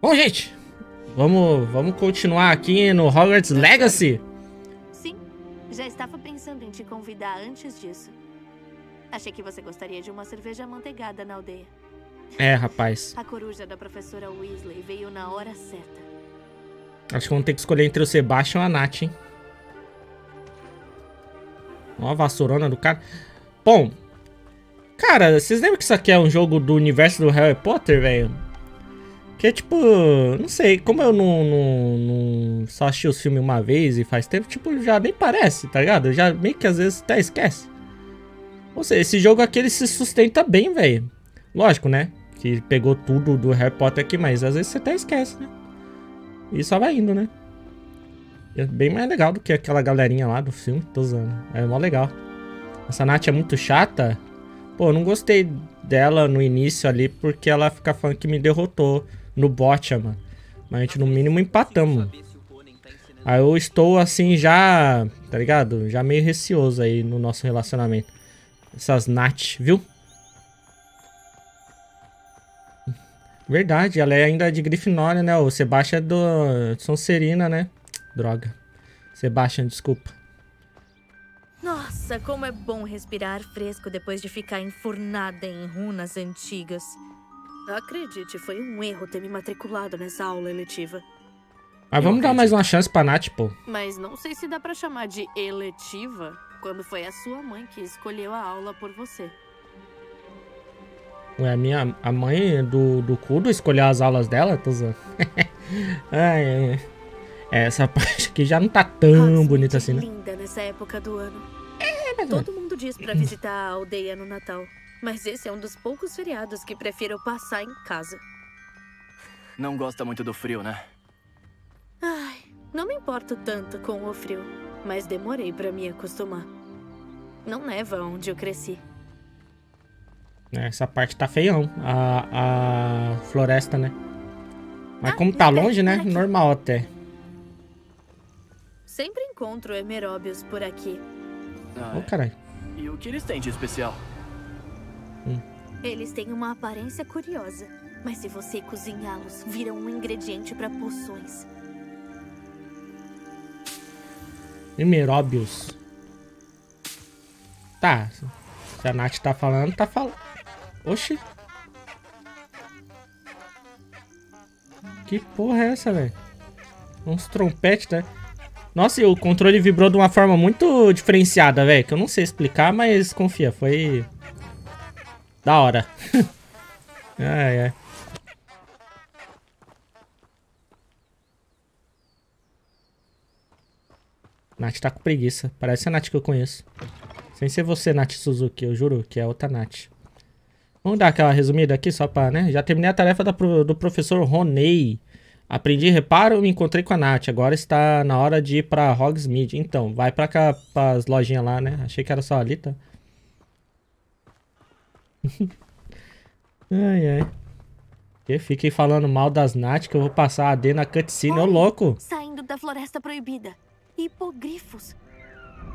Bom, gente, vamos, vamos continuar aqui no Hogwarts Legacy. Sim, já estava pensando em te convidar antes disso. Achei que você gostaria de uma cerveja amanteigada na aldeia. É, rapaz. A coruja da professora Weasley veio na hora certa. Acho que vamos ter que escolher entre o Sebastian e a Nath, hein? Ó a vassourona do cara. Bom, cara, vocês lembram que isso aqui é um jogo do universo do Harry Potter, velho? Que tipo, não sei, como eu não, não, não, só assisti os filmes uma vez e faz tempo, tipo, já nem parece, tá ligado? Já meio que às vezes até esquece. Ou seja, esse jogo aqui ele se sustenta bem, velho. Lógico, né? Que pegou tudo do Harry Potter aqui, mas às vezes você até esquece, né? E só vai indo, né? É bem mais legal do que aquela galerinha lá do filme, tô usando. É mó legal. Essa Nath é muito chata. Pô, eu não gostei dela no início ali porque ela fica falando que me derrotou no bot, mano. Mas a gente no mínimo empatamos. Aí eu estou assim já, tá ligado? Já meio receoso aí no nosso relacionamento. Essas Nath, viu? Verdade, ela é ainda de Grifinória, né? O Sebastian é do Sonserina, né? Droga. Sebastian, desculpa. Nossa, como é bom respirar fresco depois de ficar enfurnada em runas antigas. Acredite, foi um erro ter me matriculado nessa aula eletiva. Mas vamos dar mais uma chance pra Nath, pô. Mas não sei se dá pra chamar de eletiva quando foi a sua mãe que escolheu a aula por você. Ué, a minha a mãe do, do Kudo escolheu as aulas dela? Tô usando. ai, ai, ai. É, essa parte aqui já não tá tão Nossa, bonita assim, né? linda nessa época do ano. É, mas... Todo mundo diz pra visitar a aldeia no Natal. Mas esse é um dos poucos feriados que prefiro passar em casa. Não gosta muito do frio, né? Ai, não me importo tanto com o frio, mas demorei pra me acostumar. Não neva onde eu cresci. É, Essa parte tá feião. A, a floresta, né? Mas Ah, como tá espera, longe, né? Normal até. Sempre encontro emeróbios por aqui. Ah, Ô, é. caralho. E o que eles têm de especial? Eles têm uma aparência curiosa, mas se você cozinhá-los, viram um ingrediente pra poções. Emeróbios. Tá. Se a Nath tá falando, tá falando. Oxi. Que porra é essa, velho? Uns trompetes, né? Nossa, e o controle vibrou de uma forma muito diferenciada, velho. Que eu não sei explicar, mas confia, foi. Da hora. ai, ai. Nath tá com preguiça. Parece a Nath que eu conheço. Sem ser você, Nath Suzuki, eu juro que é outra Nath. Vamos dar aquela resumida aqui só pra, né? Já terminei a tarefa da do professor Ronei. Aprendi reparo e me encontrei com a Nath. Agora está na hora de ir pra Hogsmeade. Então, vai pra cá, pras lojinhas lá, né? Achei que era só ali, tá? ai, ai. Que fiquem falando mal das Nath que eu vou passar a D na cutscene. Ô, louco! Saindo da floresta proibida. Hipogrifos.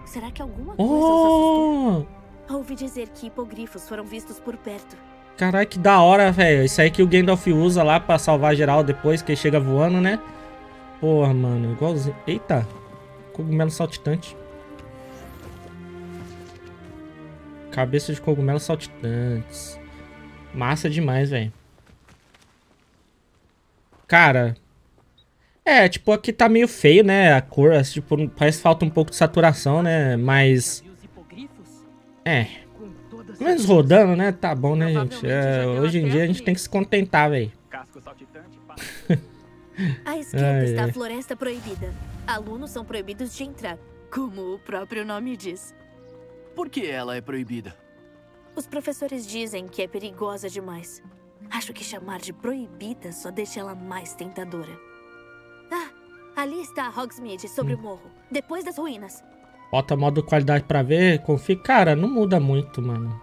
Será que alguma coisa? Oh! Ouvi dizer que hipogrifos foram vistos por perto. Caralho, que da hora, velho. Isso aí que o Gandalf usa lá pra salvar geral depois que ele chega voando, né? Porra, mano. Igualzinho. Eita. Cogumelo saltitante. Cabeça de cogumelo saltitantes. Massa demais, velho. Cara. É, tipo, aqui tá meio feio, né? A cor, assim, tipo, parece que falta um pouco de saturação, né? Mas. É. Pelo menos rodando, né? Tá bom, né, gente? É, hoje em dia a gente tem que se contentar, velho. À esquerda Ai, está ai. a floresta proibida. Alunos são proibidos de entrar, como o próprio nome diz. Por que ela é proibida? Os professores dizem que é perigosa demais. Acho que chamar de proibida só deixa ela mais tentadora. Ah, ali está a Hogsmeade sobre o morro, depois das ruínas. Bota modo qualidade pra ver, confia. Cara, não muda muito, mano.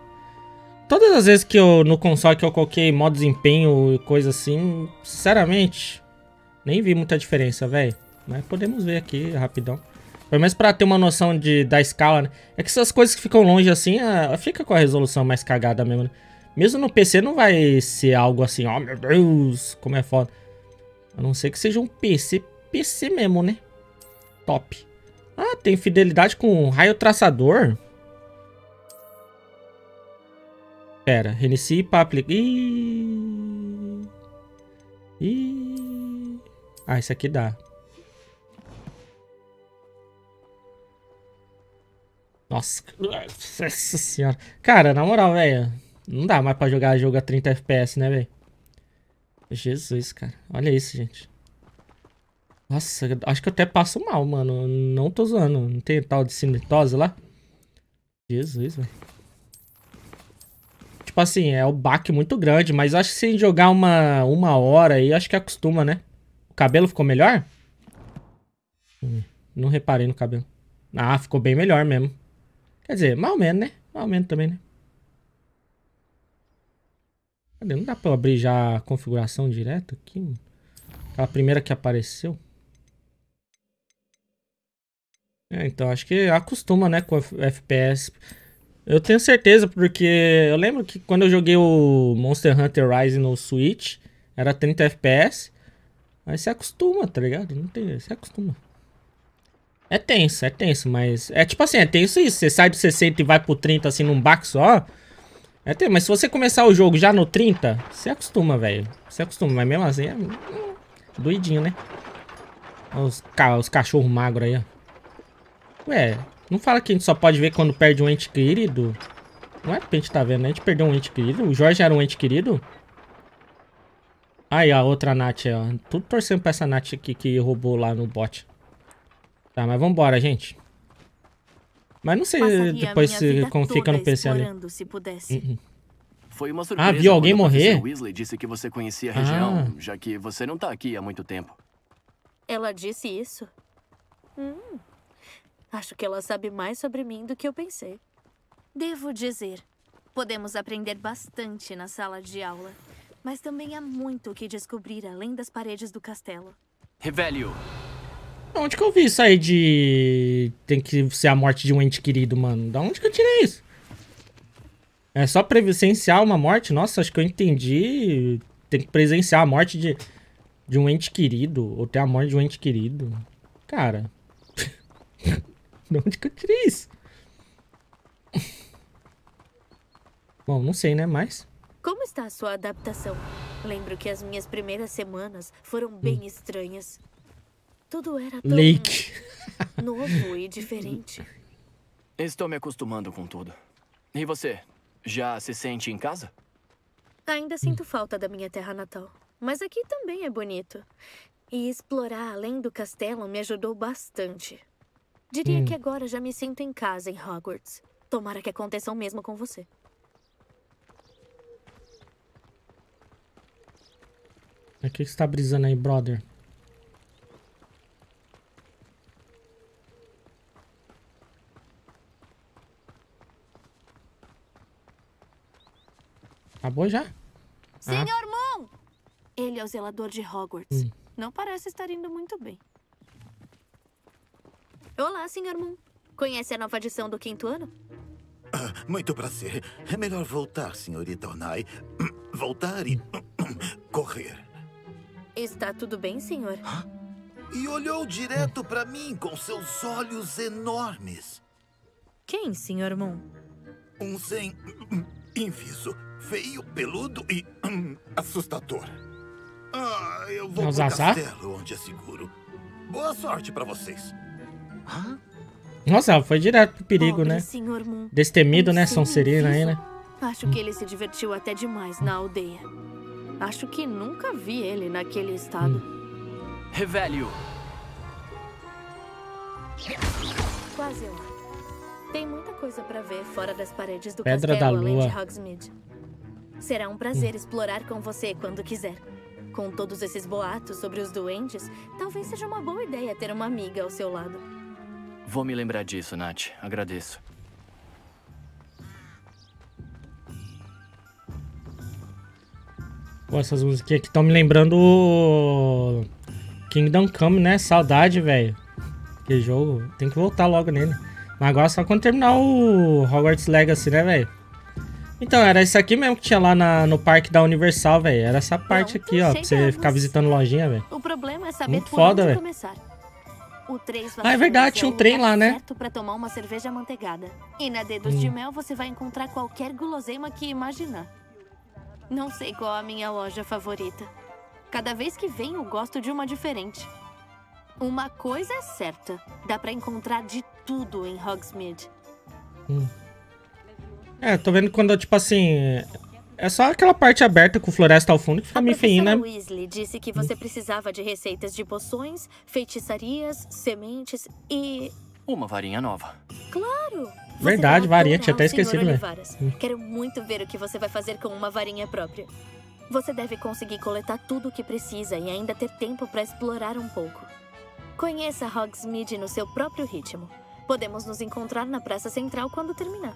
Todas as vezes que eu, no console que eu coloquei modo desempenho e coisa assim, sinceramente, nem vi muita diferença, velho. Mas podemos ver aqui rapidão. Pelo menos pra ter uma noção de, da escala, né? É que essas coisas que ficam longe assim, ah, fica com a resolução mais cagada mesmo, né? Mesmo no PC não vai ser algo assim, ó meu Deus, como é foda. A não ser que seja um PC, PC mesmo, né? Top. Ah, tem fidelidade com raio traçador. Pera, reinicie para aplicar. Ih. Ih. Ah, isso aqui dá. Nossa, nossa senhora. Cara, na moral, velho. Não dá mais pra jogar jogo a 30 FPS, né, velho? Jesus, cara. Olha isso, gente. Nossa, acho que eu até passo mal, mano. Não tô zoando. Não tem tal de cinetose lá? Jesus, velho. Tipo assim, é o baque muito grande, mas acho que se jogar uma, uma hora aí, acho que acostuma, né? O cabelo ficou melhor? Hum, não reparei no cabelo. Ah, ficou bem melhor mesmo. Quer dizer, mal menos, né? Mal menos também, né? Cadê? Não dá pra eu abrir já a configuração direto aqui? Aquela primeira que apareceu. É, então acho que acostuma, né, com FPS. Eu tenho certeza, porque eu lembro que quando eu joguei o Monster Hunter Rise no Switch, era 30 FPS. Aí você acostuma, tá ligado? Não tem, você acostuma. É tenso, é tenso, mas... É tipo assim, é tenso isso. Você sai do 60 e vai pro 30 assim num baque só. É tenso, mas se você começar o jogo já no 30, você acostuma, velho. Você acostuma, mas mesmo assim é... Doidinho, né? Os, ca... os cachorros magros aí, ó. Ué, não fala que a gente só pode ver quando perde um ente querido? Não é porque a gente tá vendo, né? A gente perdeu um ente querido. O Jorge era um ente querido? Aí, a outra Nath, ó. Tudo torcendo pra essa Nath aqui que roubou lá no bot. Tá, mas vambora, gente. Mas não sei Passaria depois a se como fica no PC ali. se pudesse. Uhum. Foi uma surpresa viu alguém morrer? Weasley disse que você conhecia a região, Ah. já que você não tá aqui há muito tempo. Ela disse isso? Hum. Acho que ela sabe mais sobre mim do que eu pensei. Devo dizer, podemos aprender bastante na sala de aula. Mas também há muito o que descobrir além das paredes do castelo. Revelio. Onde que eu vi isso aí de... Tem que ser a morte de um ente querido, mano? Da onde que eu tirei isso? É só presenciar uma morte? Nossa, acho que eu entendi. Tem que presenciar a morte de, de um ente querido. Ou ter a morte de um ente querido. Cara. de onde que eu tirei isso? Bom, não sei, né? Mas... Como está a sua adaptação? Lembro que as minhas primeiras semanas foram bem estranhas. Tudo era tão Lake. novo e diferente. Estou me acostumando com tudo. E você? Já se sente em casa? Ainda sinto falta da minha terra natal. Mas aqui também é bonito. E explorar além do castelo me ajudou bastante. Diria Hum. que agora já me sinto em casa em Hogwarts. Tomara que aconteça o mesmo com você. O que você tá brisando aí, brother? Acabou já? Senhor Moon! Ele é o zelador de Hogwarts. Hum. Não parece estar indo muito bem. Olá, Senhor Moon. Conhece a nova edição do quinto ano? Muito prazer. É melhor voltar, senhorita Onai. Voltar e correr. Está tudo bem, senhor? E olhou direto para mim com seus olhos enormes. Quem, Senhor Moon? Um sem inviso, feio, peludo e assustador. Ah, eu vou o pro Zazá? castelo onde é seguro. Boa sorte para vocês. Nossa, foi direto pro perigo, Pobre né? Senhor Moon. Destemido, né? ser Sonserina aí, né? Acho que ele se divertiu até demais na aldeia. Acho que nunca vi ele naquele estado. Revelio. Quase lá. Tem muita coisa pra ver fora das paredes do Pedra castelo da além Lua. de Hogsmeade. Será um prazer explorar com você quando quiser. Com todos esses boatos sobre os duendes, talvez seja uma boa ideia ter uma amiga ao seu lado. Vou me lembrar disso, Nath. Agradeço. Pô, essas musiquinhas aqui estão me lembrando o Kingdom Come, né? Saudade, velho. Que jogo. Tem que voltar logo nele. Mas agora só quando terminar o Hogwarts Legacy, né, velho? Então, era isso aqui mesmo que tinha lá na, no parque da Universal, velho. Era essa parte Pronto, aqui, ó. Pra você chegamos. ficar visitando lojinha, velho. O problema é saber Muito foda, velho. começar. O Três Ah, é verdade, tinha um trem lá, né? pra tomar uma cerveja amanteigada. E na Dedos Hum. de Mel você vai encontrar qualquer guloseima que imaginar. Não sei qual a minha loja favorita. Cada vez que venho, gosto de uma diferente. Uma coisa é certa, dá pra encontrar de tudo em Hogsmeade. É, tô vendo quando, tipo assim. É só aquela parte aberta com floresta ao fundo que fica meio feinho, né? Weasley disse que você precisava de receitas de poções, feitiçarias, sementes e Uma varinha nova. Claro! Você Verdade, varinha, tinha até esquecido, velho. Olivaras. Quero muito ver o que você vai fazer com uma varinha própria. Você deve conseguir coletar tudo o que precisa e ainda ter tempo para explorar um pouco. Conheça Hogsmeade no seu próprio ritmo. Podemos nos encontrar na Praça Central quando terminar.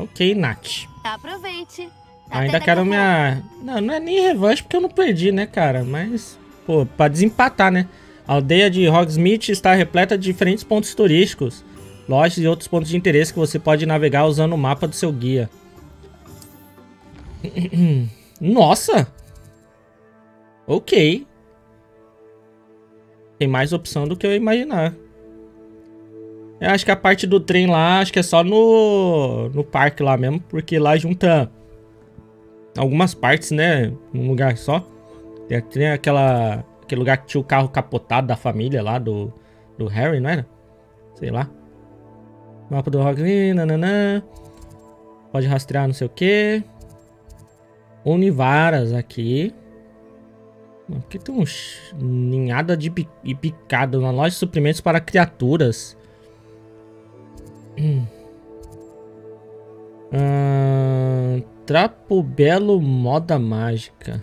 Ok, Nath. Aproveite! Até Ainda quero minha. Não, não é nem revanche porque eu não perdi, né, cara? Mas, pô, pra desempatar, né? A aldeia de Hogsmeade está repleta de diferentes pontos turísticos, lojas e outros pontos de interesse que você pode navegar usando o mapa do seu guia. Nossa! Ok. Tem mais opção do que eu imaginar. Eu acho que a parte do trem lá, acho que é só no, no parque lá mesmo, porque lá junta algumas partes, né? Num lugar só. Tem, tem aquela, aquele lugar que tinha o carro capotado da família lá, do, do Harry, não era? Sei lá. Mapa do Rock, nananã. Pode rastrear não sei o que. Univaras aqui. Por que tem um ninhada de e picado na loja de suprimentos para criaturas? Ahn, Trapo Belo Moda Mágica.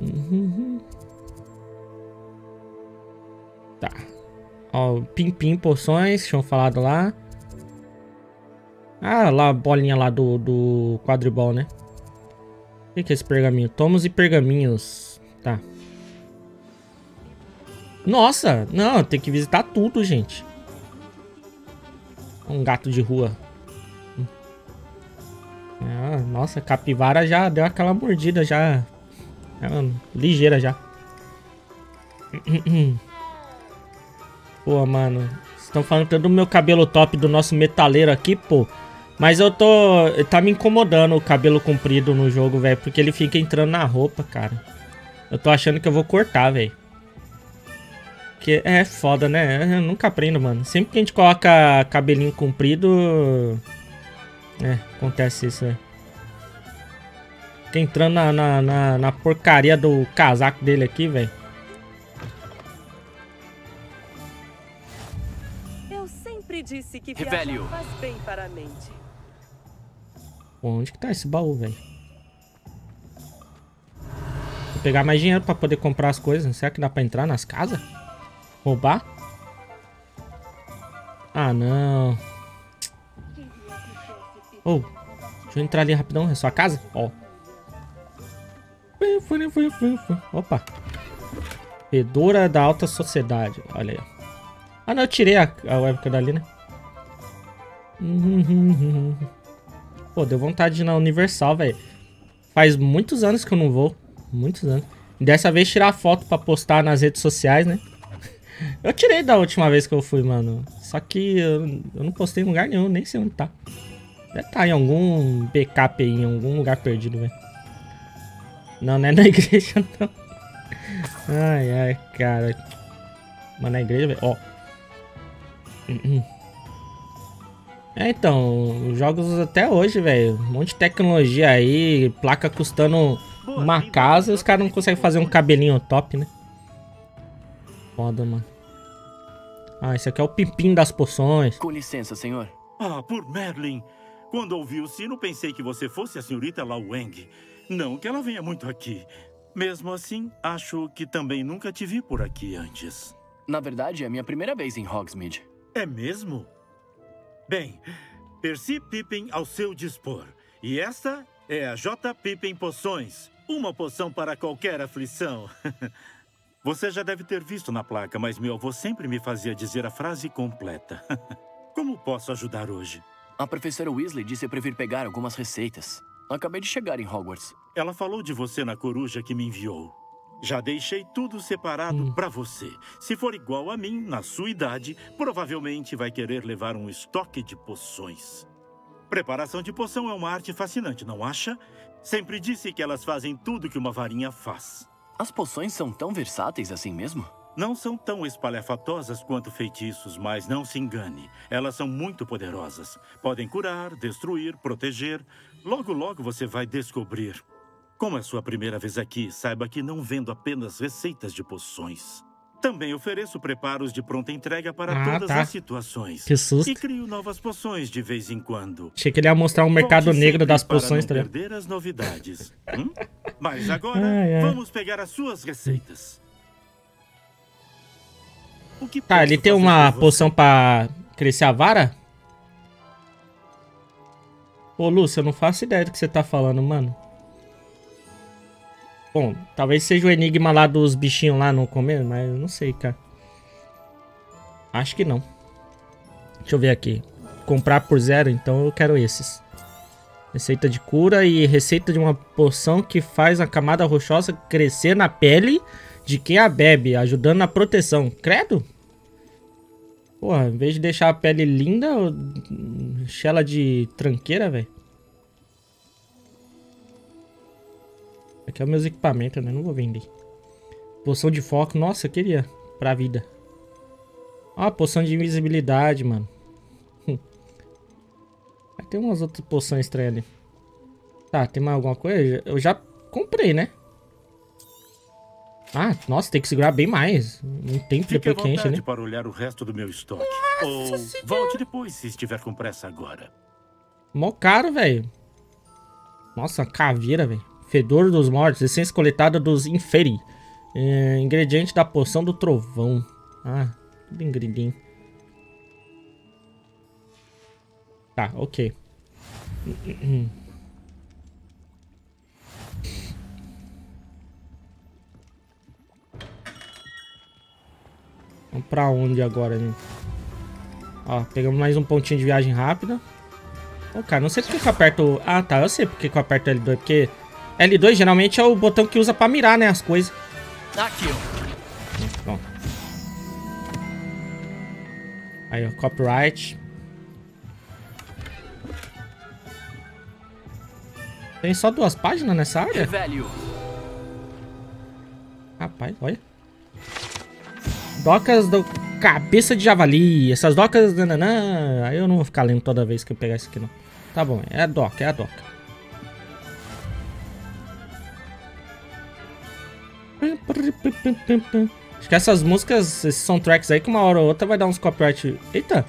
Uhum. Tá. Ó, Pim Pim Poções, tinham falado lá. Ah, lá a bolinha lá do, do quadribol, né? O que, que é esse pergaminho? Tomos e pergaminhos. Tá. Nossa! Não, tem que visitar tudo, gente. Um gato de rua. Ah, nossa, capivara já deu aquela mordida já. É, ligeira já. Pô, mano. Estão falando tanto do meu cabelo top do nosso metaleiro aqui, pô. Mas eu tô. Tá me incomodando o cabelo comprido no jogo, velho. Porque ele fica entrando na roupa, cara. Eu tô achando que eu vou cortar, velho. Que é foda, né? Eu nunca aprendo, mano. Sempre que a gente coloca cabelinho comprido. É, acontece isso, velho. Fica entrando na, na, na, na porcaria do casaco dele aqui, velho. Eu sempre disse que Revelio. faz bem para a mente. Pô, onde que tá esse baú, velho? Vou pegar mais dinheiro pra poder comprar as coisas. Será que dá pra entrar nas casas? Roubar? Ah, não. Oh, deixa eu entrar ali rapidão. É sua casa? Ó. Fui. Opa. Fedora da alta sociedade. Olha aí. Ah, não. Eu tirei a, a webcam dali, né? Pô, deu vontade de ir na Universal, velho. Faz muitos anos que eu não vou. Muitos anos. Dessa vez tirar foto pra postar nas redes sociais, né? Eu tirei da última vez que eu fui, mano. Só que eu, eu não postei em lugar nenhum, nem sei onde tá. Deve estar em algum backup aí, em algum lugar perdido, velho. Não, não é na igreja, não. Ai, ai, cara. Mas na igreja, velho. Ó. É, então, jogos até hoje, velho. Um monte de tecnologia aí, placa custando uma casa e os caras não conseguem fazer um cabelinho top, né? Foda, mano. Ah, esse aqui é o pimpim das poções. Com licença, senhor. Ah, por Merlin. Quando ouvi o sino, pensei que você fosse a senhorita Lao Wang. Não que ela venha muito aqui. Mesmo assim, acho que também nunca te vi por aqui antes. Na verdade, é a minha primeira vez em Hogsmeade. É mesmo? Bem, Percy Pippin ao seu dispor. E esta é a J. Pippin Poções. Uma poção para qualquer aflição. Você já deve ter visto na placa, mas meu avô sempre me fazia dizer a frase completa. Como posso ajudar hoje? A professora Weasley disse para vir pegar algumas receitas. Acabei de chegar em Hogwarts. Ela falou de você na coruja que me enviou. Já deixei tudo separado pra você. Se for igual a mim, na sua idade, provavelmente vai querer levar um estoque de poções. Preparação de poção é uma arte fascinante, não acha? Sempre disse que elas fazem tudo que uma varinha faz. As poções são tão versáteis assim mesmo? Não são tão espalhafatosas quanto feitiços, mas não se engane. Elas são muito poderosas. Podem curar, destruir, proteger. Logo, logo você vai descobrir. Como é sua primeira vez aqui, saiba que não vendo apenas receitas de poções. Também ofereço preparos de pronta entrega para Ah, todas tá. as situações. Que susto. E crio novas poções de vez em quando. Achei que ele ia mostrar um mercado negro das para poções, não tá perder as novidades. Hum? Mas agora, Ai, ai. vamos pegar as suas receitas. O que Tá, ele tem uma poção pra crescer a vara? Ô, Lúcio, eu não faço ideia do que você tá falando, mano. Bom, talvez seja o enigma lá dos bichinhos lá no começo, mas eu não sei, cara. Acho que não. Deixa eu ver aqui. Comprar por zero, então eu quero esses. Receita de cura e receita de uma poção que faz a camada rochosa crescer na pele de quem a bebe, ajudando na proteção. Credo? Porra, em vez de deixar a pele linda, eu- enche ela de tranqueira, velho. Aqui é os meus equipamentos, né? Não vou vender. Poção de foco. Nossa, eu queria. Pra vida. Ó, poção de invisibilidade, mano. Aí tem umas outras poções estranhas ali. Tá, tem mais alguma coisa? Eu já comprei, né? Ah, nossa, tem que segurar bem mais. Um tempo Fique depois que enche, né? para olhar o resto do meu estoque. Ou volte depois se estiver com pressa agora. Mó caro, velho. Nossa, caveira, velho. Fedor dos mortos. Essência coletada dos inferi. É, ingrediente da poção do trovão. Ah, tudo ingredinho. Tá, ok. Vamos pra onde agora, gente? Ó, pegamos mais um pontinho de viagem rápida. Ô, cara, não sei porque que eu aperto... Ah, tá, eu sei porque que eu aperto L2. Porque L2 geralmente é o botão que usa pra mirar, né, as coisas. Aqui, ó. Bom. Aí, ó, copyright. Tem só duas páginas nessa área? Velho. Rapaz, olha. Docas do cabeça de javali. Essas docas. Nananã. Aí eu não vou ficar lendo toda vez que eu pegar isso aqui, não. Tá bom, é a doca, é a doca. Acho que essas músicas, esses soundtracks aí, que uma hora ou outra vai dar uns copyright. Eita!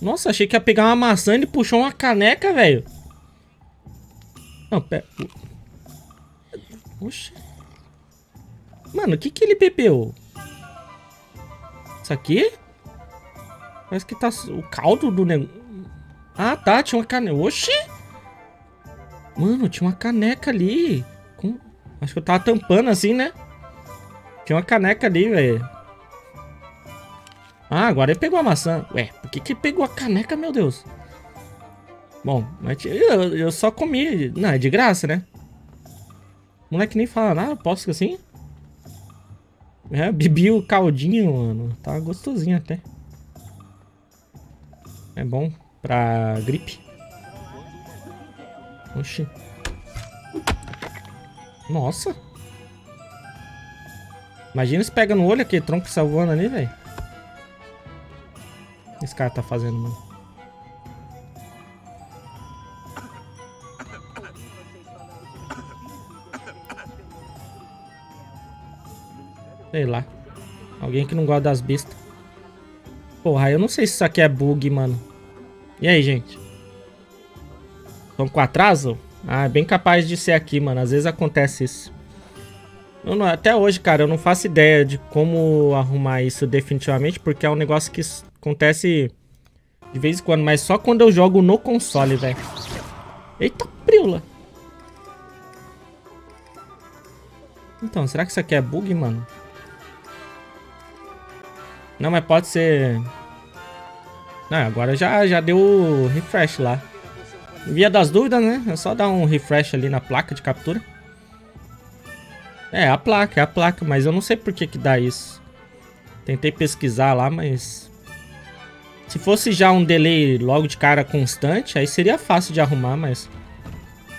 Nossa, achei que ia pegar uma maçã e ele puxou uma caneca, velho. Não, pera. Oxi. Mano, o que que ele bebeu? Isso aqui? Parece que tá o caldo do negócio. Ah, tá. Tinha uma caneca. Oxi! Mano, tinha uma caneca ali. Acho que eu tava tampando assim, né? Tinha uma caneca ali, velho. Ah, agora ele pegou a maçã. Ué, por que que pegou a caneca, meu Deus? Bom, mas eu, eu só comi. Não, é de graça, né? O moleque nem fala nada, posso assim? É, bebi o caldinho, mano. Tá gostosinho até. É bom pra gripe. Oxi. Nossa. Imagina se pega no olho aquele tronco salvando ali, velho. Esse cara tá fazendo, mano? Sei lá. Alguém que não gosta das bestas. Porra, eu não sei se isso aqui é bug, mano. E aí, gente? Estão com atraso? Ah, é bem capaz de ser aqui, mano. Às vezes acontece isso. Não- até hoje, cara, eu não faço ideia de como arrumar isso definitivamente, porque é um negócio que acontece de vez em quando, mas só quando eu jogo no console, velho. Eita, priula. Então, será que isso aqui é bug, mano? Não, mas pode ser... Não, agora já, já deu refresh lá. Via das dúvidas, né? É só dar um refresh ali na placa de captura. É, a placa, é a placa, mas eu não sei por que que dá isso. Tentei pesquisar lá, mas... Se fosse já um delay logo de cara constante, aí seria fácil de arrumar, mas...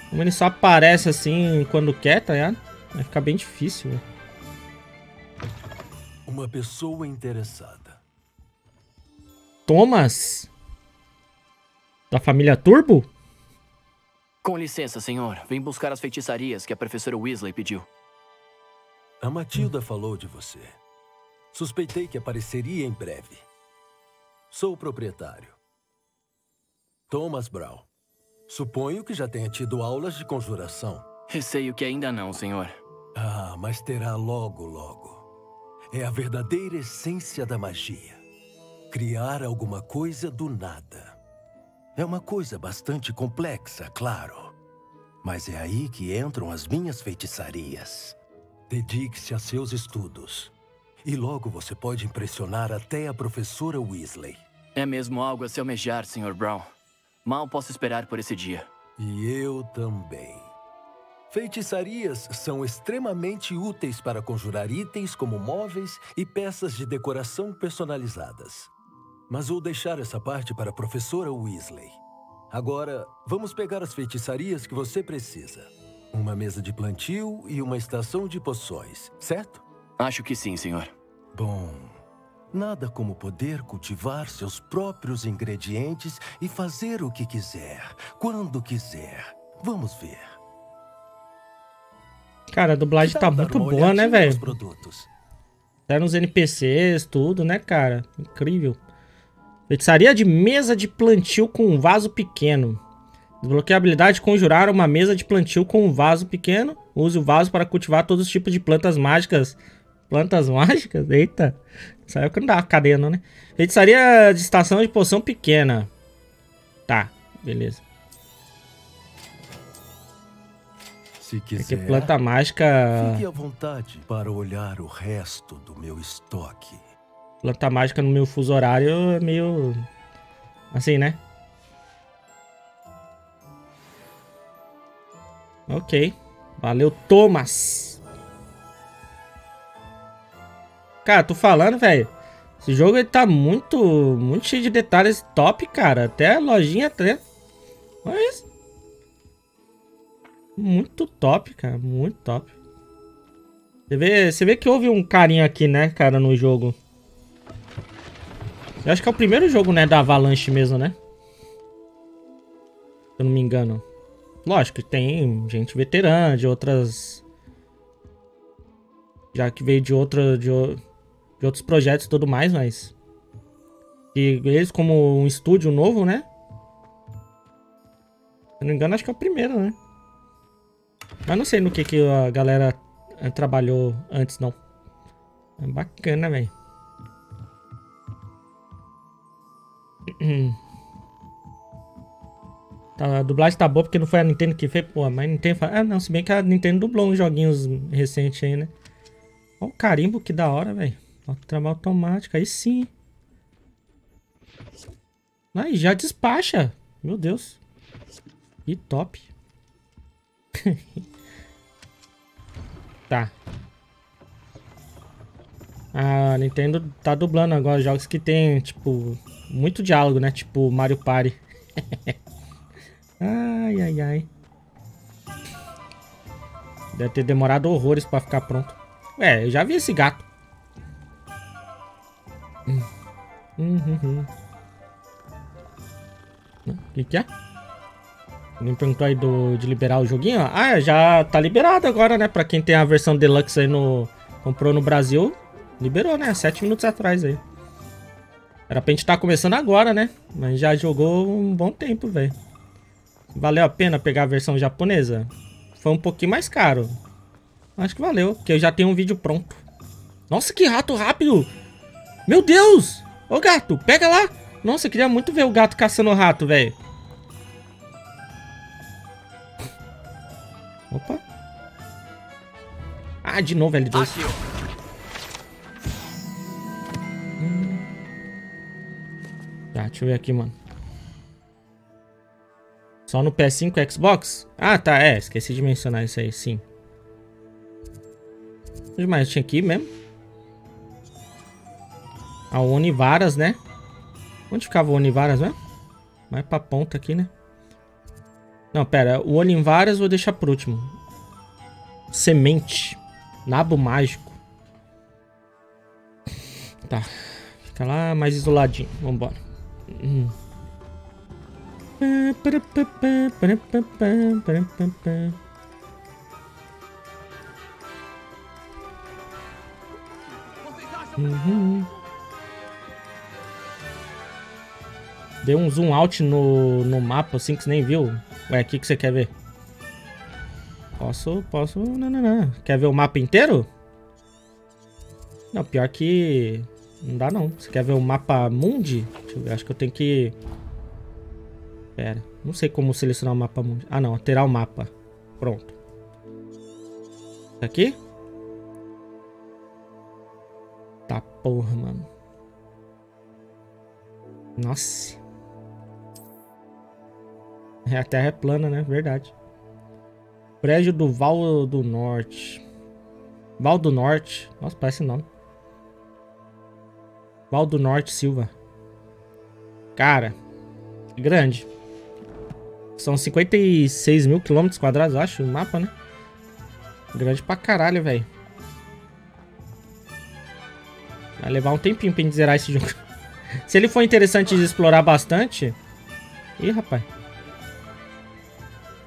Como ele só aparece assim quando quer, tá ligado? Vai ficar bem difícil. Uma pessoa interessada. Thomas? Da família Turbo? Com licença, senhor. Vim buscar as feitiçarias que a professora Weasley pediu. A Matilda falou de você. Suspeitei que apareceria em breve. Sou o proprietário. Thomas Brown. Suponho que já tenha tido aulas de conjuração. Receio que ainda não, senhor. Ah, mas terá logo, logo. É a verdadeira essência da magia. Criar alguma coisa do nada. É uma coisa bastante complexa, claro. Mas é aí que entram as minhas feitiçarias. Dedique-se a seus estudos. E logo você pode impressionar até a professora Weasley. É mesmo algo a se almejar, senhor Brown. Mal posso esperar por esse dia. E eu também. Feitiçarias são extremamente úteis para conjurar itens como móveis e peças de decoração personalizadas. Mas vou deixar essa parte para a professora Weasley. Agora, vamos pegar as feitiçarias que você precisa. Uma mesa de plantio e uma estação de poções, certo? Acho que sim, senhor. Bom, nada como poder cultivar seus próprios ingredientes e fazer o que quiser, quando quiser. Vamos ver. Cara, a dublagem tá muito boa, né, velho? Tá nos NPCs, tudo, né, cara? Incrível. Feitiçaria de mesa de plantio com um vaso pequeno. Desbloqueia a habilidade de conjurar uma mesa de plantio com um vaso pequeno. Use o vaso para cultivar todos os tipos de plantas mágicas. Plantas mágicas? Eita. Saiu que não dá cadeia não, né? Feitiçaria de estação de poção pequena. Tá, beleza. Se Aqui quiser, planta mágica... fique à vontade para olhar o resto do meu estoque. Planta mágica no meu fuso horário é meio... Assim, né? Ok. Valeu, Thomas. Cara, tô falando, velho. Esse jogo ele tá muito, muito cheio de detalhes top, cara. Até a lojinha até. Olha isso. Muito top, cara. Muito top. Você vê, você vê que houve um carinho aqui, né, cara, no jogo. Eu acho que é o primeiro jogo, né, da Avalanche mesmo, né? Se eu não me engano. Lógico, tem gente veterana de outras... Já que veio de, outra, de, de outros projetos e tudo mais, mas... E eles como um estúdio novo, né? Se eu não me engano, acho que é o primeiro, né? Mas não sei no que, que a galera eh, trabalhou antes, não. É bacana, velho. Tá, a dublagem tá boa porque não foi a Nintendo que fez, pô, mas Nintendo fala, ah não, se bem que a Nintendo dublou uns joguinhos recentes aí, né? Olha o carimbo, que da hora, velho. Trabalho automático, aí sim. Aí já despacha. Meu Deus. Que top. tá. A Nintendo tá dublando agora jogos que tem, tipo, muito diálogo, né? Tipo Mario Party. ai, ai, ai. Deve ter demorado horrores pra ficar pronto. É, eu já vi esse gato. O que que é? Me perguntou aí do, de liberar o joguinho. Ah, já tá liberado agora, né? Pra quem tem a versão deluxe aí no... Comprou no Brasil. Liberou, né? Sete minutos atrás aí. Era pra gente estar começando agora, né? Mas já jogou um bom tempo, velho. Valeu a pena pegar a versão japonesa? Foi um pouquinho mais caro. Acho que valeu, porque eu já tenho um vídeo pronto. Nossa, que rato rápido! Meu Deus! Ô gato, pega lá! Nossa, eu queria muito ver o gato caçando o rato, velho. Opa. Ah, de novo L2. Aqui. Tá. Deixa eu ver aqui, mano. Só no PS5 e Xbox? Ah, tá, é. Esqueci de mencionar isso aí, sim. Onde mais tinha aqui mesmo? A Onivaras, né? Onde ficava o Onivaras mesmo? Mais pra ponta aqui, né? Não, pera. O Onivaras vou deixar por último. Semente. Nabo mágico. Tá. Fica lá mais isoladinho. Vambora. Hum. Uhum. Deu um zoom out no, no mapa assim que você nem viu. Ué, o que, que você quer ver? Posso, posso... Não, não, não. Quer ver o mapa inteiro? Não, pior que... Não dá não. Você quer ver o mapa mundi? Acho que eu tenho que... Pera, não sei como selecionar o mapa mundi. Ah não, alterar o mapa. Pronto. Aqui? Tá porra, mano. Nossa. É, a terra é plana, né? Verdade. Prédio do Val do Norte. Val do Norte. Nossa, parece nome. Val do Norte Silva. Cara, grande. São 56 mil quilômetros quadrados, acho, o mapa, né? Grande pra caralho, velho. Vai levar um tempinho pra gente zerar esse jogo. Se ele for interessante de explorar bastante... Ih, rapaz.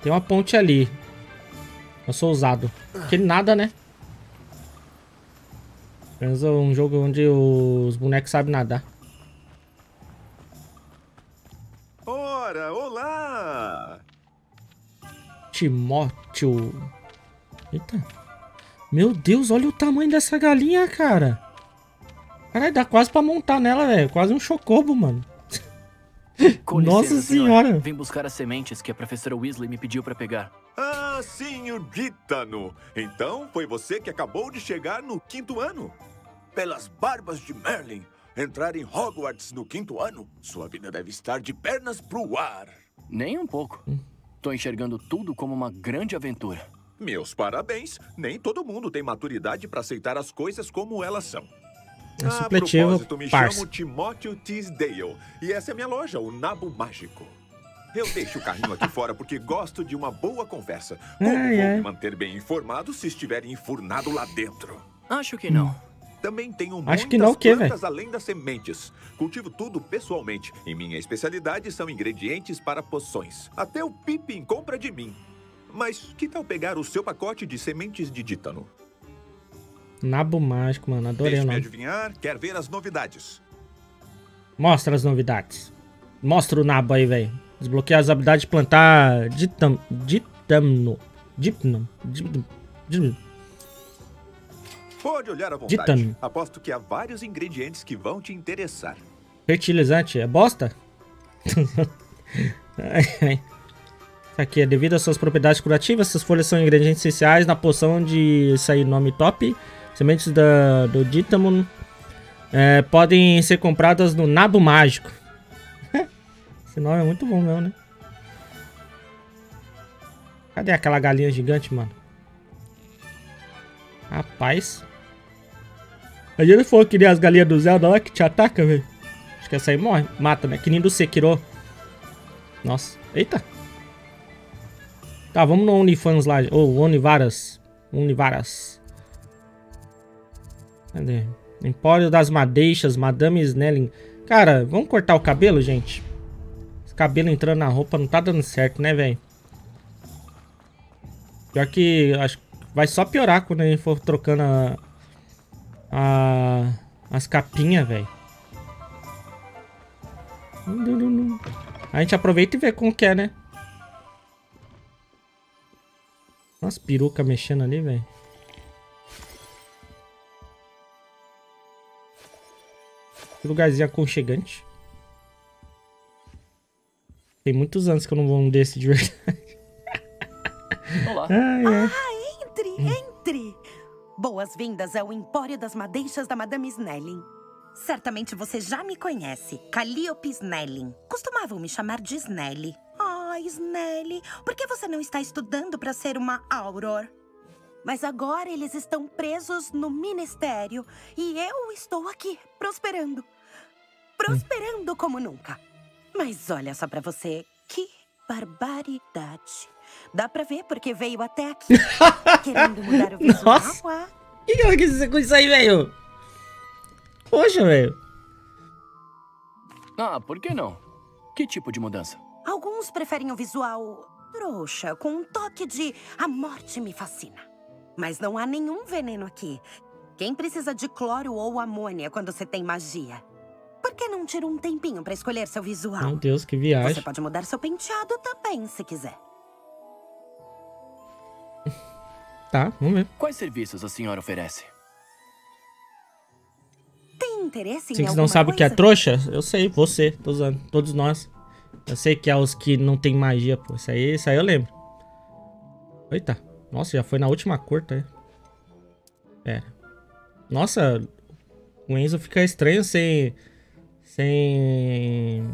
Tem uma ponte ali. Eu sou ousado. Aquele nada, né? Apenas um jogo onde os bonecos sabem nadar. Ora, olá! Timóteo. Eita. Meu Deus, olha o tamanho dessa galinha, cara. Caralho, dá quase pra montar nela, velho. Quase um chocobo, mano. Com Nossa licença, senhora. senhor. Vim buscar as sementes que a professora Weasley me pediu pra pegar. Ah, sim, o Dítano. Então, foi você que acabou de chegar no quinto ano? Pelas barbas de Merlin, entrar em Hogwarts no quinto ano, sua vida deve estar de pernas pro ar. Nem um pouco. Tô enxergando tudo como uma grande aventura. Meus parabéns. Nem todo mundo tem maturidade para aceitar as coisas como elas são. É A supletivo, propósito, me parça. chamo Timóteo Teasdale. E essa é minha loja, o Nabo Mágico. Eu deixo o carrinho aqui fora porque gosto de uma boa conversa. Como Ai, vou ai. me manter bem informado se estiver enfurnado lá dentro? Acho que não. Também tenho Acho muitas que não, o quê, plantas além das sementes. Cultivo tudo pessoalmente. E minha especialidade são ingredientes para poções. Até o Pippin compra de mim. Mas que tal pegar o seu pacote de sementes de dítano? Nabo mágico, mano. Adorei o Deixe-me nome. adivinhar, quer ver as novidades. Mostra as novidades. Mostra o nabo aí, velho. Desbloquear as habilidades de plantar ditam, ditamno. Dipno. Dip- dip- Pode olhar à vontade. Dítano. Aposto que há vários ingredientes que vão te interessar. Fertilizante. É bosta? Aqui é devido às suas propriedades curativas. Essas folhas são ingredientes essenciais na poção de sair nome top. Sementes da, do Ditamon é, podem ser compradas no Nabo Mágico. Esse nome é muito bom mesmo, né? Cadê aquela galinha gigante, mano? Rapaz. A gente falou que nem as galinhas do Zelda lá que te ataca, velho. Acho que essa aí morre. Mata, né? Que nem do Sekiro. Nossa. Eita. Tá, vamos no OnlyFans lá. Ou Onivaras. Onivaras. Cadê? Empório das Madeixas, Madame Snelling. Cara, vamos cortar o cabelo, gente? Esse cabelo entrando na roupa não tá dando certo, né, velho? Pior que acho que vai só piorar quando a gente for trocando a, a- as capinhas, velho. A gente aproveita e vê como que é, né? Umas perucas mexendo ali, velho. Que lugarzinho aconchegante. Tem muitos anos que eu não vou um desse de verdade. Olá. Ai, ai. Entre, entre! Boas-vindas ao Empório das Madeixas da Madame Snelling. Certamente você já me conhece. Calliope Snelling. Costumavam me chamar de Snelly. Ah, Snelly, por que você não está estudando para ser uma Auror? Mas agora eles estão presos no ministério e eu estou aqui, prosperando. Prosperando como nunca. Mas olha só pra você, que barbaridade. Dá pra ver porque veio até aqui, querendo mudar o visual. Nossa. ah. O que, que ela quis dizer com isso aí, velho? Poxa, velho. Ah, por que não? Que tipo de mudança? Alguns preferem o visual trouxa, com um toque de a morte me fascina. Mas não há nenhum veneno aqui. Quem precisa de cloro ou amônia quando você tem magia? Por que não tira um tempinho pra escolher seu visual? Meu Deus, que Você viagem. pode mudar seu penteado também, se quiser. Tá, vamos ver. Quais serviços a senhora oferece? Tem interesse em Vocês não sabem o que é trouxa? Eu sei, você, tô usando. Todos nós. Eu sei que é os que não tem magia, pô. Isso aí, isso aí eu lembro. Eita. Nossa, já foi na última cor, tá? Pera. Nossa, o Enzo fica estranho sem... Sem...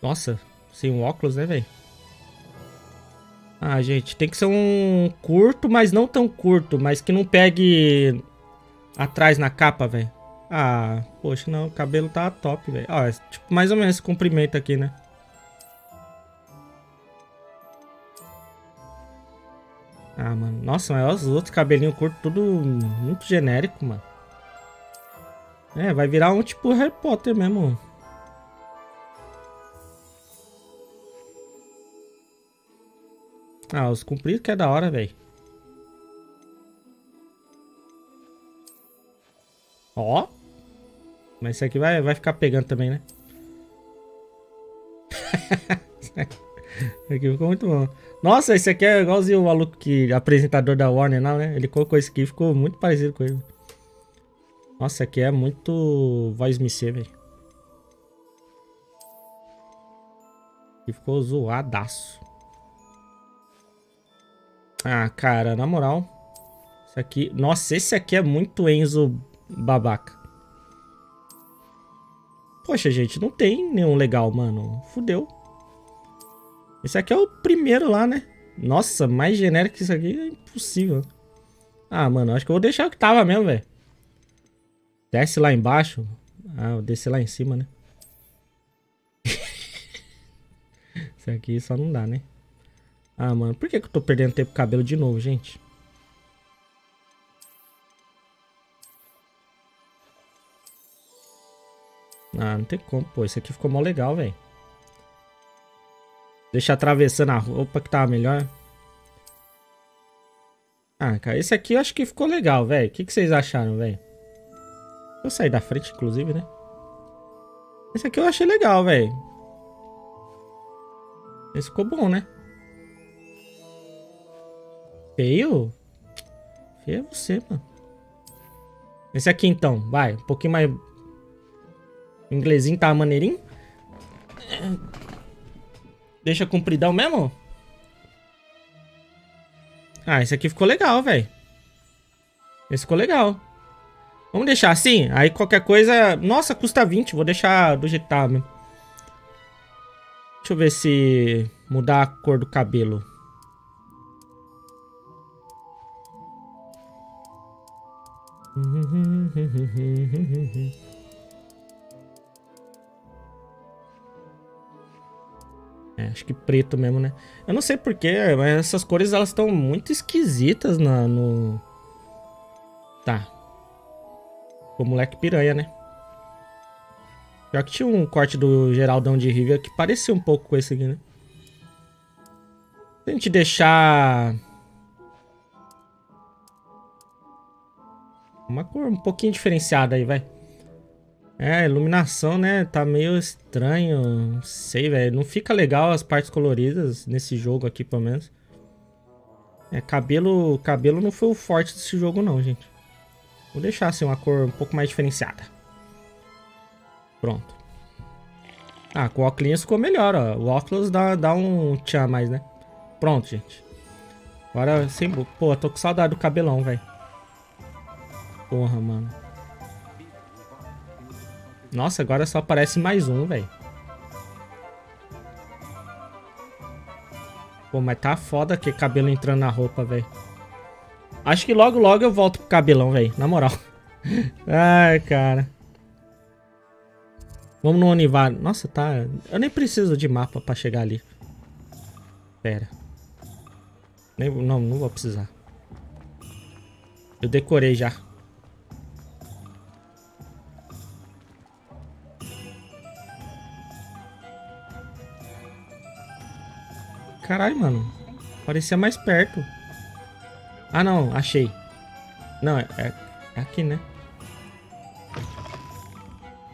Nossa, sem o óculos, né, velho? Ah, gente, tem que ser um curto, mas não tão curto, mas que não pegue atrás na capa, velho. Ah, poxa, não, o cabelo tá top, velho. Ó, é tipo mais ou menos esse comprimento aqui, né? Ah, mano. Nossa, mas os outros cabelinhos curtos, tudo muito genérico, mano. É, vai virar um tipo Harry Potter mesmo. Ah, os compridos que é da hora, velho. Ó. Mas isso aqui vai, vai ficar pegando também, né? Aqui ficou muito bom. Nossa, esse aqui é igualzinho o maluco que apresentador da Warner, não, né? Ele colocou esse aqui e ficou muito parecido com ele. Nossa, aqui é muito voz MC, velho. E ficou zoadaço. Ah, cara, na moral. Esse aqui. Nossa, esse aqui é muito Enzo babaca. Poxa, gente, não tem nenhum legal, mano. Fudeu. Esse aqui é o primeiro lá, né? Nossa, mais genérico que isso aqui é impossível. Ah, mano, acho que eu vou deixar o que tava mesmo, velho. Desce lá embaixo. Ah, eu desci lá em cima, né? Isso aqui só não dá, né? Ah, mano, por que, que eu tô perdendo tempo com cabelo de novo, gente? Ah, não tem como, pô. Isso aqui ficou mó legal, velho. Deixa atravessando a roupa que tava melhor. Ah, cara, esse aqui eu acho que ficou legal, velho. O que, que vocês acharam, velho? Eu saí da frente, inclusive, né? Esse aqui eu achei legal, velho. Esse ficou bom, né? Feio? Feio é você, mano. Esse aqui, então. Vai, um pouquinho mais... O inglesinho tá maneirinho. Deixa compridão mesmo? Ah, esse aqui ficou legal, velho. Esse ficou legal. Vamos deixar assim? Aí qualquer coisa... Nossa, custa 20. Vou deixar do jeito que tá mesmo. Deixa eu ver se... Mudar a cor do cabelo. É, acho que preto mesmo, né? Eu não sei porquê, mas essas cores elas estão muito esquisitas na, no... Tá. O moleque piranha, né? Pior que tinha um corte do Geraldão de Rivia que parecia um pouco com esse aqui, né? Se a gente deixar... Uma cor um pouquinho diferenciada aí, vai. É, iluminação, né? Tá meio estranho. Não sei, velho. Não fica legal as partes coloridas nesse jogo aqui, pelo menos. É, cabelo, cabelo não foi o forte desse jogo, não, gente. Vou deixar assim uma cor um pouco mais diferenciada. Pronto. Ah, com o óculos ficou melhor, ó. O óculos dá, dá um tchan mais, né? Pronto, gente. Agora, sem... Pô, tô com saudade do cabelão, velho. Porra, mano. Nossa, agora só aparece mais um, velho. Pô, mas tá foda que cabelo entrando na roupa, velho. Acho que logo, logo eu volto pro cabelão, velho. Na moral. Ai, cara. Vamos no Onivar. Nossa, tá... Eu nem preciso de mapa pra chegar ali. Pera. Nem... Não, não vou precisar. Eu decorei já. Caralho, mano. Parecia mais perto. Ah, não. Achei. Não, é, é, é aqui, né?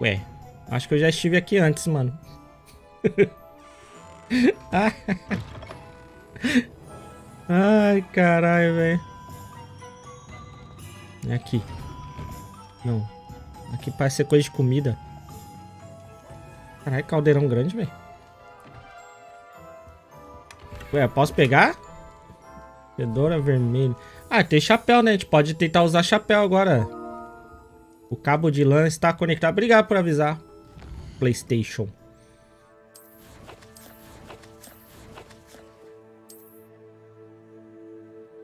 Ué. Acho que eu já estive aqui antes, mano. Ai, caralho, velho. É aqui. Não. Aqui parece ser coisa de comida. Caralho, caldeirão grande, velho. Ué, posso pegar? Fedora vermelho. Ah, tem chapéu, né? A gente pode tentar usar chapéu agora. O cabo de lã está conectado. Obrigado por avisar. Playstation.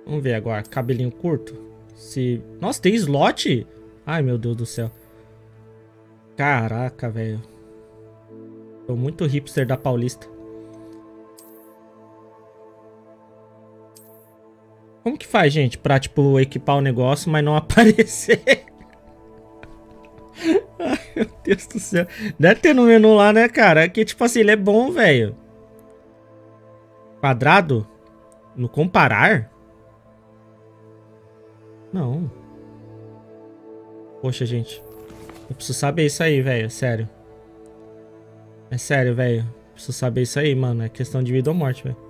Vamos ver agora. Cabelinho curto. Se... Nossa, tem slot? Ai, meu Deus do céu. Caraca, velho. Tô muito hipster da Paulista. Como que faz, gente, pra, tipo, equipar o negócio, mas não aparecer? Ai, meu Deus do céu. Deve ter no menu lá, né, cara? Que, tipo assim, ele é bom, velho. Quadrado? No comparar? Não. Poxa, gente. Eu preciso saber isso aí, velho. Sério. É sério, velho. Preciso saber isso aí, mano. É questão de vida ou morte, velho.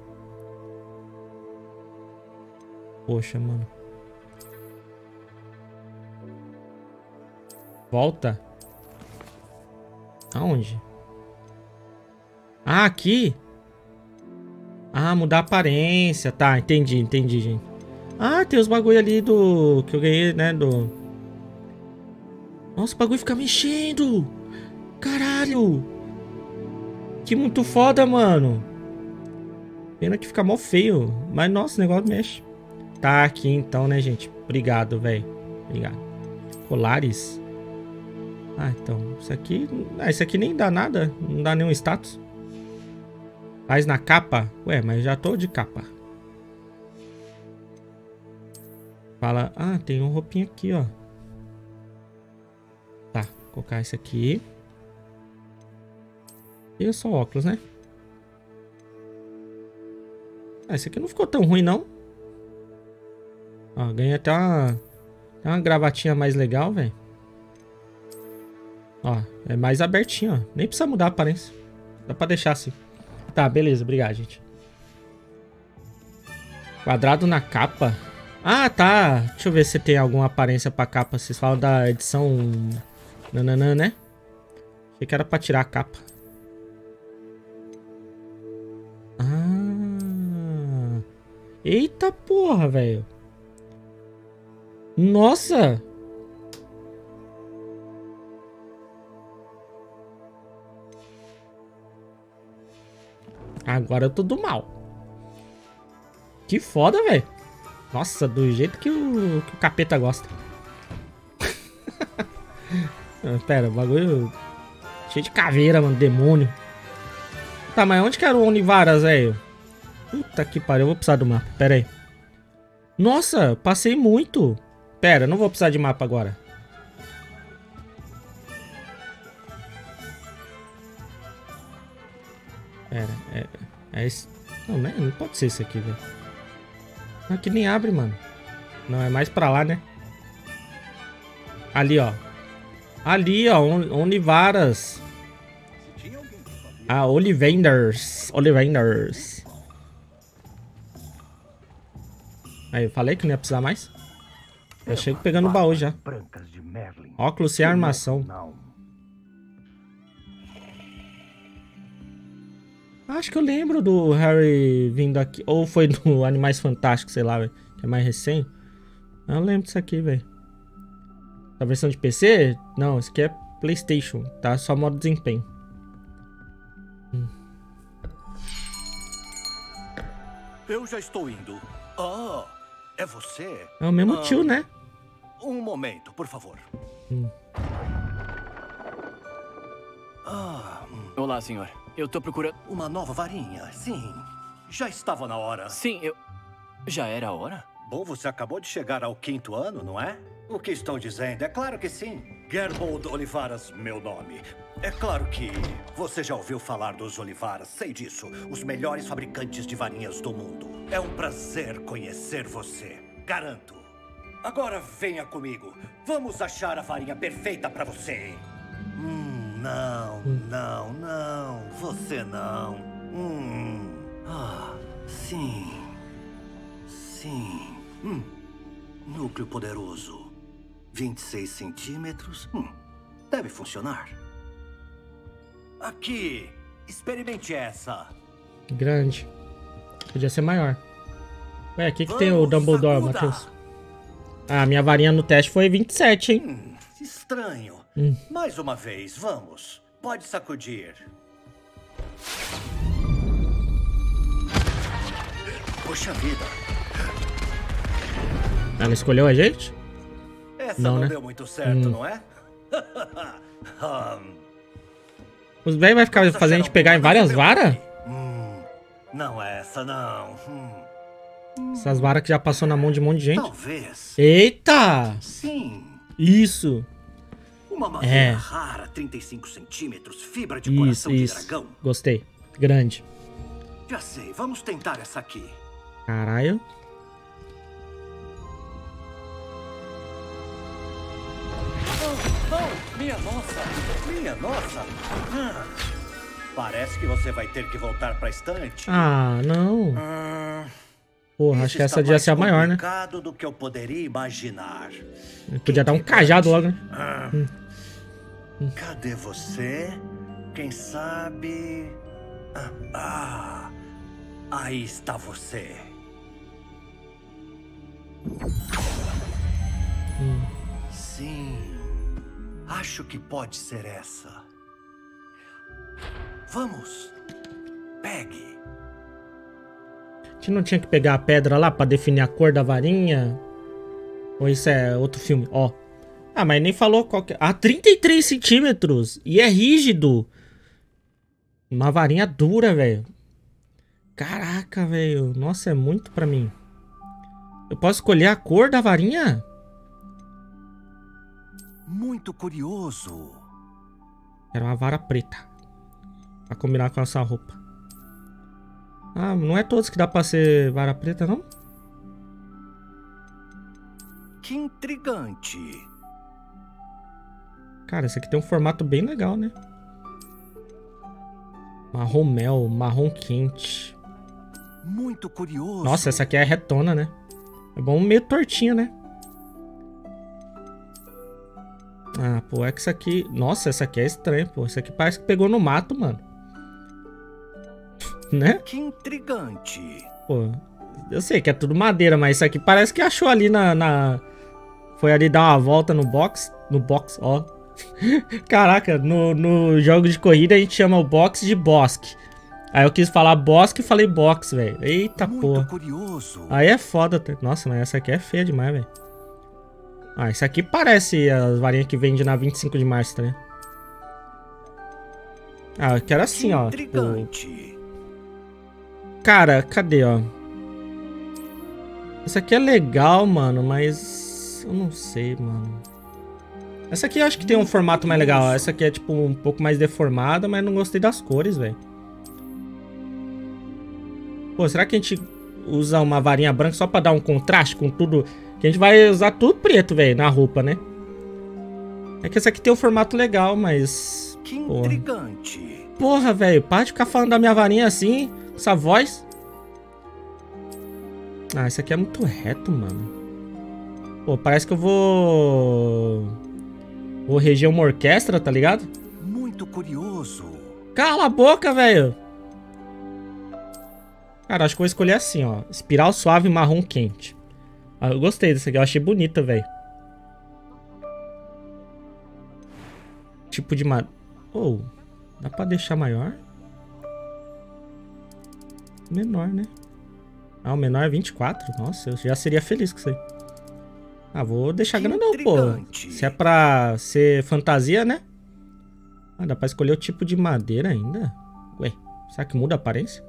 Poxa, mano. Volta. Aonde? Ah, aqui? Ah, mudar a aparência. Tá, entendi, entendi, gente. Ah, tem os bagulho ali do... Que eu ganhei, né, do... Nossa, o bagulho fica mexendo. Caralho. Que muito foda, mano. Pena que fica mó feio. Mas, nossa, o negócio mexe. Tá aqui então, né, gente? Obrigado, velho. Obrigado. Colares. Ah, então. Isso aqui... Ah, isso aqui nem dá nada. Não dá nenhum status. Faz na capa? Ué, mas já tô de capa. Fala... Ah, tem um roupinho aqui, ó. Tá. Vou colocar esse aqui. E só óculos, né? Ah, esse aqui não ficou tão ruim, não. Ó, ganhei até uma, até uma gravatinha mais legal, velho. Ó, é mais abertinho, ó. Nem precisa mudar a aparência. Dá pra deixar assim. Tá, beleza. Obrigado, gente. Quadrado na capa. Ah, tá. Deixa eu ver se tem alguma aparência pra capa. Vocês falam da edição... Nananã, né? Achei que era pra tirar a capa. Ah. Eita porra, velho. Nossa! Agora eu tô do mal. Que foda, velho. Nossa, do jeito que o, que o capeta gosta. Ah, pera, o bagulho... Cheio de caveira, mano. Demônio. Tá, mas onde que era o Onivaras, velho? Puta que pariu. Eu vou precisar do mapa. Pera aí. Nossa, passei muito. Pera, não vou precisar de mapa agora. Pera, é, é esse... Não, né? não pode ser esse aqui, velho. Aqui nem abre, mano. Não, é mais pra lá, né? Ali, ó. Ali, ó. Olivaras. Ah, Olivenders. Olivenders. Aí, eu falei que não ia precisar mais. Já chego pegando o baú já. Óculos sem armação. Acho que eu lembro do Harry vindo aqui. Ou foi do Animais Fantásticos, sei lá, véio, que é mais recém. Eu lembro disso aqui, velho. A versão de PC? Não, esse aqui é PlayStation, tá? Só modo desempenho. Eu já estou indo. Ah, é você? É o mesmo Ah, tio, né? Um momento, por favor. Hum. Ah, hum, Olá, senhor. Eu tô procurando. uma nova varinha. Sim, já estava na hora. Sim, eu. Já era a hora? Bom, você acabou de chegar ao quinto ano, não é? O que estou dizendo? É claro que sim. Gerbold Olivaras, meu nome. É claro que você já ouviu falar dos Olivaras, sei disso. Os melhores fabricantes de varinhas do mundo. É um prazer conhecer você. Garanto. Agora venha comigo. Vamos achar a varinha perfeita para você. Hum, não, não, não. Você não. Hum. Ah, sim. Sim. Hum. Núcleo poderoso. 26 centímetros. Hum. Deve funcionar. Aqui. Experimente essa. Grande. Podia ser maior. Ué, o que, que tem o Vamos, Dumbledore. Matheus? Ah, minha varinha no teste foi 27, hein? Hum, estranho. Hum. Mais uma vez, vamos. Pode sacudir. Poxa vida. Ela escolheu a gente? Essa Não, não, né? deu muito certo, Hum. não é? Hum, Os velhos vai ficar fazendo a gente pegar em várias varas? hum, não é essa, não. Hum, Essas varas que já passou na mão de um monte de gente. talvez. Eita! Sim. Isso, Uma madeira É. rara, 35 centímetros, fibra de isso, coração de isso. dragão. Gostei. Grande. Já sei, vamos tentar essa aqui. Caralho. Oh, minha nossa! Minha nossa! Ah, parece que você vai ter que voltar pra estante. Ah, não. Ah, Porra, acho que essa devia ser a maior, né? do que eu poderia imaginar. Eu podia dar um cajado logo, né? Ah, Cadê você? Quem sabe? Ah, ah, aí está você. Sim, acho que pode ser essa. Vamos, pegue. A gente não tinha que pegar a pedra lá pra definir a cor da varinha? Ou isso é outro filme? Ó. Ah, mas nem falou qual que é. Ah, 33 centímetros. E é rígido. Uma varinha dura, velho. Caraca, velho. Nossa, é muito pra mim. Eu posso escolher a cor da varinha? Muito curioso. Era uma vara preta. Pra combinar com essa roupa. Ah, não é todos que dá pra ser vara preta, não? Que intrigante. Cara, esse aqui tem um formato bem legal, né? Marrom mel, marrom quente. Muito curioso. Nossa, essa aqui é retona, né? É bom meio tortinho, né? Ah, pô, é que isso aqui... Nossa, essa aqui é estranha, pô. Isso aqui parece que pegou no mato, mano. Né? Que intrigante. Pô, eu sei que é tudo madeira, mas isso aqui parece que achou ali na... na... Foi ali dar uma volta no box. No box, ó. Caraca, no, no jogo de corrida a gente chama o box de bosque. Aí eu quis falar bosque e falei box, velho. Eita Muito porra. curioso. Aí é foda. tá? Nossa, mas essa aqui é feia demais, velho. Ah, isso aqui parece as varinhas que vende na 25 de março, tá ligado? Ah, eu quero assim, ó. Tipo, intrigante. Cara, cadê, ó? Essa aqui é legal, mano, mas... Eu não sei, mano. Essa aqui eu acho que tem um formato mais legal. ó. Essa aqui é, tipo, um pouco mais deformada, mas não gostei das cores, velho. Pô, será que a gente usa uma varinha branca só pra dar um contraste com tudo? Que a gente vai usar tudo preto, velho, na roupa, né? É que essa aqui tem um formato legal, mas... Que intrigante. Porra, velho, para de ficar falando da minha varinha assim, essa voz. Ah, isso aqui é muito reto, mano. Pô, parece que eu vou... Vou reger uma orquestra, tá ligado? Muito curioso. Cala a boca, velho! Cara, acho que eu vou escolher assim, ó. Espiral suave marrom quente. Ah, eu gostei dessa aqui, eu achei bonita, velho. Tipo de madeira. Oh, dá pra deixar maior? Menor, né? Ah, o menor é 24? Nossa, eu já seria feliz com isso aí. Ah, vou deixar grandão, pô. Se é pra ser fantasia, né? Ah, dá pra escolher o tipo de madeira ainda? Ué, será que muda a aparência?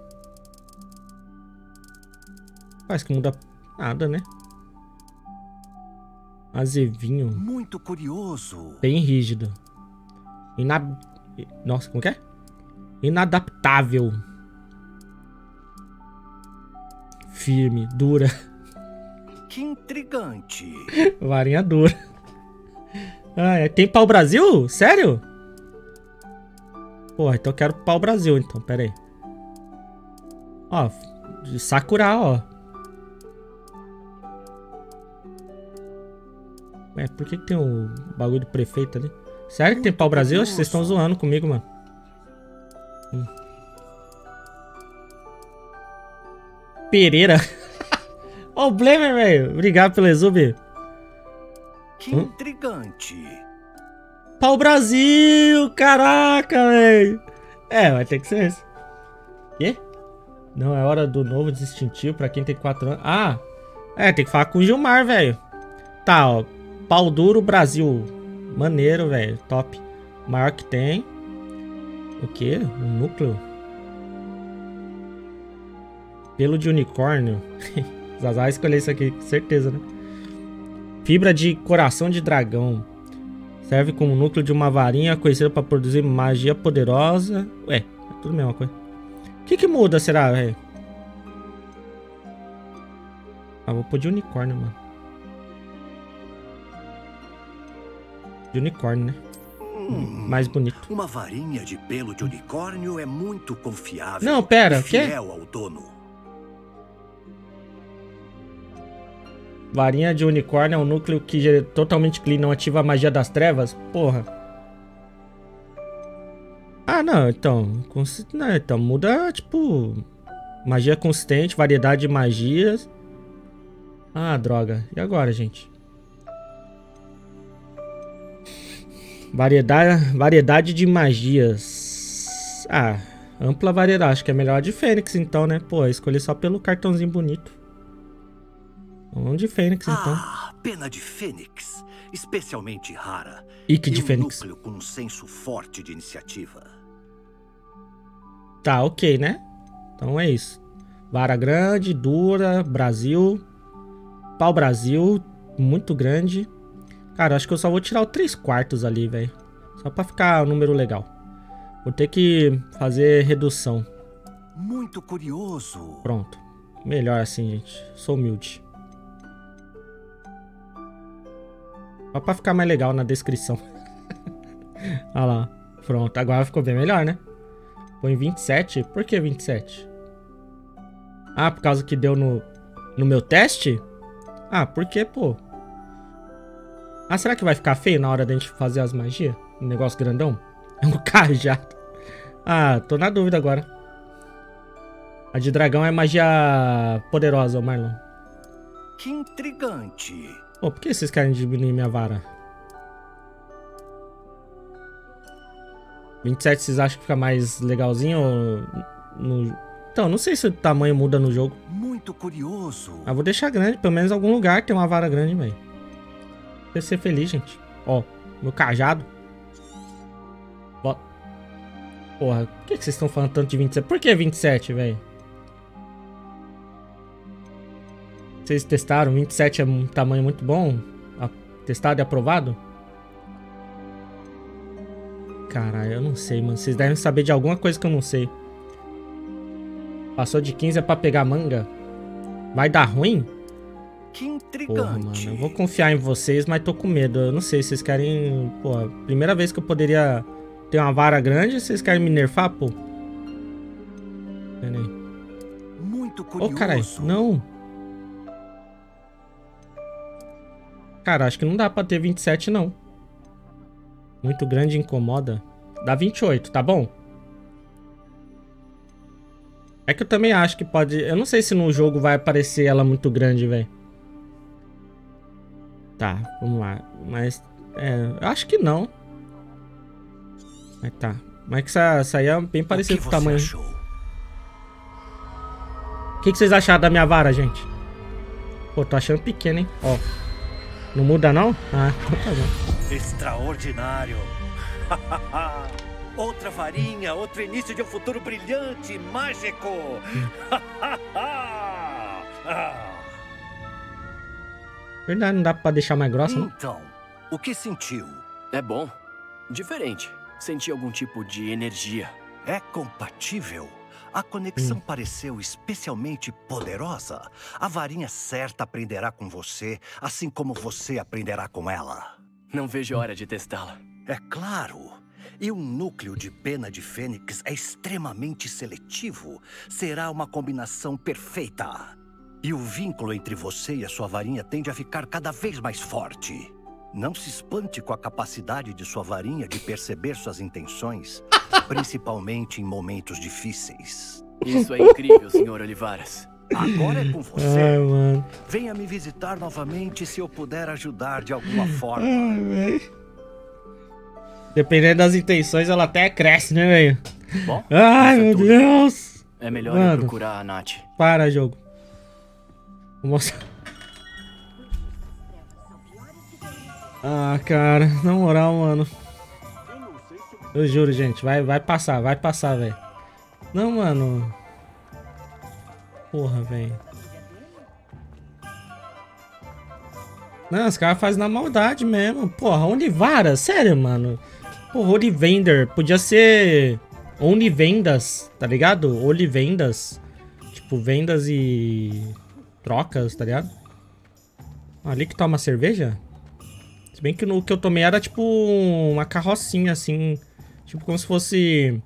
Parece que muda nada, né? Azevinho. Muito curioso. Bem rígido. Inab... Nossa, como que é? Inadaptável. Firme, dura. Que intrigante. Varinha dura. Ah, é. Tem pau Brasil? Sério? Porra, então eu quero pau Brasil, então. Pera aí. Ó, de Sakura, ó. Ué, por que, que tem o bagulho do prefeito ali? Sério que tem pau Brasil? Acho que vocês estão zoando comigo, mano. Pereira. Ó o Blamer, velho. Obrigado pelo exub. Que hum? intrigante. Pau Brasil! Caraca, velho. É, vai ter que ser esse. Quê? Não, é hora do novo distintivo pra quem tem 4 anos. Ah, é, tem que falar com o Gilmar, velho. Tá, ó. Pau duro Brasil. Maneiro, velho. Top. Maior que tem. O quê? O núcleo? Pelo de unicórnio. Zazá escolheu isso aqui, certeza, né? Fibra de coração de dragão. Serve como núcleo de uma varinha conhecida para produzir magia poderosa. Ué, é tudo a mesma coisa. O que, que muda, será, velho? Ah, vou pôr de unicórnio, mano. De unicórnio, né? Hum, Mais bonito. Uma varinha de pelo de unicórnio é muito confiável. Não, pera, o quê? Fiel ao dono. Varinha de unicórnio é um núcleo que é totalmente clean, não ativa a magia das trevas? Porra. Ah, não, então. Não, então muda, tipo. Magia consistente, variedade de magias. Ah, droga. E agora, gente? Variedade, variedade de magias. Ah, ampla variedade. Acho que é melhor a de Fênix, então, né? Pô, escolhi só pelo cartãozinho bonito. Vamos de Fênix, então. Ah, pena de Fênix. Especialmente rara. Ike de um Fênix. núcleo com um senso forte de iniciativa. Tá, ok, né? Então é isso. Vara grande, dura, Brasil. Pau Brasil, muito grande. Cara, acho que eu só vou tirar o 3 quartos ali, velho. Só pra ficar um número legal. Vou ter que fazer redução. Muito curioso. Pronto. Melhor assim, gente. Sou humilde. Só pra ficar mais legal na descrição. Olha lá. Pronto, agora ficou bem melhor, né? Põe 27. Por que 27? Ah, por causa que deu no, no meu teste? Ah, porque, pô. Ah, será que vai ficar feio na hora da gente fazer as magias? Um negócio grandão? É um cajado. Ah, tô na dúvida agora. A de dragão é magia poderosa, Marlon. Que intrigante. Pô, por que vocês querem diminuir minha vara? 27 vocês acham que fica mais legalzinho no... Então, não sei se o tamanho muda no jogo. Muito curioso. Ah, vou deixar grande, pelo menos em algum lugar tem uma vara grande, velho. Pra ser feliz, gente. Ó, meu cajado. Ó. Porra, por que, que vocês estão falando tanto de 27? Por que 27, velho? Vocês testaram? 27 é um tamanho muito bom? Testado e aprovado? Caralho, eu não sei, mano. Vocês devem saber de alguma coisa que eu não sei. Passou de 15 é pra pegar manga? Vai dar ruim? Que intrigante. Porra, mano. Eu vou confiar em vocês, mas tô com medo. Eu não sei, vocês querem... Pô, primeira vez que eu poderia ter uma vara grande, vocês querem me nerfar, pô? Pera aí. Muito curioso. Ô, oh, caralho, não. Cara, acho que não dá pra ter 27, não. Muito grande incomoda. Dá 28, tá bom? É que eu também acho que pode... Eu não sei se no jogo vai aparecer ela muito grande, velho. Tá, vamos lá. Mas, é, eu acho que não. Aí tá. Mas que essa, essa aí é bem parecido com o tamanho. O que, que vocês acharam da minha vara, gente? Pô, tô achando pequena, hein? Ó. Não muda, não? Ah, então tá bom. Extraordinário. Outra varinha, outro início de um futuro brilhante, mágico. Ah. Verdade, não dá pra deixar mais grossa, não? Então, o que sentiu? É bom. Diferente. Senti algum tipo de energia. É compatível? A conexão pareceu especialmente poderosa. A varinha certa aprenderá com você, assim como você aprenderá com ela. Não vejo hora de testá-la. É claro. E um núcleo de pena de fênix é extremamente seletivo. Será uma combinação perfeita. E o vínculo entre você e a sua varinha tende a ficar cada vez mais forte. Não se espante com a capacidade de sua varinha de perceber suas intenções, principalmente em momentos difíceis. Isso é incrível, Sr. Olivares. Agora é com você. Ai, mano. Venha me visitar novamente se eu puder ajudar de alguma forma. Ai. Dependendo das intenções, ela até cresce, né, velho? Bom, Ai, é meu tudo. Deus. É melhor eu Mano. procurar a Nath. Para, jogo. Vou mostrar. Ah, cara, na moral, mano. Eu juro, gente, vai, vai passar, vai passar, velho. Não, mano. Porra, velho. Não, os caras fazem na maldade mesmo. Porra, Olivara, sério, mano. Porra, Olivender, podia ser Onivendas, tá ligado? Olivendas. Tipo, vendas e trocas, tá ligado? Ali que toma cerveja? Se bem que no que eu tomei era tipo uma carrocinha assim. Tipo como se fosse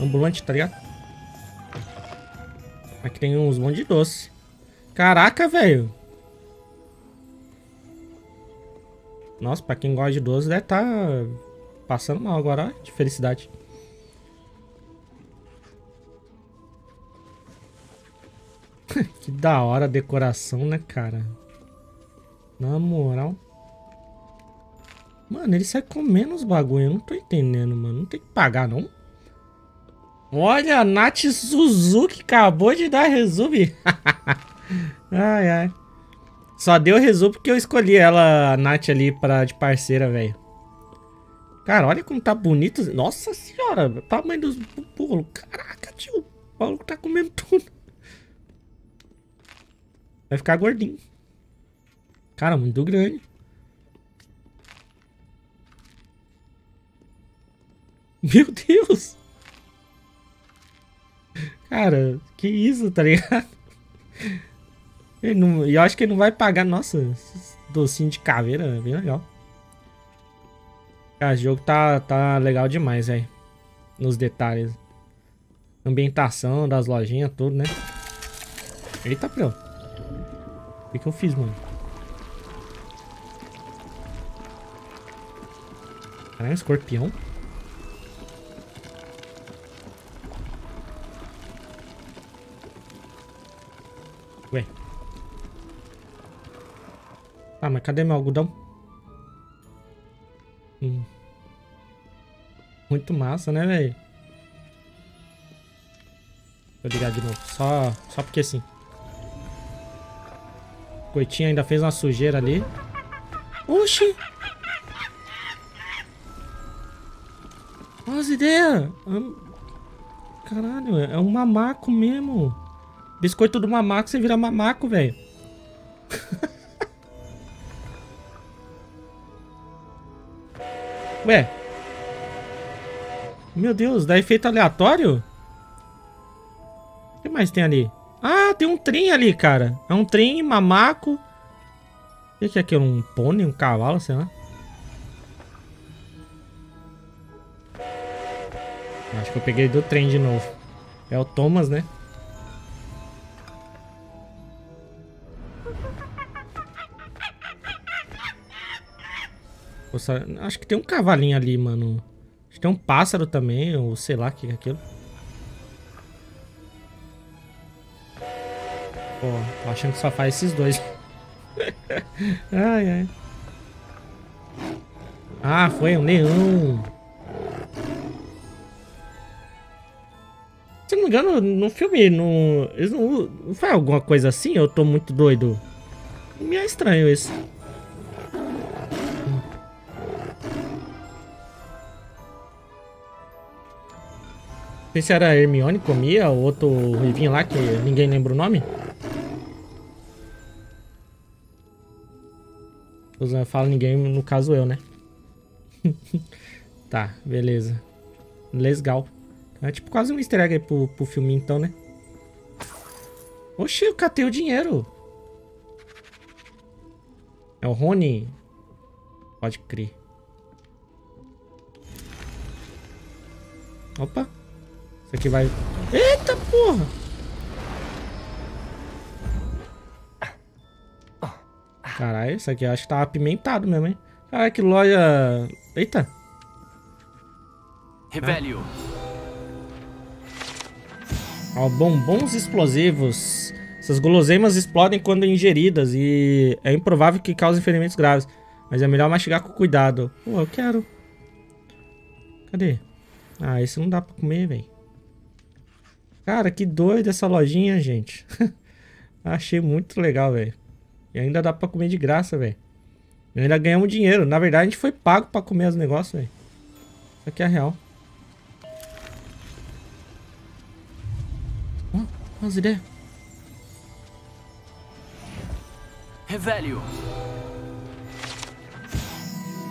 ambulante, tá ligado? Aqui tem uns monte de doce. Caraca, velho. Nossa, pra quem gosta de doce deve tá passando mal agora, de felicidade. que da hora a decoração, né, cara? Na moral. Mano, ele sai comendo os bagulho. Eu não tô entendendo, mano. Não tem que pagar, não. Olha, a Nath Suzuki acabou de dar resumo. ai, ai. Só deu resumo porque eu escolhi ela, a Nath, ali pra, de parceira, velho. Cara, olha como tá bonito. Nossa senhora, tamanho dos bolos. Caraca, tio. O maluco tá comendo tudo. Vai ficar gordinho. Cara, muito grande. Meu Deus! Cara, que isso, tá ligado? Não, eu acho que ele não vai pagar. Nossa, esses docinhos de caveira, bem legal. Cara, esse jogo tá, tá legal demais, velho. Nos detalhes. Ambientação das lojinhas, tudo, né? Eita, Pro. O que, que eu fiz, mano? Caralho, escorpião? Ah, mas cadê meu algodão? Hum. Muito massa, né, velho? Vou ligar de novo. Só, só porque sim. Coitinho ainda fez uma sujeira ali. Oxi! Olha as ideias! Caralho, é um mamaco mesmo. Biscoito do mamaco, você vira mamaco, velho. Ué. Meu Deus, dá efeito aleatório? O que mais tem ali? Ah, tem um trem ali, cara. É um trem, mamaco. O que é aquilo? Um pônei, um cavalo, sei lá. Acho que eu peguei do trem de novo. É o Thomas, né? Acho que tem um cavalinho ali, mano. Acho que tem um pássaro também, ou sei lá o que é aquilo. Pô, tô achando que só faz esses dois. ai, ai. Ah, foi um leão. Se não me engano, no filme, no... Eles não... Foi alguma coisa assim? Eu tô muito doido. Me é estranho isso. Sei se era Hermione comia, o outro ruivinho lá, que ninguém lembra o nome. Eu falo ninguém, no caso eu, né? tá, beleza. Legal. É tipo quase um easter egg aí pro, pro filme então, né? Oxi, eu catei o dinheiro. É o Rony. Pode crer. Opa. Isso aqui vai... Eita porra! Caralho, isso aqui eu acho que tá apimentado mesmo, hein? Caralho, que loja... Eita. Revelio. Ó, bombons explosivos. Essas guloseimas explodem quando ingeridas e é improvável que causem ferimentos graves. Mas é melhor mastigar com cuidado. Pô, eu quero. Cadê? Ah, esse não dá pra comer, velho. Cara, que doido essa lojinha, gente. Achei muito legal, velho. E ainda dá pra comer de graça, velho. E ainda ganhamos dinheiro. Na verdade, a gente foi pago pra comer os negócios, velho. Isso aqui é real. Ó, oh, as ideias. Revelio.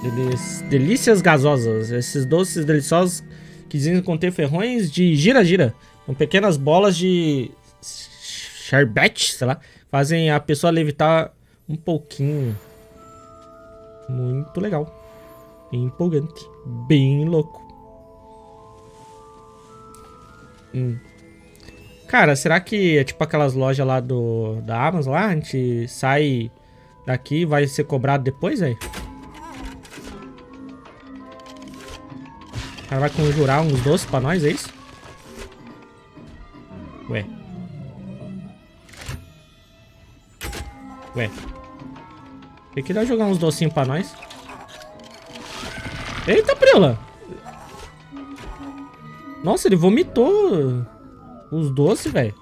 Delis, delícias gasosas. Esses doces deliciosos que dizem conter ferrões de gira-gira. Com pequenas bolas de sherbet, sei lá. Fazem a pessoa levitar um pouquinho. Muito legal. Empolgante. Bem louco. Hum. Cara, será que é tipo aquelas lojas lá do da Amazon lá? A gente sai daqui e vai ser cobrado depois, aí? O cara vai conjurar uns doces pra nós, é isso? Ué. Ué. Tem que dar jogar uns docinhos pra nós. Eita, Prila! Nossa, ele vomitou os doces, velho.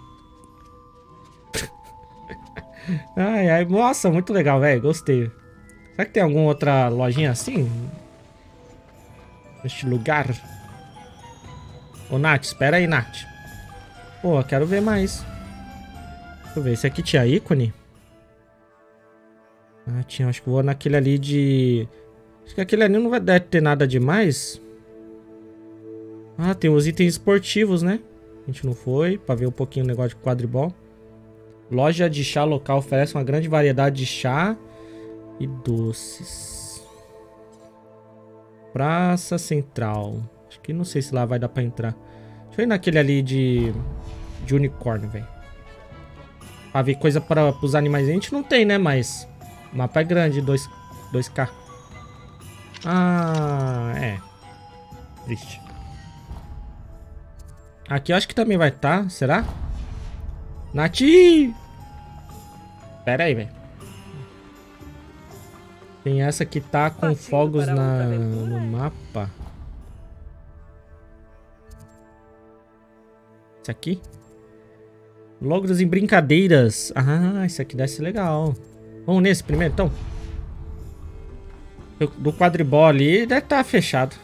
ai, ai. Nossa, muito legal, velho. Gostei. Será que tem alguma outra lojinha assim? Neste lugar? Ô, Nath, espera aí, Nath. Pô, quero ver mais. Deixa eu ver. Esse aqui tinha ícone? Ah, tinha. Acho que vou naquele ali de... Acho que aquele ali não vai deve ter nada demais. Ah, tem os itens esportivos, né? A gente não foi, pra ver um pouquinho o negócio de quadribol. Loja de chá local oferece uma grande variedade de chá e doces. Praça Central. Acho que não sei se lá vai dar pra entrar. Deixa eu ir naquele ali de, de unicórnio, velho. Pra ver coisa para os animais. A gente não tem, né? Mas o mapa é grande, 2, 2K. Ah, é. Triste. Aqui eu acho que também vai estar, tá, será? Nati! Pera aí, velho. Tem essa que tá com fogos na, no mapa. Esse aqui? Logros em brincadeiras. Ah, esse aqui deve ser legal. Vamos nesse primeiro, então. Do quadribol ali deve estar tá fechado.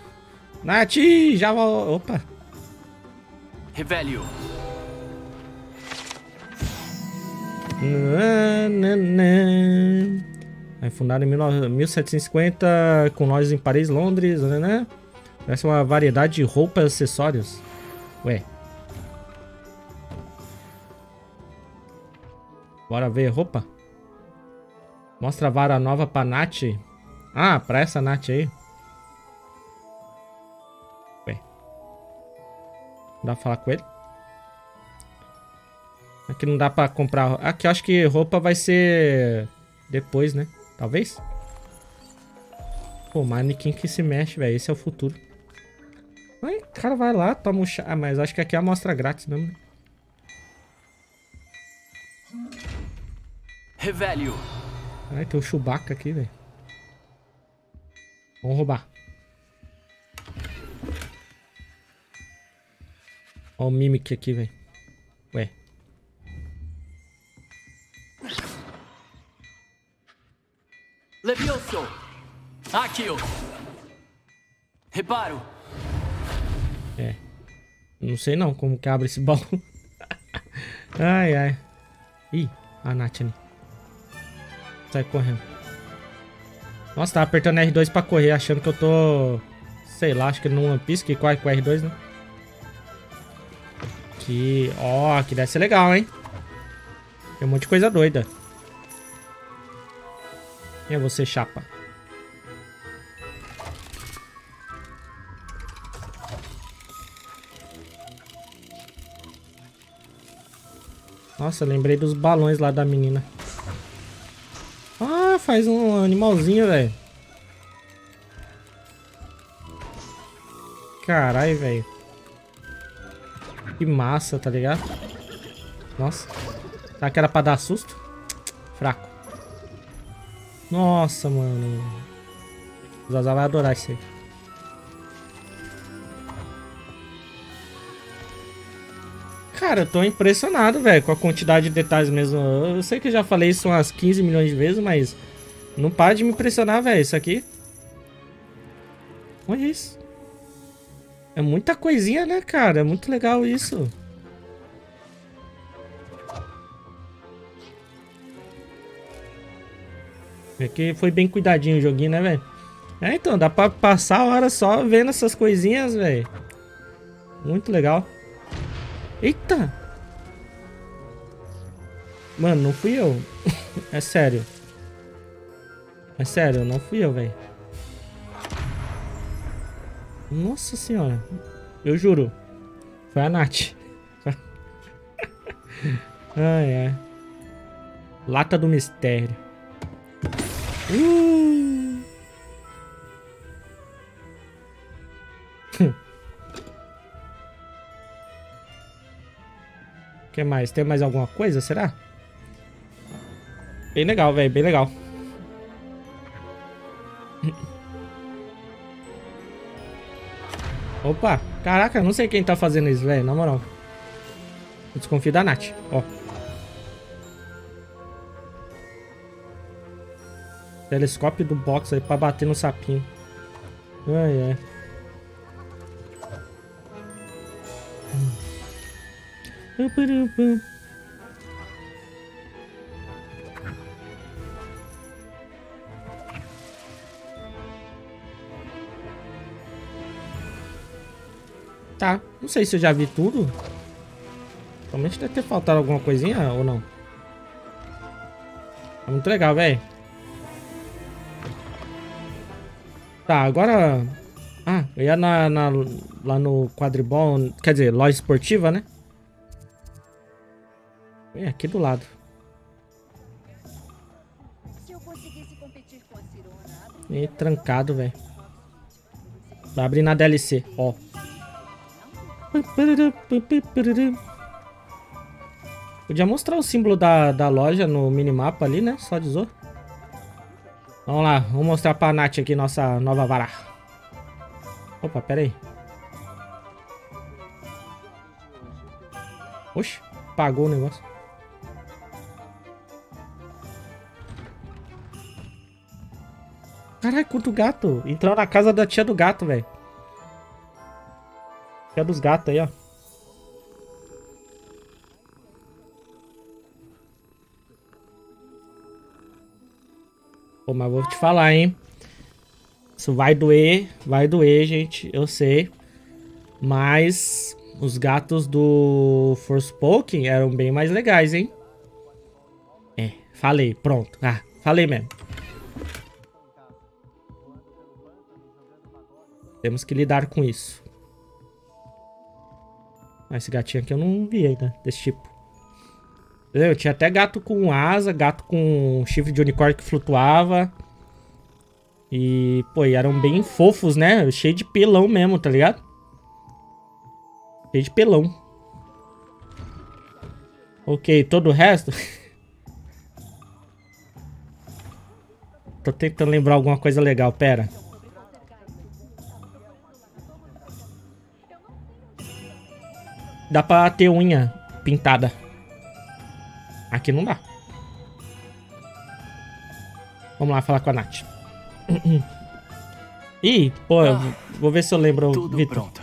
Nath, já vou... Opa. Revelio. É fundado em 1750 com lojas em Paris, Londres, né? Parece uma variedade de roupas e acessórios. Ué. Bora ver roupa? Mostra a vara nova pra Nath. Ah, pra essa Nath aí. Dá pra falar com ele? Aqui não dá pra comprar... Aqui eu acho que roupa vai ser... Depois, né? Talvez? Pô, manequim que se mexe, velho. Esse é o futuro. Ai, cara, vai lá, toma um chá. Ah, mas acho que aqui é amostra grátis mesmo, né? Revelio. Ai, tem o Chewbacca aqui, velho. Vamos roubar. O Mimic aqui, velho. Ué. Levioso! Akio! Reparo! É. Não sei não como que abre esse baú. ai, ai. Ih, a Nath ali. Sai correndo. Nossa, tava apertando R2 pra correr, achando que eu tô... Sei lá, acho que no One Piece, que corre com R2, né? Aqui... Ó, aqui deve ser legal, hein? Tem um monte de coisa doida. Quem é você, chapa? Nossa, lembrei dos balões lá da menina. Ah, faz um animalzinho, velho. Caralho, velho. Que massa, tá ligado? Nossa. Será que era pra dar susto? Fraco. Nossa, mano. O Zaza vai adorar isso aí. Cara, eu tô impressionado, velho, com a quantidade de detalhes mesmo. Eu sei que eu já falei isso umas 15 milhões de vezes, mas não para de me impressionar, velho, isso aqui. Olha isso. É muita coisinha, né, cara? É muito legal isso. É que foi bem cuidadinho o joguinho, né, velho? É, então, dá pra passar a hora só vendo essas coisinhas, velho. Muito legal. Eita! Mano, não fui eu. é sério. É sério, não fui eu, velho. Nossa senhora. Eu juro. Foi a Nath. ai, ai. Lata do mistério. Uh! Que mais? Tem mais alguma coisa, será? Bem legal, velho, bem legal. Opa, caraca, não sei quem tá fazendo isso, velho, na moral. Eu desconfio da Nath, ó. Telescópio do box aí pra bater no sapinho. Ai, ai. Tá, não sei se eu já vi tudo. Realmente deve ter faltado alguma coisinha ou não. É muito legal, velho. Tá, agora... Ah, eu ia na, na, lá no quadribol, quer dizer, loja esportiva, né? É, aqui do lado. E trancado, velho. Vai abrir na DLC, ó. Podia mostrar o símbolo da, da loja no minimapa ali, né? Só de. Vamos lá, vamos mostrar pra Nath aqui nossa nova vara. Opa, pera aí. Oxe, apagou o negócio. Caralho, quanto gato. Entrou na casa da tia do gato, velho. Tia dos gatos aí, ó. Pô, mas vou te falar, hein. Isso vai doer, vai doer, gente. Eu sei. Mas os gatos do Forspoken eram bem mais legais, hein. É, falei, pronto. Ah, falei mesmo. Temos que lidar com isso. Esse gatinho aqui eu não vi ainda, desse tipo. Eu tinha até gato com asa, gato com chifre de unicórnio que flutuava. E, pô, e eram bem fofos, né? Cheio de pelão mesmo, tá ligado? Cheio de pelão. Ok, todo o resto... Tô tentando lembrar alguma coisa legal, pera. Dá pra ter unha. pintada. Aqui não dá. Vamos lá falar com a Nath. Ih, pô, eu vou ver se eu lembro, Ah, Tudo Vitor. pronto.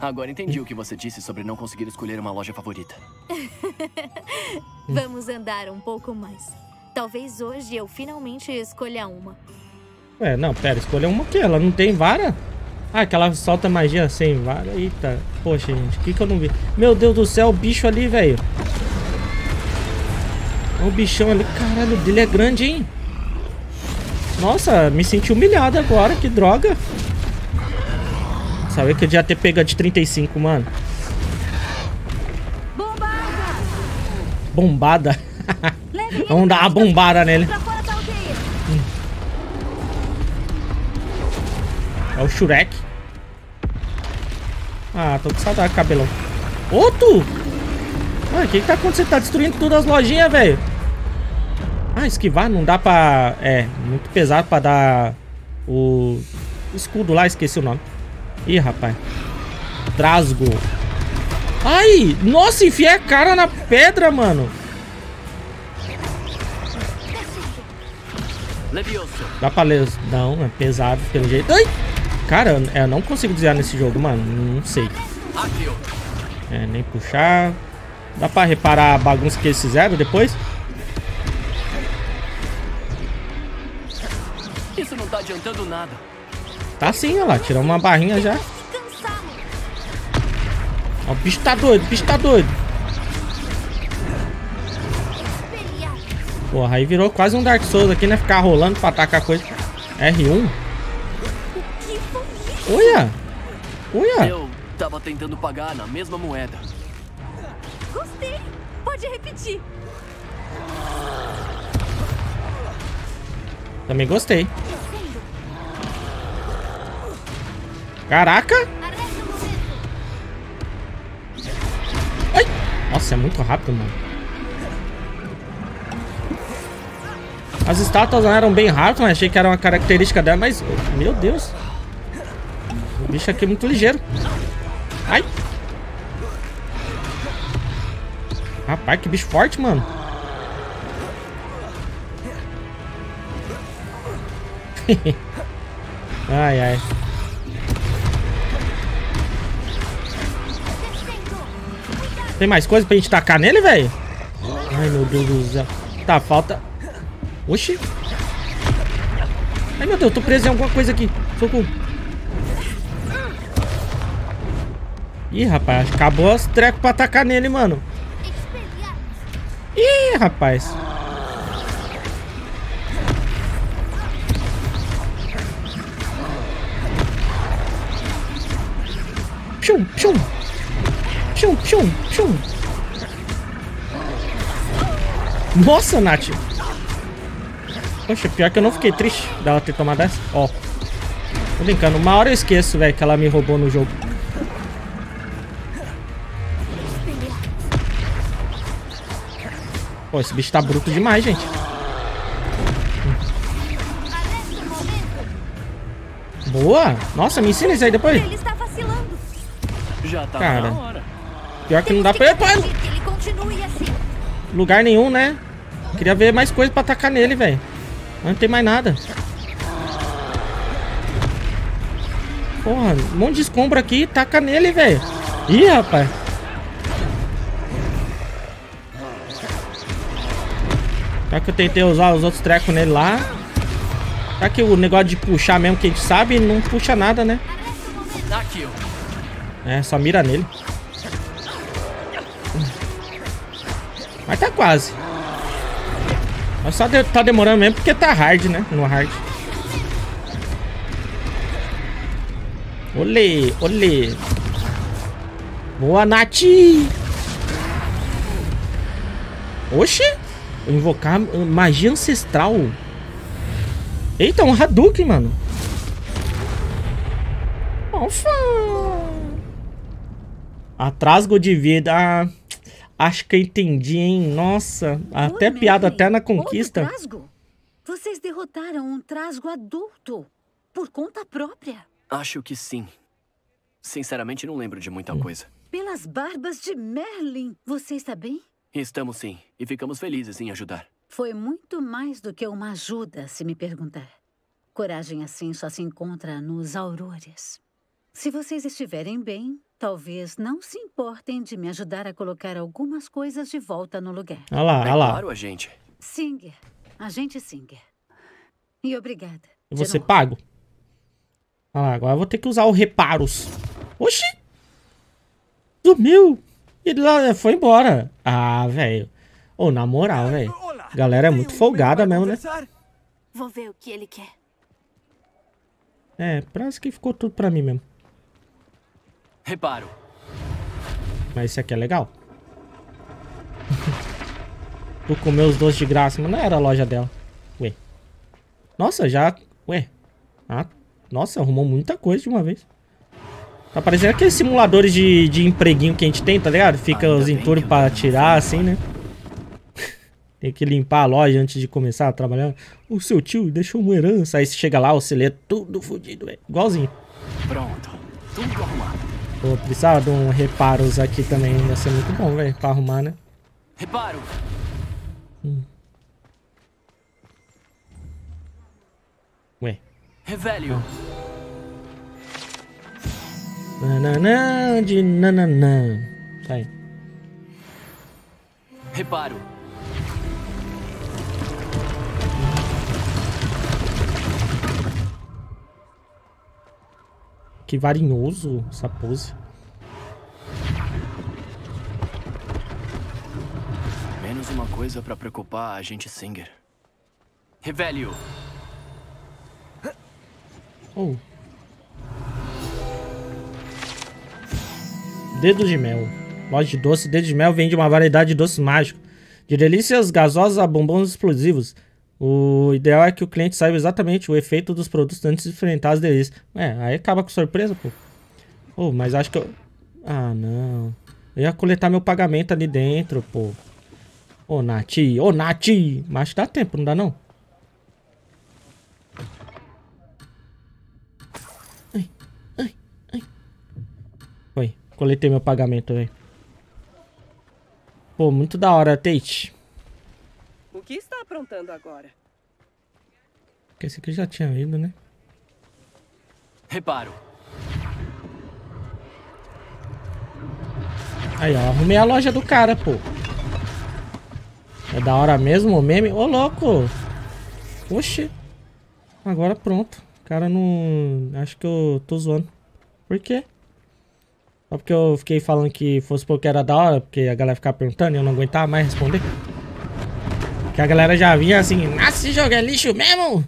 Agora entendi o que você disse sobre não conseguir escolher uma loja favorita. Vamos andar um pouco mais. Talvez hoje eu finalmente escolha uma. Ué, não, pera, escolha uma que ela não tem vara? Ah, que ela solta magia sem vara. Eita, poxa, gente, o que que eu não vi? Meu Deus do céu, o bicho ali, velho. O bichão ali. Caralho, dele é grande, hein? Nossa, me senti humilhado agora, que droga. Sabia que eu já ter pego a de 35, mano. Bombada. Vamos dar uma bombada nele. É o Shurek. Ah, tô com saudade, cabelão. Outro? Ué, o que que tá acontecendo? Tá destruindo todas as lojinhas, velho. Ah, esquivar não dá pra... É, muito pesado pra dar o escudo lá, esqueci o nome. Ih, rapaz. Trasgo. Ai, nossa, enfiei a cara na pedra, mano. Dá pra ler. Não, é pesado pelo jeito. Ai! Cara, eu, não consigo desviar nesse jogo, mano. Não sei. É, nem puxar. Dá pra reparar a bagunça que eles fizeram depois? Isso não tá adiantando nada. Tá sim, olha lá. Tirou uma barrinha já. Ó, o bicho tá doido, o bicho tá doido. Porra, aí virou quase um Dark Souls aqui, né? Ficar rolando pra atacar coisa. R1? Olha! Olha! Eu tava tentando pagar na mesma moeda. Gostei. Pode repetir. Também gostei. Caraca! Ai! Nossa, é muito rápido, mano. As estátuas não eram bem rápidas, mas achei que era uma característica dela, mas... Meu Deus! O bicho aqui é muito ligeiro. Ai! Rapaz, que bicho forte, mano. ai, ai. Tem mais coisa pra gente tacar nele, velho? Ai, meu Deus do céu. Tá, falta... Oxi. Ai, meu Deus, tô preso em alguma coisa aqui. Socorro. Ih, rapaz, acabou os trecos pra atacar nele, mano. Ih, rapaz. Pshum, pshum. Pshum, pshum, pshum. Nossa, Nath. Poxa, pior que eu não fiquei triste dela ter tomado essa. Ó. Tô brincando. Uma hora eu esqueço, velho, que ela me roubou no jogo. Pô, esse bicho tá bruto demais, gente. Boa! Nossa, me ensina isso aí depois. Ele está vacilando. Já tá Cara. na hora. Pior que não dá pra... Epa! Que ele continue assim. Lugar nenhum, né? Queria ver mais coisa pra atacar nele, velho. Mas não tem mais nada. Porra, um monte de escombro aqui. Taca nele, velho. Ih, rapaz. Já que eu tentei usar os outros trecos nele lá. Já que o negócio de puxar mesmo que a gente sabe, não puxa nada, né? É, só mira nele. Mas tá quase. Mas só de- tá demorando mesmo porque tá hard, né? No hard. Olê, olê. Boa, Nath! Oxi! Invocar magia ancestral. Eita, um Hadouken, mano. Ofa! Atrasgo de vida. Ah, acho que eu entendi, hein? Nossa, até piada até na conquista. Outro trasgo? Vocês derrotaram um trasgo adulto. Por conta própria. Acho que sim. Sinceramente, não lembro de muita coisa. Pelas barbas de Merlin, você está bem? Estamos sim, e ficamos felizes em ajudar. Foi muito mais do que uma ajuda, se me perguntar. Coragem assim só se encontra nos aurores. Se vocês estiverem bem, talvez não se importem de me ajudar a colocar algumas coisas de volta no lugar. Olha lá, É olha lá. claro, agente. Singer, agente Singer. E obrigada. Eu vou ser novo. pago. Olha lá, agora eu vou ter que usar o reparos. Oxi! Sumiu! E lá foi embora. Ah, velho. Ô, na moral, velho. Galera é muito folgada mesmo, né? Vou ver o que ele quer. É, parece que ficou tudo pra mim mesmo. Reparo. Mas esse aqui é legal. tu comeu os doces de graça, mas não era a loja dela. Ué. Nossa, já. Ué. Ah, nossa, arrumou muita coisa de uma vez. Tá parecendo aqueles simuladores de, de empreguinho que a gente tem, tá ligado? Fica os entulhos pra tirar, assim, né? tem que limpar a loja antes de começar a trabalhar. O seu tio deixou uma herança. Aí você chega lá, você lê tudo fodido, velho. Igualzinho. Pronto. Tudo arrumado. Pô, precisava de um reparos aqui também. Ia ser muito bom, velho, pra arrumar, né? Reparo. Ué. Revelio. Nananã de nananã. Tá aí. Reparo. Que varinhoso essa pose. Menos uma coisa pra preocupar a agente Singer. Revelio. Oh. Dedo de mel. Loja de doce. Dedo de mel vende uma variedade de doces mágicos. De delícias gasosas a bombons explosivos. O ideal é que o cliente saiba exatamente o efeito dos produtos antes de enfrentar as delícias. É, aí acaba com surpresa, pô. Oh, mas acho que eu... Ah, não. Eu ia coletar meu pagamento ali dentro, pô. Ô, Nath. Ô, Nath. Mas dá tempo, não dá não? Coletei meu pagamento, velho. Pô, muito da hora, Tate. O que está aprontando agora? Porque esse aqui já tinha ido, né? Reparo. Aí, ó. Arrumei a loja do cara, pô. É da hora mesmo o meme? Ô, louco. Oxi. Agora pronto. O cara não... Acho que eu tô zoando. Por quê? Só porque eu fiquei falando que fosse porque era da hora, porque a galera ficava perguntando e eu não aguentava mais responder. Que a galera já vinha assim, "Ah, esse jogo é lixo mesmo?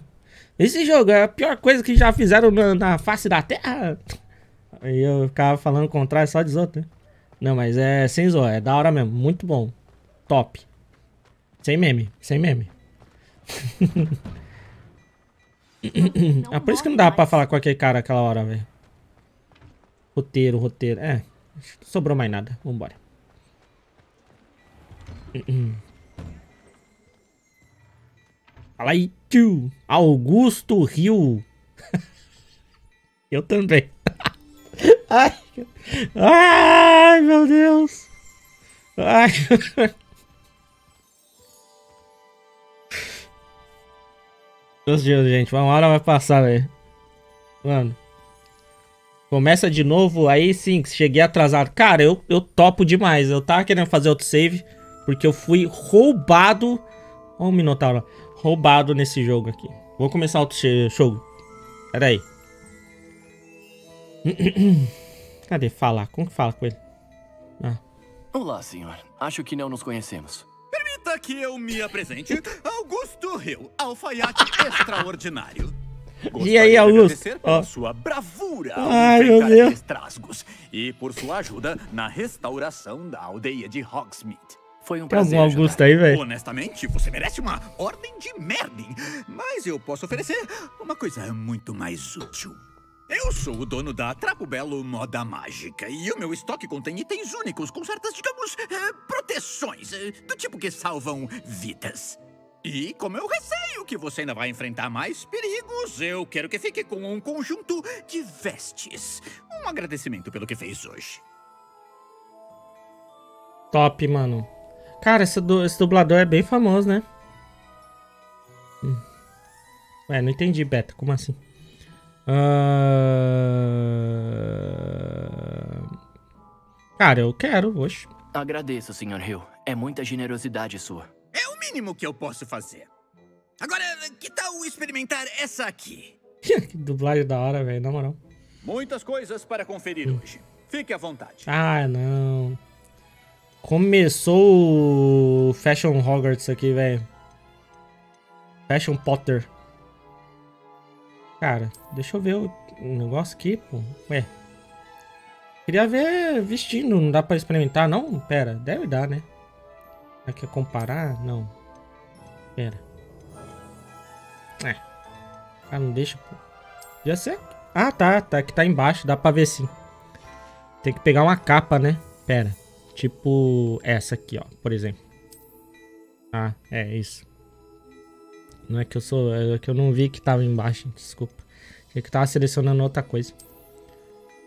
Esse jogo é a pior coisa que já fizeram na, na face da terra. Aí eu ficava falando o contrário só dos outros, né? Não, mas é sem zoar, é da hora mesmo, muito bom. Top. Sem meme, sem meme. é por isso que não dava pra falar com aquele cara aquela hora, velho. Roteiro, roteiro. É, não sobrou mais nada. Vambora. Fala aí, tio. Augusto Rio. Eu também. Ai, ai, meu Deus. Ai. Meu Deus, gente. Uma hora vai passar, velho. Mano. Começa de novo, aí sim, cheguei atrasado. Cara, eu, eu topo demais. Eu tava querendo fazer outro save, porque eu fui roubado. Olha o Minotauro. Roubado nesse jogo aqui. Vou começar outro jogo. Pera aí. Cadê falar? Como que fala com ele? Ah. Olá, senhor. Acho que não nos conhecemos. Permita que eu me apresente. Augusto Hill, alfaiate extraordinário. E aí, Gostaria Augusto? agradecer pela Ó. sua bravura Ai, meu Deus. trasgos e por sua ajuda na restauração da aldeia de Hogsmeade. Foi um Tem algum Augusto aí, velho? Honestamente, você merece uma ordem de Merlin, mas eu posso oferecer uma coisa muito mais útil. Eu sou o dono da Trapo Belo Moda Mágica e o meu estoque contém itens únicos com certas, digamos, eh, proteções, eh, do tipo que salvam vidas. E como eu receio que você ainda vai enfrentar mais perigos, eu quero que fique com um conjunto de vestes. Um agradecimento pelo que fez hoje. Top, mano. Cara, esse, du esse dublador é bem famoso, né? Hum. Ué, não entendi, Beta. Como assim? Uh... Cara, eu quero, oxe. Agradeço, Sr. Hill. É muita generosidade sua. É o mínimo que eu posso fazer. Agora, que tal experimentar essa aqui? que dublagem da hora, velho, na moral. Muitas coisas para conferir Hum. hoje. Fique à vontade. Ah, não. Começou o Fashion Hogwarts aqui, velho. Fashion Potter. Cara, deixa eu ver o o negócio aqui, pô. Ué. Queria ver vestindo, não dá pra experimentar, não? Pera, deve dar, né? Que é comparar? Não. Pera. É. Ah, não deixa. Podia ser. Ah, tá, tá. Que tá embaixo, dá pra ver sim. Tem que pegar uma capa, né? Pera. Tipo essa aqui, ó, por exemplo. Ah, é isso. Não é que eu sou. É que eu não vi que tava embaixo, desculpa. Achei que tava selecionando outra coisa.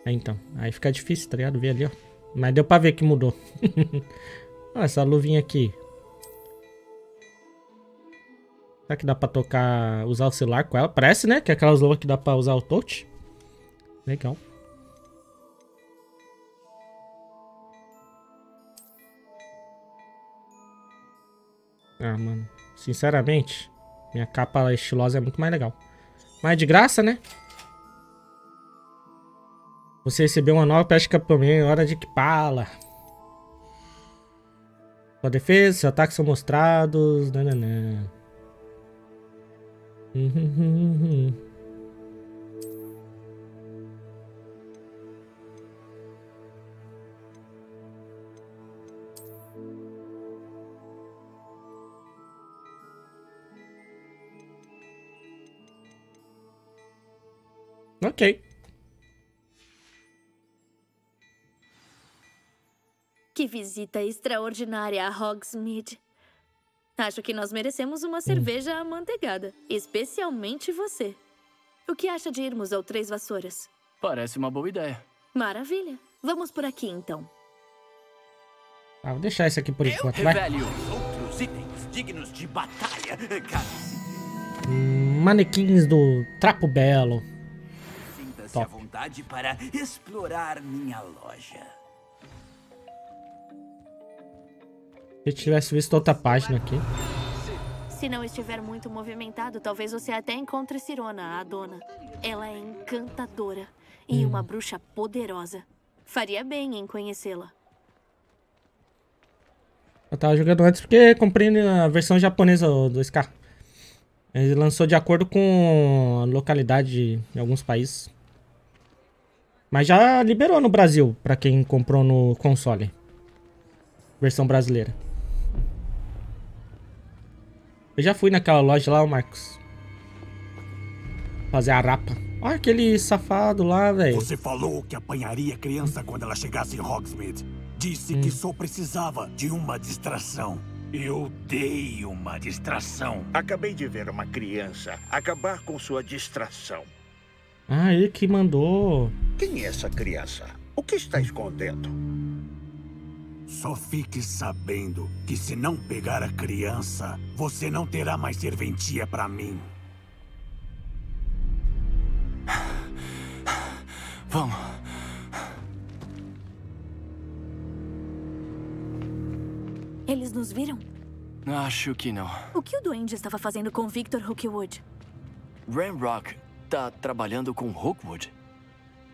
É, então. Aí fica difícil, tá ligado? Ver ali, ó. Mas deu pra ver que mudou. Olha essa luvinha aqui. Será que dá pra tocar. Usar o celular com ela? Parece, né? Que é aquelas luvas que dá pra usar o touch. Legal. Ah, mano. Sinceramente, minha capa estilosa é muito mais legal. Mas é de graça, né? Você recebeu uma nova peça de campeão, hora de equipá-la. Sua defesa, seus ataques são mostrados. Nananã. Uhum. Ok. Que visita extraordinária a Hogsmeade. Acho que nós merecemos uma cerveja amanteigada, especialmente você. O que acha de irmos ao Três Vassouras? Parece uma boa ideia. Maravilha. Vamos por aqui então. Ah, vou deixar esse aqui por Eu enquanto, vai. revelio outros itens dignos de batalha. Hum, Manequins do Trapo Belo. sinta-se à vontade para explorar minha loja. Se eu tivesse visto outra página aqui. Se não estiver muito movimentado, talvez você até encontre Cirona, a dona. Ela é encantadora e uma bruxa poderosa. Faria bem em conhecê-la. Eu tava jogando antes porque comprei a versão japonesa do Scar. Ele lançou de acordo com a localidade em alguns países. Mas já liberou no Brasil, pra quem comprou no console. Versão brasileira. Eu já fui naquela loja lá, Marcos. Fazer a rapa. Olha aquele safado lá, velho. Você falou que apanharia a criança quando ela chegasse em Hogsmeade. Disse que só precisava de uma distração. Eu dei uma distração. Acabei de ver uma criança acabar com sua distração. Ah, ele que mandou. Quem é essa criança? O que está escondendo? Só fique sabendo que se não pegar a criança, você não terá mais serventia pra mim. Vamos. Eles nos viram? Acho que não. O que o duende estava fazendo com Victor Hookwood? Ramrock tá trabalhando com Hookwood?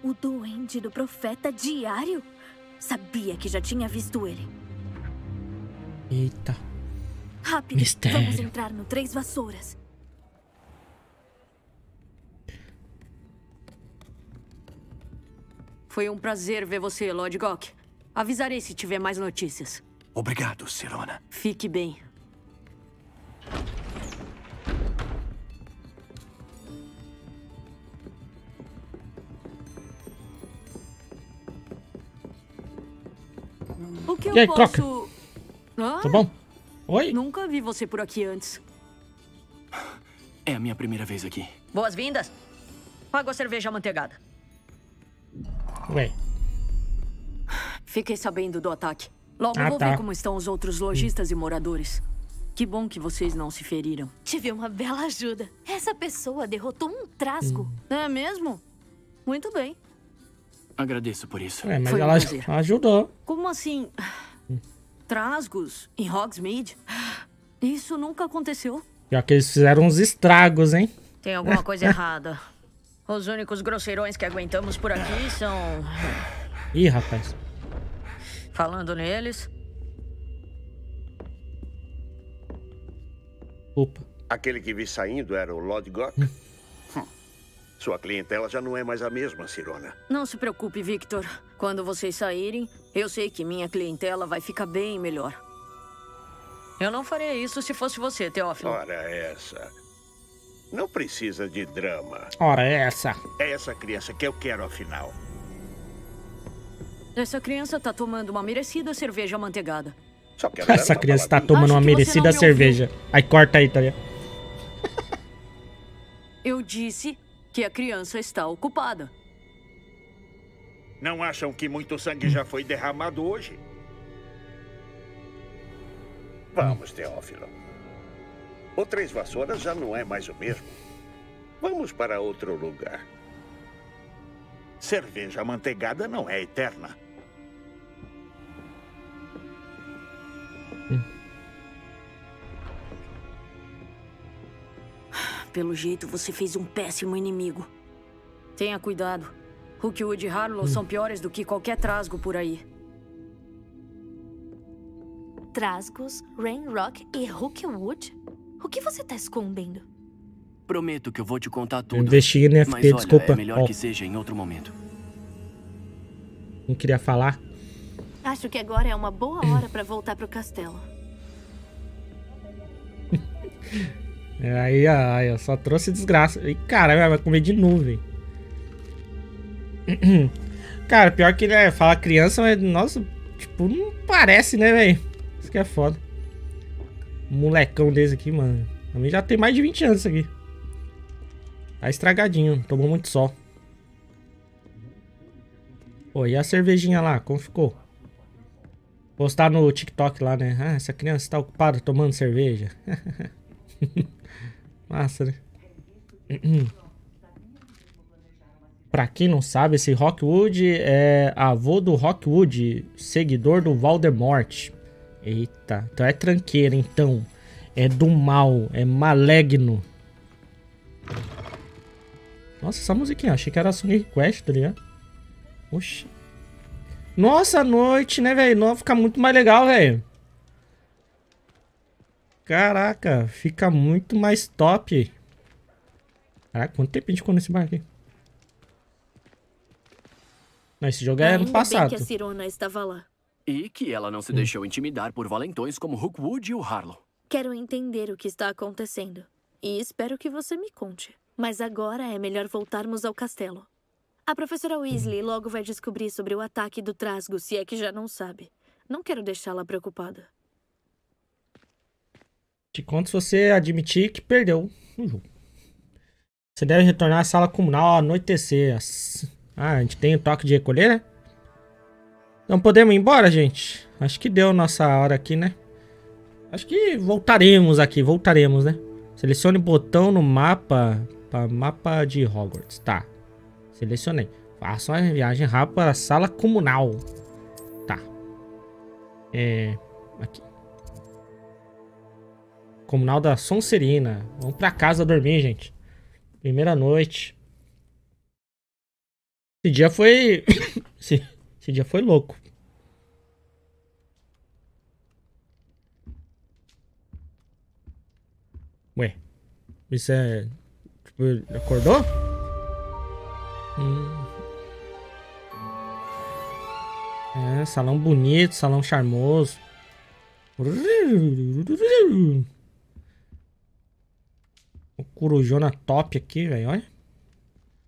O duende do profeta diário? Sabia que já tinha visto ele. Eita. Rápido, Mistério. vamos entrar no Três Vassouras. Foi um prazer ver você, Lord Gok. Avisarei se tiver mais notícias. Obrigado, Cirona. Fique bem. O que eu E aí, posso... Coca? Hã? Tá bom? Oi? Nunca vi você por aqui antes. É a minha primeira vez aqui. Boas-vindas. Pago a cerveja amanteigada. Ué. Fiquei sabendo do ataque. Logo Ah, vou tá. ver como estão os outros lojistas e moradores. Que bom que vocês não se feriram. Tive uma bela ajuda. Essa pessoa derrotou um trasgo. É mesmo? Muito bem. Agradeço por isso. É, mas Foi um ela prazer. ajudou. Como assim? Trasgos em Hogsmeade? Isso nunca aconteceu. Já que eles fizeram uns estragos, hein? Tem alguma coisa errada. Os únicos grosseirões que aguentamos por aqui são. Ih, rapaz. Falando neles. Opa. Aquele que vi saindo era o Lord Gok? Sua clientela já não é mais a mesma, Cirona. Não se preocupe, Victor. Quando vocês saírem, eu sei que minha clientela vai ficar bem melhor. Eu não faria isso se fosse você, Teófilo. Ora, essa. Não precisa de drama. Ora, é essa. É essa criança que eu quero, afinal. Essa criança tá tomando uma merecida cerveja amanteigada. Só quero Essa uma criança tá tomando uma merecida me cerveja. Aí corta aí, tá ligado? Eu disse que a criança está ocupada. Não acham que muito sangue já foi derramado hoje? Vamos, Teófilo. O Três Vassouras já não é mais o mesmo. Vamos para outro lugar. Cerveja amanteigada não é eterna. Pelo jeito, você fez um péssimo inimigo. Tenha cuidado. Rookwood e Harlow são piores do que qualquer trasgo por aí. Trasgos, Rainrock e Rookwood? O que você tá escondendo? Prometo que eu vou te contar tudo. investiguei no FT, Mas olha, desculpa. é melhor Ó. que seja em outro momento. Não queria falar. Acho que agora é uma boa hora pra voltar pro castelo. É, Aí, aí, ó, só trouxe desgraça. E caralho, vai comer de nuvem. Cara, pior que ele é, fala criança, mas, nossa, tipo, não parece, né, velho? Isso que é foda. Molecão desse aqui, mano. A mim já tem mais de 20 anos isso aqui. Tá estragadinho, tomou muito sol. Pô, e a cervejinha lá, como ficou? Postar no TikTok lá, né? Ah, essa criança tá ocupada tomando cerveja. Massa, né? Pra quem não sabe, esse Rockwood é avô do Rockwood, seguidor do Voldemort. Eita, então é tranqueira, então. É do mal, é maligno. Nossa, essa musiquinha, achei que era Song Request, tá ligado? Oxi. Nossa, noite, né, velho? Não, fica muito mais legal, velho. Caraca, fica muito mais top. Caraca, quanto tempo a gente ficou nesse bar aqui? Não, esse jogo é ano Ainda passado. bem que a Cirona estava lá. E que ela não se deixou intimidar por valentões como Rookwood e o Harlow. Quero entender o que está acontecendo. E espero que você me conte. Mas agora é melhor voltarmos ao castelo. A professora Weasley logo vai descobrir sobre o ataque do Trasgo, se é que já não sabe. Não quero deixá-la preocupada. Te conto se você admitir que perdeu jogo. Você deve retornar à sala comunal ao anoitecer. Ah, a gente tem o toque de recolher, né? Não podemos ir embora, gente? Acho que deu nossa hora aqui, né? Acho que voltaremos aqui, voltaremos, né? Selecione o botão no mapa para mapa de Hogwarts. Tá. Selecionei. Faça uma viagem rápida para a sala comunal. Tá. É. Aqui. Comunal da Sonserina. Vamos pra casa dormir, gente. Primeira noite. Esse dia foi. esse, esse dia foi louco. Ué. Isso é. Tipo, acordou? Hum. É, salão bonito, salão charmoso. Corujona top aqui, velho, olha.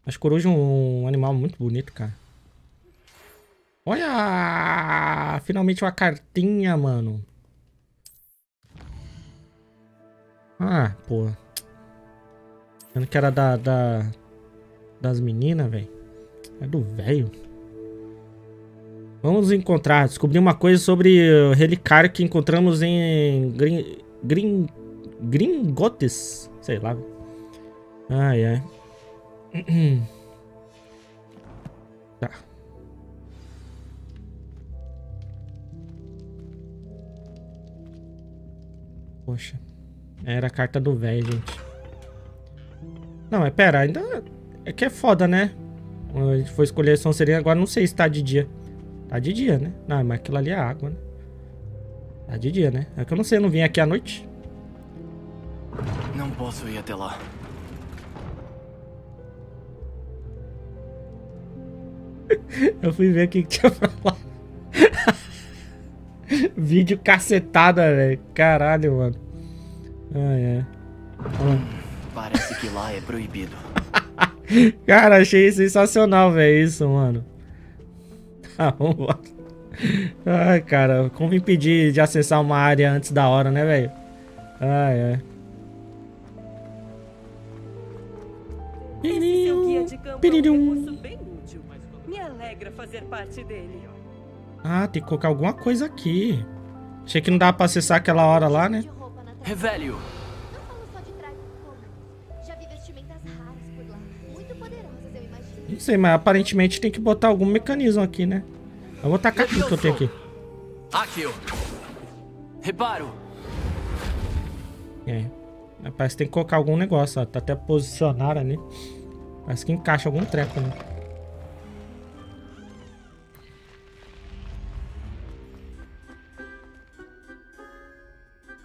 Acho coruja é um animal muito bonito, cara. Olha! Finalmente uma cartinha, mano. Ah, porra. Achando que era da, da das meninas, velho. É do velho. Vamos encontrar, descobrir uma coisa sobre o relicário que encontramos em Green, Green, Gringotes, sei lá. Ai, ai. Tá. Poxa. Era a carta do velho, gente. Não, mas pera, ainda... É que é foda, né? A gente foi escolher a Sonserina, agora não sei se tá de dia. Tá de dia, né? Não, mas aquilo ali é água, né? Tá de dia, né? É que eu não sei, eu não vim aqui à noite. Não posso ir até lá. eu fui ver o que tinha pra lá. Vídeo cacetada, velho. Caralho, mano. Ai, ai. Parece que lá é proibido. Cara, achei sensacional, velho, isso, mano. Tá, vambora. Ai, cara, como impedir de acessar uma área antes da hora, né, velho? Ai, ai. Esse seu fazer parte dele. Ah, tem que colocar alguma coisa aqui. Achei que não dava pra acessar aquela hora lá, né? Revelio. Não sei, mas aparentemente tem que botar algum mecanismo aqui, né? Eu vou tacar aqui que eu tenho aqui. Akio. Reparo. É. Parece que tem que colocar algum negócio, ó. Tá até posicionar ali. Parece que encaixa algum treco, né?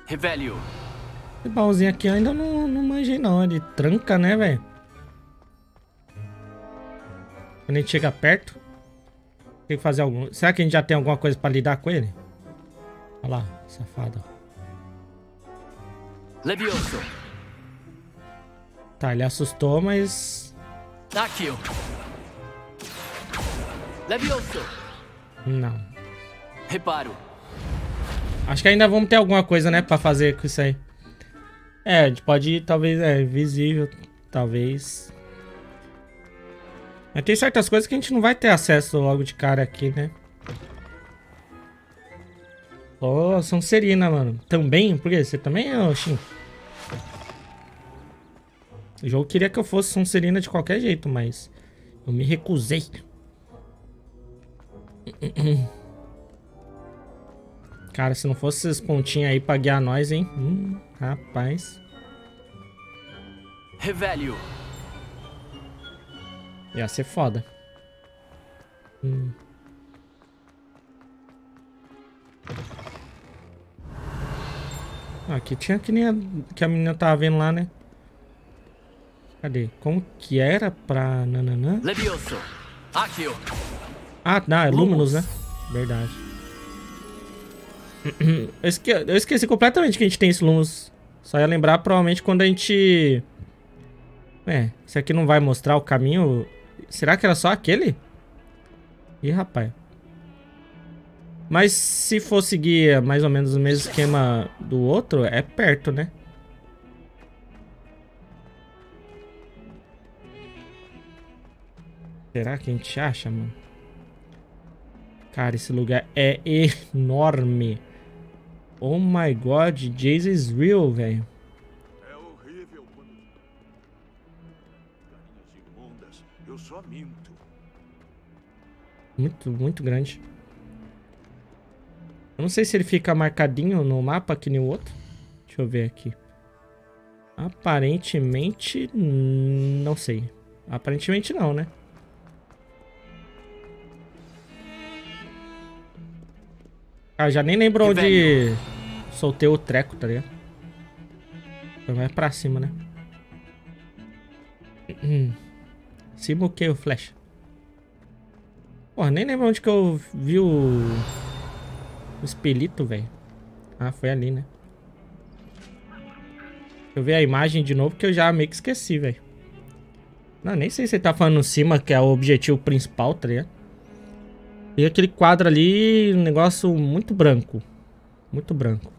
Revelio. Esse baúzinho aqui ainda não, não manjei não. Ele tranca, né, velho? Quando a gente chega perto. Tem que fazer algum... Será que a gente já tem alguma coisa pra lidar com ele? Olha lá, safado. Levioso. Tá, ele assustou, mas... Akio. Levioso. Não. Reparo. Acho que ainda vamos ter alguma coisa, né, pra fazer com isso aí. É, a gente pode ir, talvez, é, visível, talvez. Mas tem certas coisas que a gente não vai ter acesso logo de cara aqui, né? Ó, oh, Sonserina, mano. Também? Por quê? Você também, Oxin? O jogo queria que eu fosse Sonserina de qualquer jeito, mas... Eu me recusei. Cara, se não fosse esses pontinhos aí pra guiar nós, hein? Hum, rapaz. Revelio. Ia ser foda. Hum. Aqui tinha que nem a, que a menina tava vendo lá, né? Cadê? Como que era pra nananã? Levioso. Ah, não, é Luminous, né? Verdade. Eu esqueci, eu esqueci completamente que a gente tem esse Lumos. Só ia lembrar provavelmente quando a gente... É, isso aqui não vai mostrar o caminho. Será que era só aquele? Ih, rapaz. Mas se for seguir mais ou menos o mesmo esquema do outro, é perto, né? Será que a gente acha, mano? Cara, esse lugar é enorme. Oh my god, Jason is real, velho. É horrível quando... Carinhas imundas, eu só minto. Muito, muito grande. Eu não sei se ele fica marcadinho no mapa que nem o outro. Deixa eu ver aqui. Aparentemente, não sei. Aparentemente não, né? Ah, já nem lembro onde soltei o treco, tá ligado? Foi mais pra cima, né? Cima o que, o flash? Porra, nem lembro onde que eu vi o... O espelito, velho. Ah, foi ali, né? Deixa eu ver a imagem de novo, que eu já meio que esqueci, velho. Não, nem sei se ele tá falando cima, que é o objetivo principal, tá ligado? E aquele quadro ali, um negócio muito branco. Muito branco.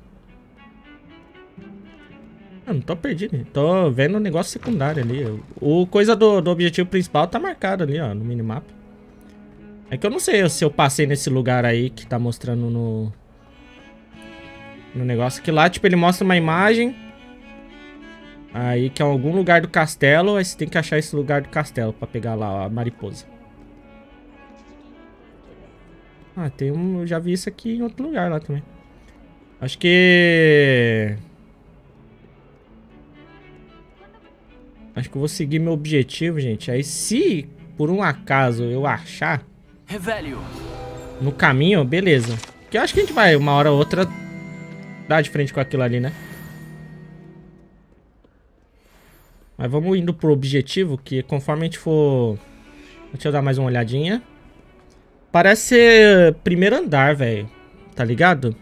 Eu não tô perdido, tô vendo um negócio secundário ali. O coisa do, do objetivo principal tá marcado ali, ó, no minimapa. É que eu não sei se eu passei nesse lugar aí que tá mostrando no... No negócio. Que lá, tipo, ele mostra uma imagem. Aí que é algum lugar do castelo. Aí você tem que achar esse lugar do castelo pra pegar lá a mariposa. Ah, tem um... Eu já vi isso aqui em outro lugar lá também. Acho que... Acho que eu vou seguir meu objetivo, gente. Aí se por um acaso eu achar... No caminho, beleza. Porque eu acho que a gente vai, uma hora ou outra, dar de frente com aquilo ali, né? Mas vamos indo pro objetivo, que conforme a gente for... Deixa eu dar mais uma olhadinha. Parece ser primeiro andar, velho. Tá ligado?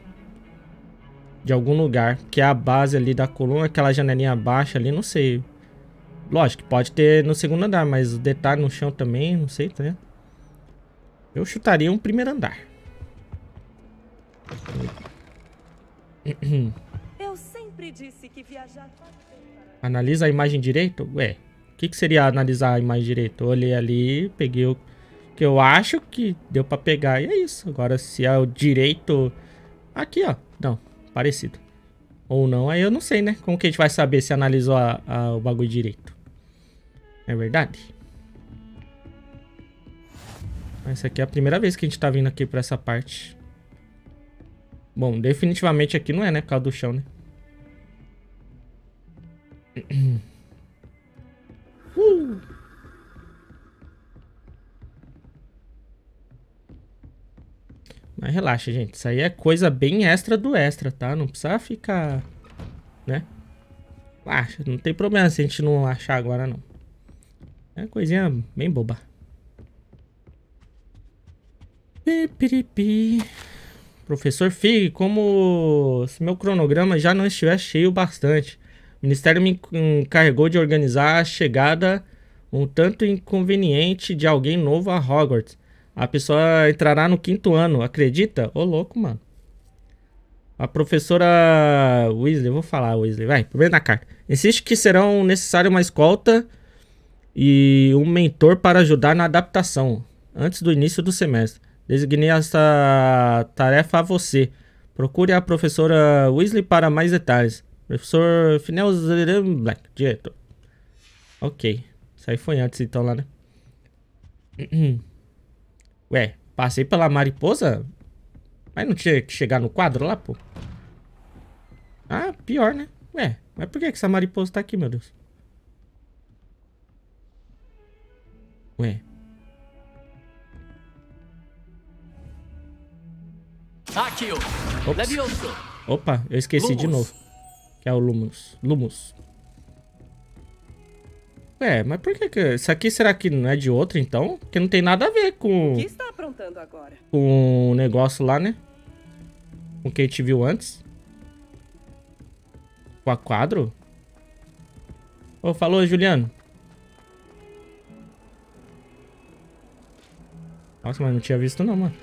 De algum lugar. Que é a base ali da coluna, aquela janelinha baixa ali, não sei. Lógico, pode ter no segundo andar, mas o detalhe no chão também, não sei, tá? Eu chutaria um primeiro andar. Eu sempre disse que viajar Analisa a imagem direito? Ué, o que, que seria analisar a imagem direito? Eu olhei ali, peguei o que eu acho que deu pra pegar e é isso. Agora, se é o direito... Aqui, ó. Não, parecido. Ou não, aí eu não sei, né? Como que a gente vai saber se analisou a, a, o bagulho direito? É verdade? Essa aqui é a primeira vez que a gente tá vindo aqui pra essa parte. Bom, definitivamente aqui não é, né? Por causa do chão, né? Uh! Mas relaxa, gente. Isso aí é coisa bem extra do extra, tá? Não precisa ficar... Né? Relaxa, não tem problema se a gente não achar agora, não. É coisinha bem boba. Pipiripi. Professor Fig, como se meu cronograma já não estiver cheio bastante, o Ministério me encarregou de organizar a chegada um tanto inconveniente de alguém novo a Hogwarts. A pessoa entrará no quinto ano, acredita? Ô, louco, mano. A professora Weasley, vou falar Weasley, vai, primeiro na carta. Insiste que serão necessário uma escolta e um mentor para ajudar na adaptação, antes do início do semestre. Designei essa tarefa a você. Procure a professora Weasley para mais detalhes. Professor Finel Black, diretor. Ok. Isso aí foi antes então lá, né? Ué, passei pela mariposa? Mas não tinha que chegar no quadro lá, pô? Ah, pior, né? Ué, mas por que essa mariposa tá aqui, meu Deus? Ué. Levioso. Opa, eu esqueci Lumos. de novo. Que é o Lumos. Lumos. É, mas por que que... Isso aqui será que não é de outro, então? Que não tem nada a ver com... O que está aprontando agora? Com o negócio lá, né? Com o que a gente viu antes. Com a quadro. Ô, falou, Juliano. Nossa, mas não tinha visto não, mano.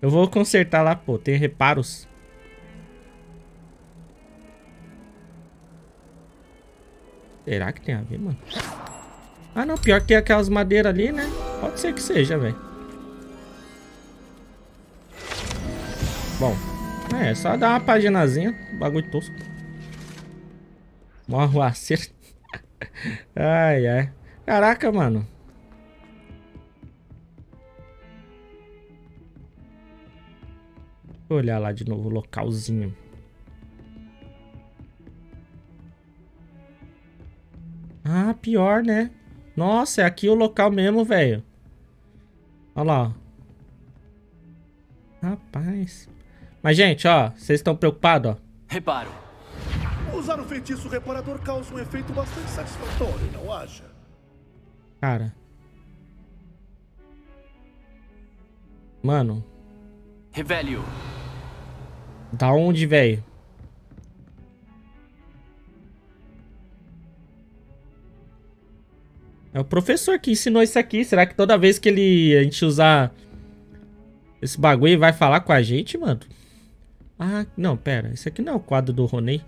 Eu vou consertar lá, pô. Tem reparos. Será que tem a ver, mano? Ah, não. Pior que aquelas madeiras ali, né? Pode ser que seja, velho. Bom. É, só dar uma paginazinha. Bagulho tosco. Mó arruaceiro. ai, ai. Caraca, mano. Vou olhar lá de novo o localzinho. Ah, pior, né? Nossa, é aqui o local mesmo, velho. Olha lá. Rapaz. Mas, gente, ó. Vocês estão preocupados, ó? Reparo. Usar o feitiço reparador causa um efeito bastante satisfatório, não acha? Cara. Mano. Revelio. Da onde, velho? É o professor que ensinou isso aqui. Será que toda vez que ele a gente usar esse bagulho vai falar com a gente, mano? Ah, não, pera. Esse aqui não é o quadro do Ronei.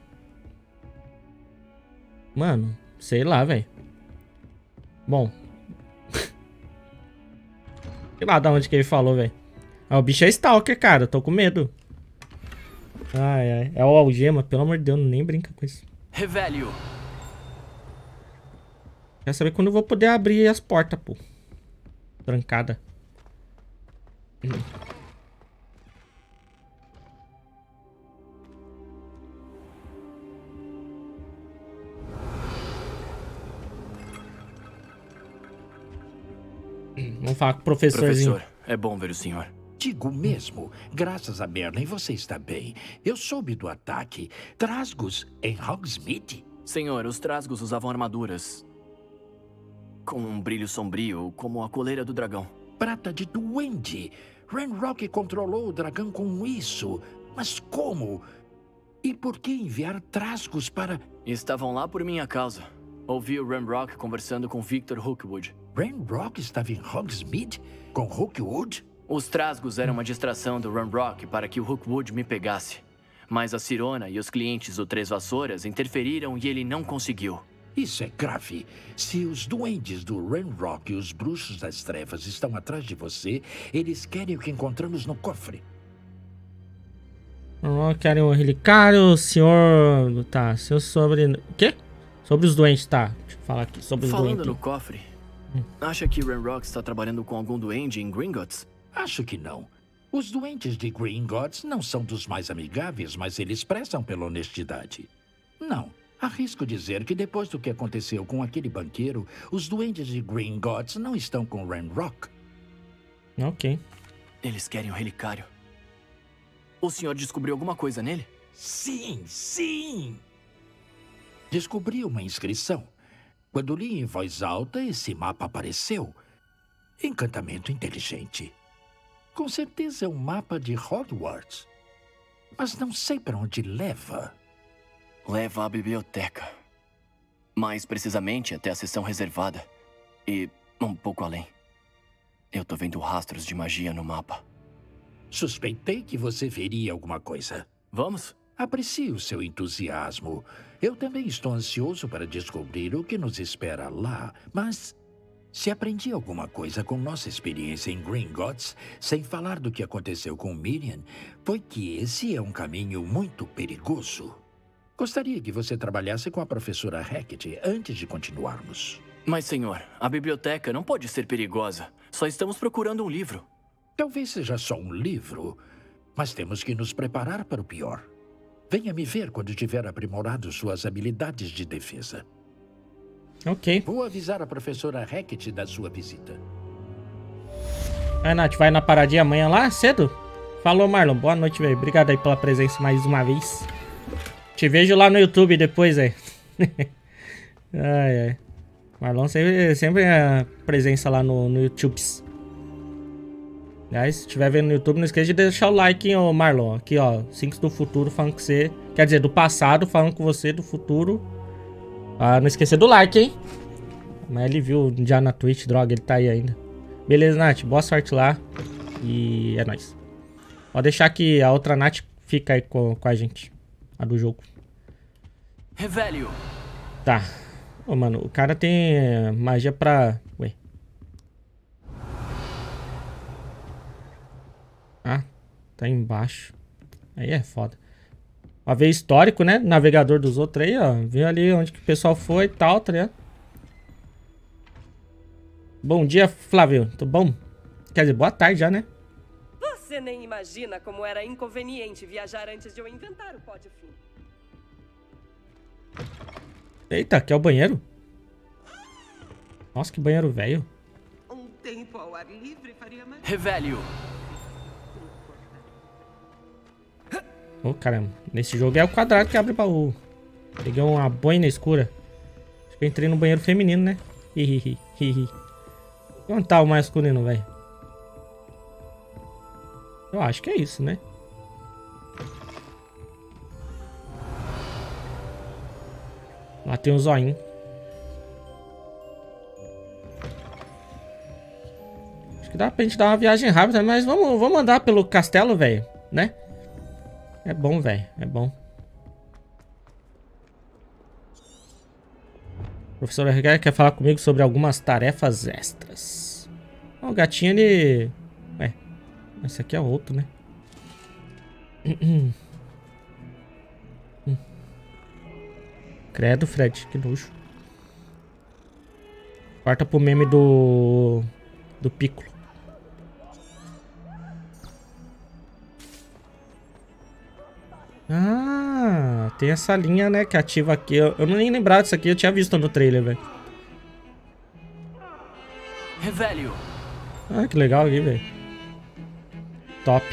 Mano, sei lá, velho. Bom. Sei lá da onde que ele falou, velho. Ah, o bicho é Stalker, cara. Tô com medo. Ai, ai. É o algema, pelo amor de Deus, nem brinca com isso. Revelio. Quer saber quando eu vou poder abrir as portas, pô. Trancada. Vamos falar com o professorzinho. Professor, é bom ver o senhor. Digo mesmo. Graças a Merlin, você está bem. Eu soube do ataque. Trasgos em Hogsmeade? Senhor, os trasgos usavam armaduras com um brilho sombrio, como a coleira do dragão. Prata de duende. Ranrock controlou o dragão com isso. Mas como? E por que enviar trasgos para... Estavam lá por minha causa. Ouvi o Ramrock conversando com Victor Hookwood. Ranrock estava em Hogsmeade? Com Hookwood? Os trasgos eram uma distração do Ramrock para que o Hookwood me pegasse. Mas a Cirona e os clientes do Três Vassouras interferiram e ele não conseguiu. Isso é grave. Se os duendes do Ranrock e os bruxos das trevas estão atrás de você, eles querem o que encontramos no cofre. Não querem o relicário, senhor. Tá, seu sobre. O quê? Sobre os doentes, tá. Deixa eu falar aqui sobre os Falando doentes. no cofre, acha que Ranrock está trabalhando com algum duende em Gringotts? Acho que não. Os doentes de Gringotts não são dos mais amigáveis, mas eles prezam pela honestidade. Não. Arrisco dizer que depois do que aconteceu com aquele banqueiro, os duendes de Gringotts não estão com Ranrock. Ok. Eles querem o relicário. O senhor descobriu alguma coisa nele? Sim, sim! Descobri uma inscrição. Quando li em voz alta, esse mapa apareceu. Encantamento inteligente. Com certeza é um mapa de Hogwarts. Mas não sei para onde leva. Leva à biblioteca. Mais precisamente até a seção reservada. E um pouco além. Eu tô vendo rastros de magia no mapa. Suspeitei que você veria alguma coisa. Vamos? Aprecio seu entusiasmo. Eu também estou ansioso para descobrir o que nos espera lá. Mas se aprendi alguma coisa com nossa experiência em Gringotts, sem falar do que aconteceu com Miriam, foi que esse é um caminho muito perigoso. Gostaria que você trabalhasse com a professora Hackett antes de continuarmos. Mas, senhor, a biblioteca não pode ser perigosa. Só estamos procurando um livro. Talvez seja só um livro, mas temos que nos preparar para o pior. Venha me ver quando tiver aprimorado suas habilidades de defesa. Ok. Vou avisar a professora Hackett da sua visita. A Nath vai na paradinha amanhã lá cedo? Falou, Marlon. Boa noite, velho. Obrigado aí pela presença mais uma vez. Te vejo lá no YouTube depois, velho. ai, ai. Marlon sempre, sempre é presença lá no, no YouTube. Aliás, se estiver vendo no YouTube, não esqueça de deixar o like, hein, ô Marlon. Aqui, ó. Cinco do futuro falando com você. Quer dizer, do passado falando com você, do futuro. Ah, não esquecer do like, hein? Mas ele viu já na Twitch, droga, ele tá aí ainda. Beleza, Nath. Boa sorte lá. E é nóis. Pode deixar que a outra Nath fica aí com, com a gente. A do jogo. Revelio. Tá. Ô, mano, o cara tem eh, magia pra... Ué. Ah, tá embaixo. Aí é foda. Pra ver histórico, né? Navegador dos outros aí, ó. Viu ali onde que o pessoal foi e tal, tá ligado? Bom dia, Flávio. Tudo bom? Quer dizer, boa tarde já, né? Você nem imagina como era inconveniente viajar antes de eu inventar o pó de fim. Eita, aqui é o banheiro. Nossa, que banheiro velho. Um tempo ao ar livre faria mais. Revelio. Ô, caramba. Nesse jogo é o quadrado que abre baú. Peguei uma boina escura. Acho que eu entrei no banheiro feminino, né? Hihihi. Hihi. Onde tá o masculino, velho? Eu acho que é isso, né? Lá tem um zoinho. Acho que dá pra gente dar uma viagem rápida, mas vamos, vamos andar pelo castelo, velho, né? É bom, velho, é bom. Professora Regai quer falar comigo sobre algumas tarefas extras. O gatinho, ele... Ué, esse aqui é outro, né? Credo, Fred, que nojo. Corta pro meme do... Do Piccolo. Ah, tem essa linha, né, que ativa aqui. Eu, eu não nem lembrava disso aqui, eu tinha visto no trailer, velho. Revelio. Ah, que legal aqui, velho. Top.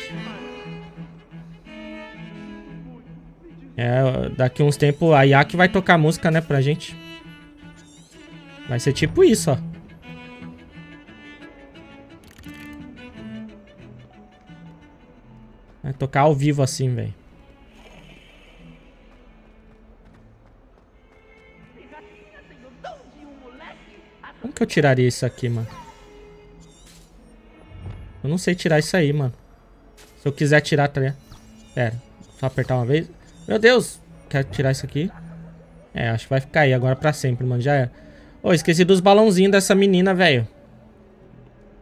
É, daqui uns tempos a Yak vai tocar música, né, pra gente. Vai ser tipo isso, ó. Vai tocar ao vivo assim, velho. Que eu tiraria isso aqui, mano? Eu não sei tirar isso aí, mano. Se eu quiser tirar, tá ligado? Pera, só apertar uma vez. Meu Deus! Quero tirar isso aqui. É, acho que vai ficar aí agora pra sempre, mano. Já é. Ô, oh, esqueci dos balãozinhos dessa menina, velho.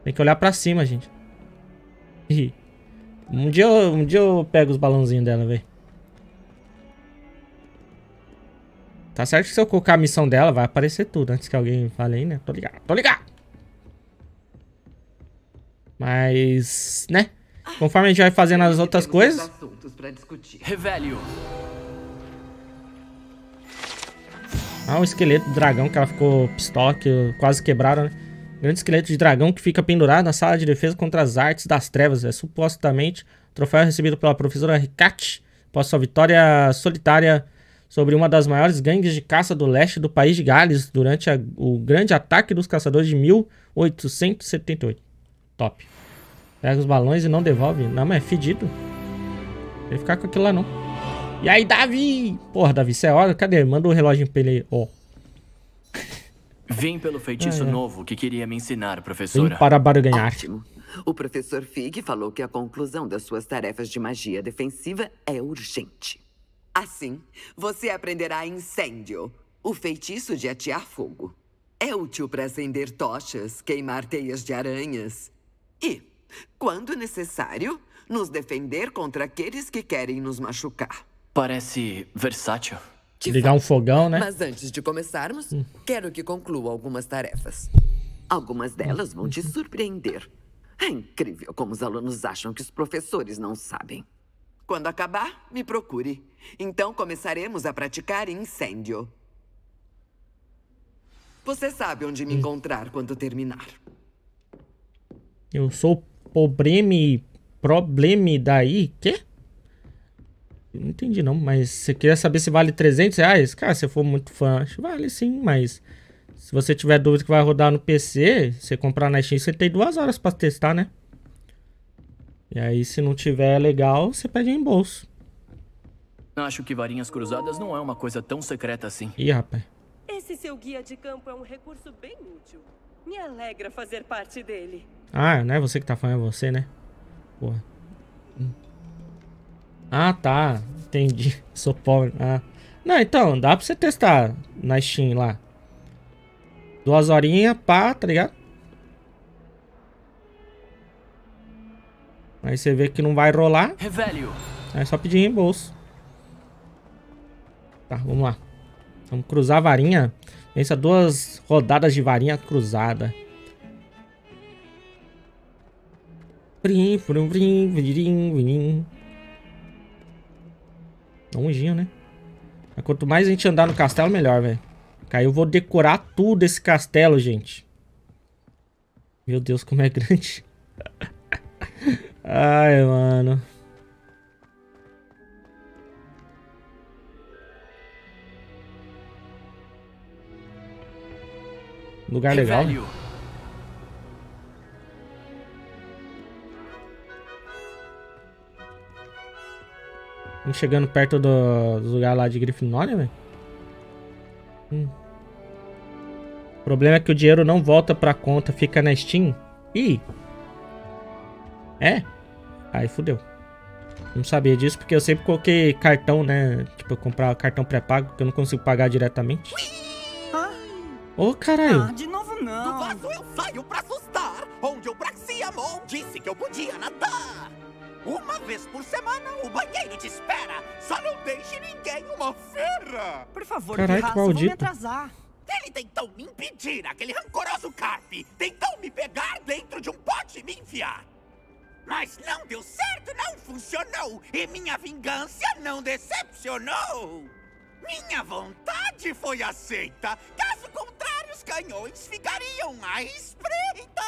Tem que olhar pra cima, gente. um, dia eu, um dia eu pego os balãozinhos dela, velho. Tá certo que se eu colocar a missão dela, vai aparecer tudo antes que alguém fale aí, né? Tô ligado, tô ligado. Mas, né? Conforme a gente vai fazendo as outras coisas... Revelio. Ah, o esqueleto do dragão que ela ficou pistola, que quase quebraram, né? Grande esqueleto de dragão que fica pendurado na sala de defesa contra as artes das trevas. É supostamente troféu recebido pela professora Ricat após sua vitória solitária sobre uma das maiores gangues de caça do leste do país de Gales durante a, o grande ataque dos caçadores de 1878. Top. Pega os balões e não devolve. Não, mas é fedido. Ele ficar com aquilo lá não. E aí, Davi? Porra, Davi, você é hora? Cadê? Manda o um relógio pra ele. Ó. Oh. Vim pelo feitiço é, é. novo que queria me ensinar, professora. Vim para barganhar. Ótimo. O professor Fig falou que a conclusão das suas tarefas de magia defensiva é urgente. Assim, você aprenderá incêndio, o feitiço de atear fogo. É útil para acender tochas, queimar teias de aranhas e, quando necessário, nos defender contra aqueles que querem nos machucar. Parece versátil. De Ligar um fogão, né? Mas antes de começarmos, hum. quero que conclua algumas tarefas. Algumas delas vão te surpreender. É incrível como os alunos acham que os professores não sabem. Quando acabar, me procure. Então começaremos a praticar incêndio. Você sabe onde me hum. encontrar quando terminar. Eu sou probleme, probleme daí, quê? Não entendi não, mas você queria saber se vale 300 reais? Cara, se for muito fã, acho que vale sim, mas... Se você tiver dúvida que vai rodar no PC, você comprar na Steam, você tem duas horas pra testar, né? E aí, se não tiver legal, você pede reembolso. Acho que varinhas cruzadas não é uma coisa tão secreta assim. Ih, rapaz. Esse seu guia de campo é um recurso bem útil. Me alegra fazer parte dele. Ah, não é você que tá falando, é você, né? Porra. Ah, tá. Entendi. Sou pobre. Ah. Não, então, dá pra você testar na Steam lá. Duas horinhas, pá, tá ligado? Aí você vê que não vai rolar. Revelio. É só pedir reembolso. Tá, vamos lá. Vamos cruzar a varinha. Pensa duas rodadas de varinha cruzada. Longinho, né? Mas quanto mais a gente andar no castelo, melhor, velho. Aí eu vou decorar tudo esse castelo, gente. Meu Deus, como é grande. Ai, mano. Lugar legal. Né? Vamos chegando perto do, do lugar lá de Grifinória, velho. Hum. O problema é que o dinheiro não volta pra conta, fica na Steam. Ih! É? Aí fudeu. Não sabia disso porque eu sempre coloquei cartão, né? Tipo, eu comprar cartão pré-pago, porque eu não consigo pagar diretamente. Ô, oh, caralho. Ah, de novo não. Do vaso eu saio pra assustar. Onde pra disse que eu podia nadar. Uma vez por semana, o banheiro te espera. Só não deixe ninguém uma. Por favor, vou me atrasar. Ele tentou me impedir, aquele rancoroso Carpe. Tentou me pegar dentro de um pote e me enfiar. Mas não deu certo, não funcionou. E minha vingança não decepcionou. Minha vontade foi aceita. Caso contrário, os canhões ficariam à espreita.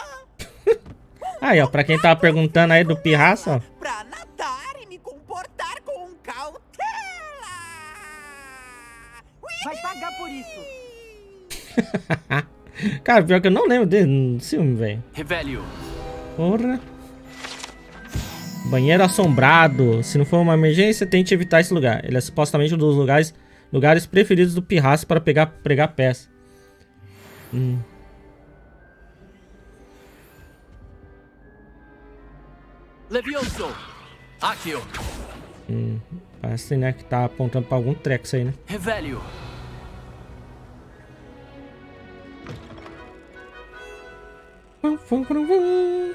Aí, ó, pra quem tava perguntando aí do pirraça, ó. Pra nadar e me comportar com cautela. Vai pagar por isso. Cara, pior que eu não lembro dele no filme, velho. Revelio. Porra. Banheiro assombrado. Se não for uma emergência, tente evitar esse lugar. Ele é supostamente um dos lugares, lugares preferidos do pirraça para pegar, pregar peça. Hum. Levioso. Akio. Hum. Parece, né, que tá apontando pra algum treco isso aí, né? Revelio. Vum, vum, vum, vum.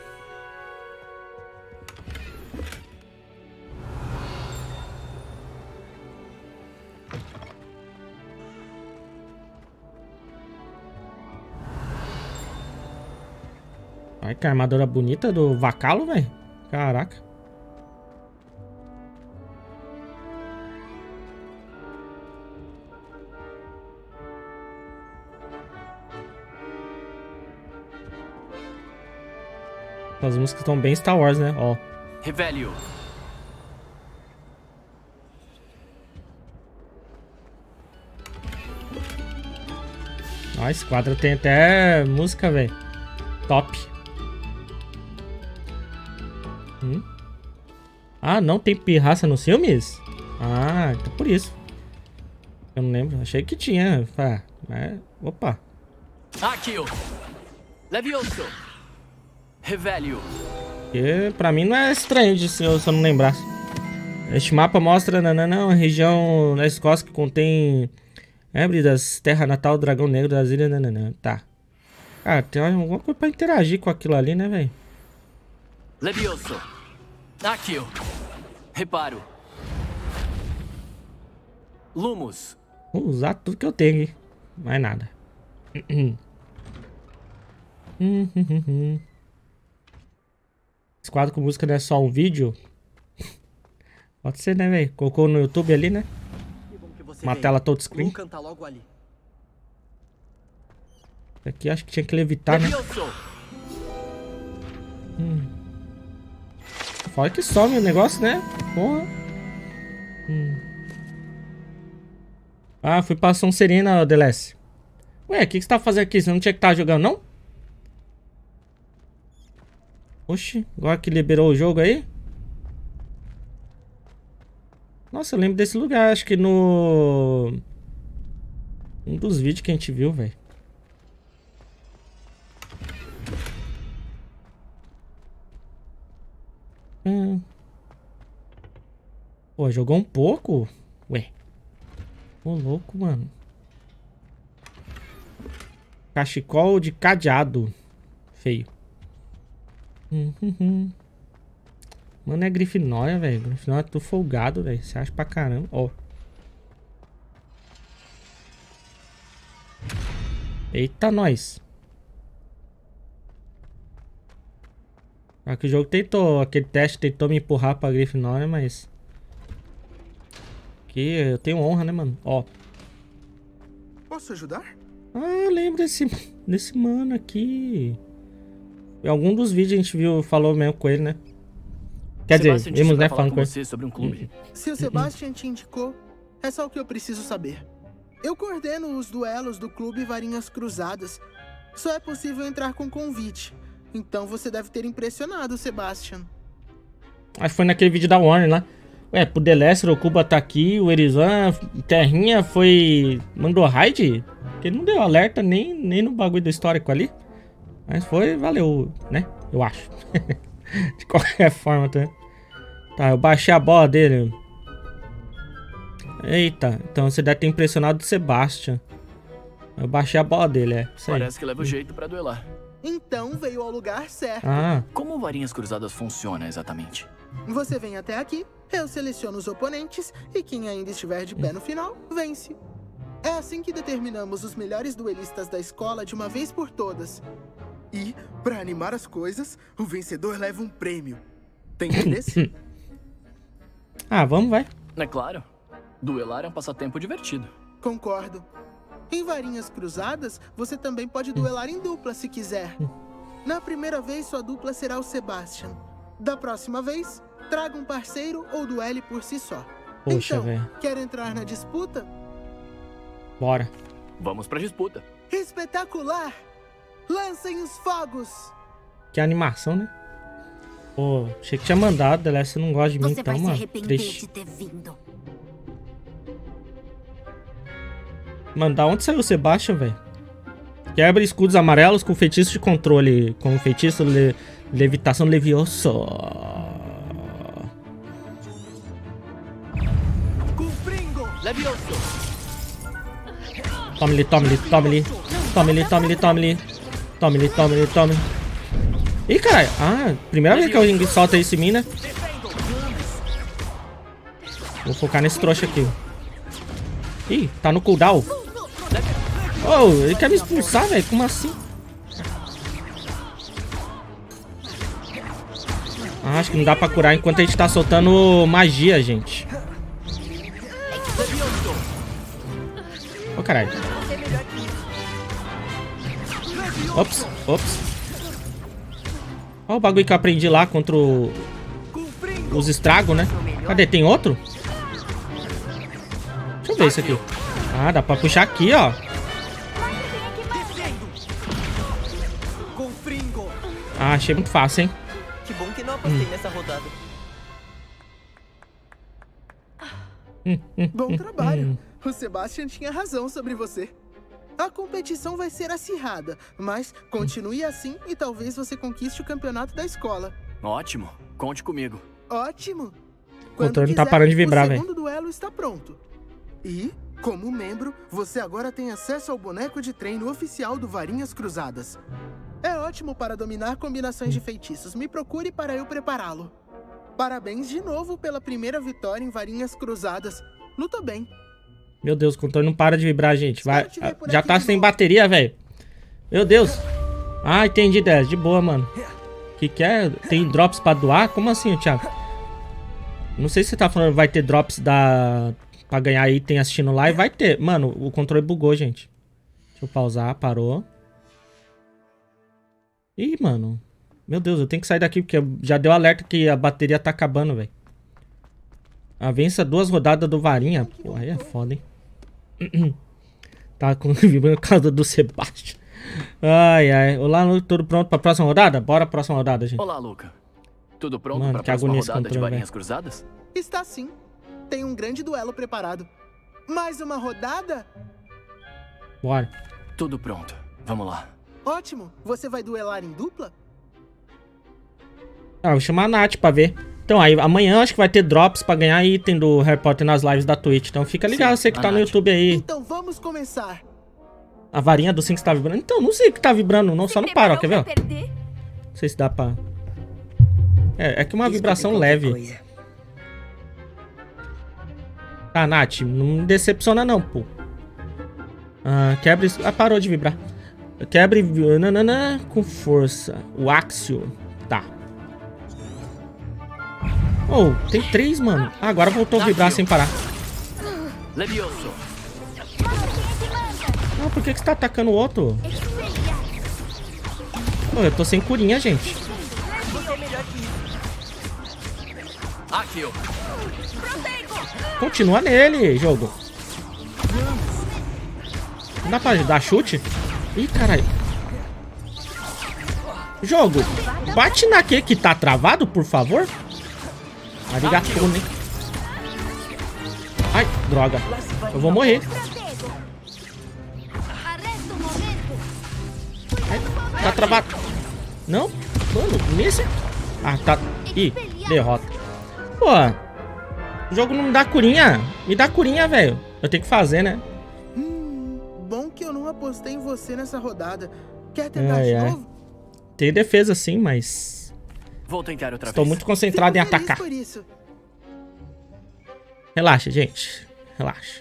Ai, que armadura bonita do Vacalo, velho. Caraca. As músicas estão bem Star Wars, né? Ó. Revelio. Ó, esse quadro tem até música, velho. Top. Hum? Ah, não tem pirraça nos filmes? Ah, então por isso. Eu não lembro. Achei que tinha. Ah, mas... Opa. Akio. Levioso. Revelio. Porque pra mim não é estranho de se eu, se eu não lembrar. Este mapa mostra uma região na Escócia que contém hébridas, terra natal, dragão negro das ilhas. Nanana. Tá. Cara, tem alguma coisa pra interagir com aquilo ali, né, velho? Levioso. Akio. Reparo. Lumos. Vou usar tudo que eu tenho aqui. Mais nada. Esse quadro com música não é só um vídeo? Pode ser, né, velho? Colocou no YouTube ali, né? Uma tela touchscreen. Ali. Isso aqui acho que tinha que levitar, né? Hum. Fora que some o negócio, né? Porra. Hum. Ah, fui pra São Serena, Delesse. Ué, o que, que você tá fazendo aqui? Você não tinha que estar jogando, não? Oxi, agora que liberou o jogo aí? Nossa, eu lembro desse lugar, acho que no... Um dos vídeos que a gente viu, velho. Hum. Pô, jogou um pouco? Ué. Ô, louco, mano. Cachecol de cadeado. Feio. Hum, hum. Mano, é Grifinória, velho. Grifinória é tudo folgado, velho. Você acha pra caramba. Ó. Eita, nós. Aqui o jogo tentou, aquele teste tentou me empurrar pra Grifinória, mas... Aqui eu tenho honra, né, mano? Ó. Posso ajudar? Ah, eu lembro desse, desse mano aqui. Em algum dos vídeos a gente viu, falou mesmo com ele, né? Quer Sebastian dizer, vimos, né, falando com com você sobre um clube. Se o Sebastian te indicou, é só o que eu preciso saber. Eu coordeno os duelos do clube Varinhas Cruzadas. Só é possível entrar com convite. Então você deve ter impressionado o Sebastian. Acho que foi naquele vídeo da Warner lá. Ué, pro The Lester, o Kuba tá aqui, o Erizan, Terrinha foi. mandou raid? Porque ele não deu alerta nem, nem no bagulho do histórico ali. Mas foi, valeu, né? Eu acho. De qualquer forma, tá? Tá, eu baixei a bola dele. Eita, então você deve ter impressionado o Sebastian. Eu baixei a bola dele, é. Isso aí. Parece que leva o jeito pra duelar. Então veio ao lugar certo. Ah. Como varinhas cruzadas funciona exatamente? Você vem até aqui, eu seleciono os oponentes e quem ainda estiver de pé no final, vence. É assim que determinamos os melhores duelistas da escola de uma vez por todas. E, para animar as coisas, o vencedor leva um prêmio. Tem interesse? ah, vamos, vai. É claro. Duelar é um passatempo divertido. Concordo. Em varinhas cruzadas, você também pode duelar em dupla se quiser. Na primeira vez, sua dupla será o Sebastian. Da próxima vez, traga um parceiro ou duele por si só. Poxa, então, velho. quer entrar na disputa? Bora. Vamos pra disputa. Espetacular! Lancem os fogos! Que animação, né? Pô, achei que tinha mandado. The Last não gosta de mim, Você então, vai se mano. arrepender Triste. Mano, da onde saiu o Sebastian, velho? Quebra escudos amarelos com feitiço de controle. Com feitiço le... levitação levioso. Tome-lhe, tome-lhe, tome-lhe. Tome-lhe, tome-lhe, tome-lhe. Tome-lhe, tome-lhe, tome Ih, caralho. Ah, primeira vez que alguém solta em mim, né? Vou focar nesse trouxa aqui. Ih, tá no cooldown. Oh, ele quer me expulsar, velho. Como assim? Ah, acho que não dá pra curar enquanto a gente tá soltando magia, gente. Ô, caralho. Ops, ops. Olha o bagulho que eu aprendi lá contra o... os estragos, né? Cadê? Tem outro? Deixa eu ver isso aqui. Ah, dá pra puxar aqui, ó. Ah, achei muito fácil, hein? Que bom que não apostei Hum. nessa rodada. Bom trabalho. O Sebastian tinha razão sobre você. A competição vai ser acirrada, mas continue assim e talvez você conquiste o campeonato da escola. Ótimo. Conte comigo. Ótimo! O controle não tá parando de vibrar, O velho. segundo duelo está pronto. E, como membro, você agora tem acesso ao boneco de treino oficial do Varinhas Cruzadas. É ótimo para dominar combinações de feitiços. Me procure para eu prepará-lo. Parabéns de novo pela primeira vitória em Varinhas Cruzadas. Lutou bem. Meu Deus, o controle não para de vibrar, gente. Vai, já tá sem bateria, velho. Meu Deus. Ah, entendi, 10. De boa, mano. Que que é? Tem drops pra doar? Como assim, Thiago? Não sei se você tá falando vai ter drops da... pra ganhar item assistindo live. Vai ter. Mano, o controle bugou, gente. Deixa eu pausar. Parou. Ih, mano. Meu Deus, eu tenho que sair daqui porque já deu alerta que a bateria tá acabando, velho. A vença duas rodadas do Varinha. Porra, aí é foda, hein? tá com vibrando por causa do Sebastião. Ai, ai. Olá, Lu, tudo pronto pra próxima rodada? Bora pra próxima rodada, gente. Olá, Luca. Tudo pronto Mano, pra que próxima agonia esse rodada de controle, varinhas velho. cruzadas? Está sim. Tem um grande duelo preparado. Mais uma rodada? Bora. Tudo pronto. Vamos lá. Ótimo. Você vai duelar em dupla? Ah, vou chamar a Nath pra ver. Então, aí, amanhã acho que vai ter drops pra ganhar item do Harry Potter nas lives da Twitch. Então fica ligado, Sim, você que tá no Nath. YouTube aí. Então vamos começar. A varinha do 5 tá vibrando. Então, não sei o que tá vibrando, não. Só não para, ó. Quer ver? Não sei se dá pra... É, é que uma vibração leve. Tá, Nath, não me decepciona não, pô. Ah, quebre... Ah, parou de vibrar. Quebre... Nananã, com força. O Axio. Tá. Oh, tem três, mano. Ah, agora voltou a vibrar sem parar. Ah, por que, que você tá atacando o outro? Pô, eu tô sem curinha, gente. Você Continua nele, jogo. Não dá pra dar chute? Ih, caralho. Jogo, bate naquele que tá travado, por favor. Arigato, né? Ai, droga. Eu vou morrer. Ai, tá travado. Não? Mano, nesse... Ah, tá... Ih, derrota. Pô, o jogo não me dá curinha. Me dá curinha, velho. Eu tenho que fazer, né? Bom que eu não apostei em você nessa rodada. Quer tentar Ai, de ai. novo? Tem defesa sim, mas... Vou tentar outra Estou vez. muito concentrado em atacar. Por isso. Relaxa, gente. Relaxa.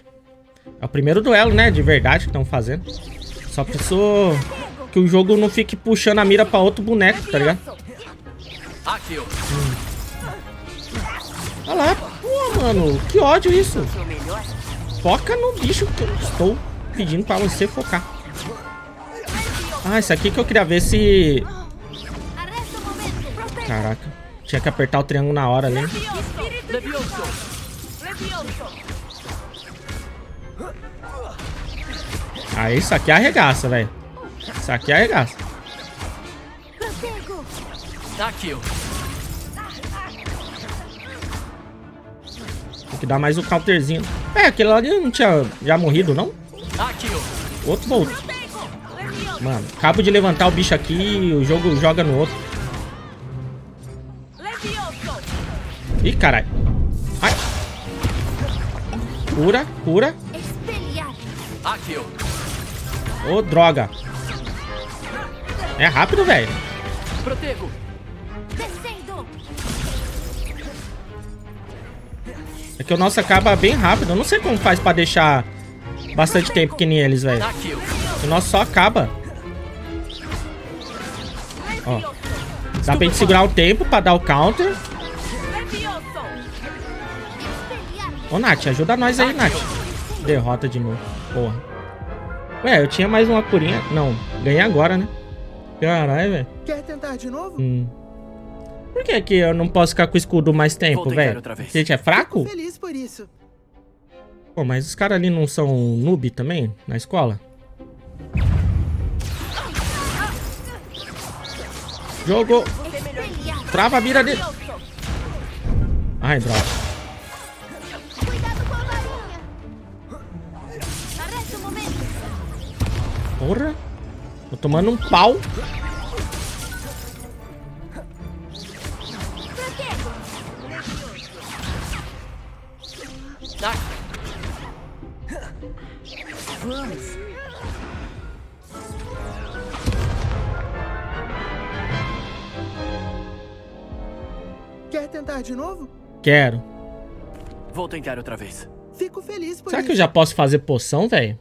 É o primeiro duelo, né? De verdade que estão fazendo. Só preciso que o jogo não fique puxando a mira pra outro boneco, tá ligado? Aqui, ó. Olha lá. Mano. Que ódio isso. Foca no bicho que eu estou pedindo pra você focar. Ah, isso aqui que eu queria ver se... Caraca. Tinha que apertar o triângulo na hora ali. Aí, isso aqui arregaça, velho. Isso aqui arregaça. Aqui, ó. Tem que dar mais um counterzinho. É, aquele lá não tinha já morrido, não? Outro voltou. Mano, acabo de levantar o bicho aqui o jogo joga no outro. Ih, caralho. Ai. Cura, cura. Ô, droga. É rápido, velho. Protego. É que o nosso acaba bem rápido. Eu não sei como faz pra deixar bastante tempo que nem eles, velho. O nosso só acaba. Ó. Dá pra gente segurar o tempo pra dar o counter. Ô, Nath, ajuda nós aí, Nath. Derrota de novo. Porra. Ué, eu tinha mais uma curinha. Não, ganhei agora, né? Caralho, velho. Quer tentar de novo? Hum. Por que que eu não posso ficar com o escudo mais tempo, velho? gente é fraco? Feliz por isso. Pô, mas os caras ali não são noob também na escola? Jogo. Trava a mira dele. Ai, droga. Porra. Tô tomando um pau. Vamos. Quer tentar de novo? Quero. Vou tentar outra vez. Fico feliz por Será isso. que eu já posso fazer poção, velho?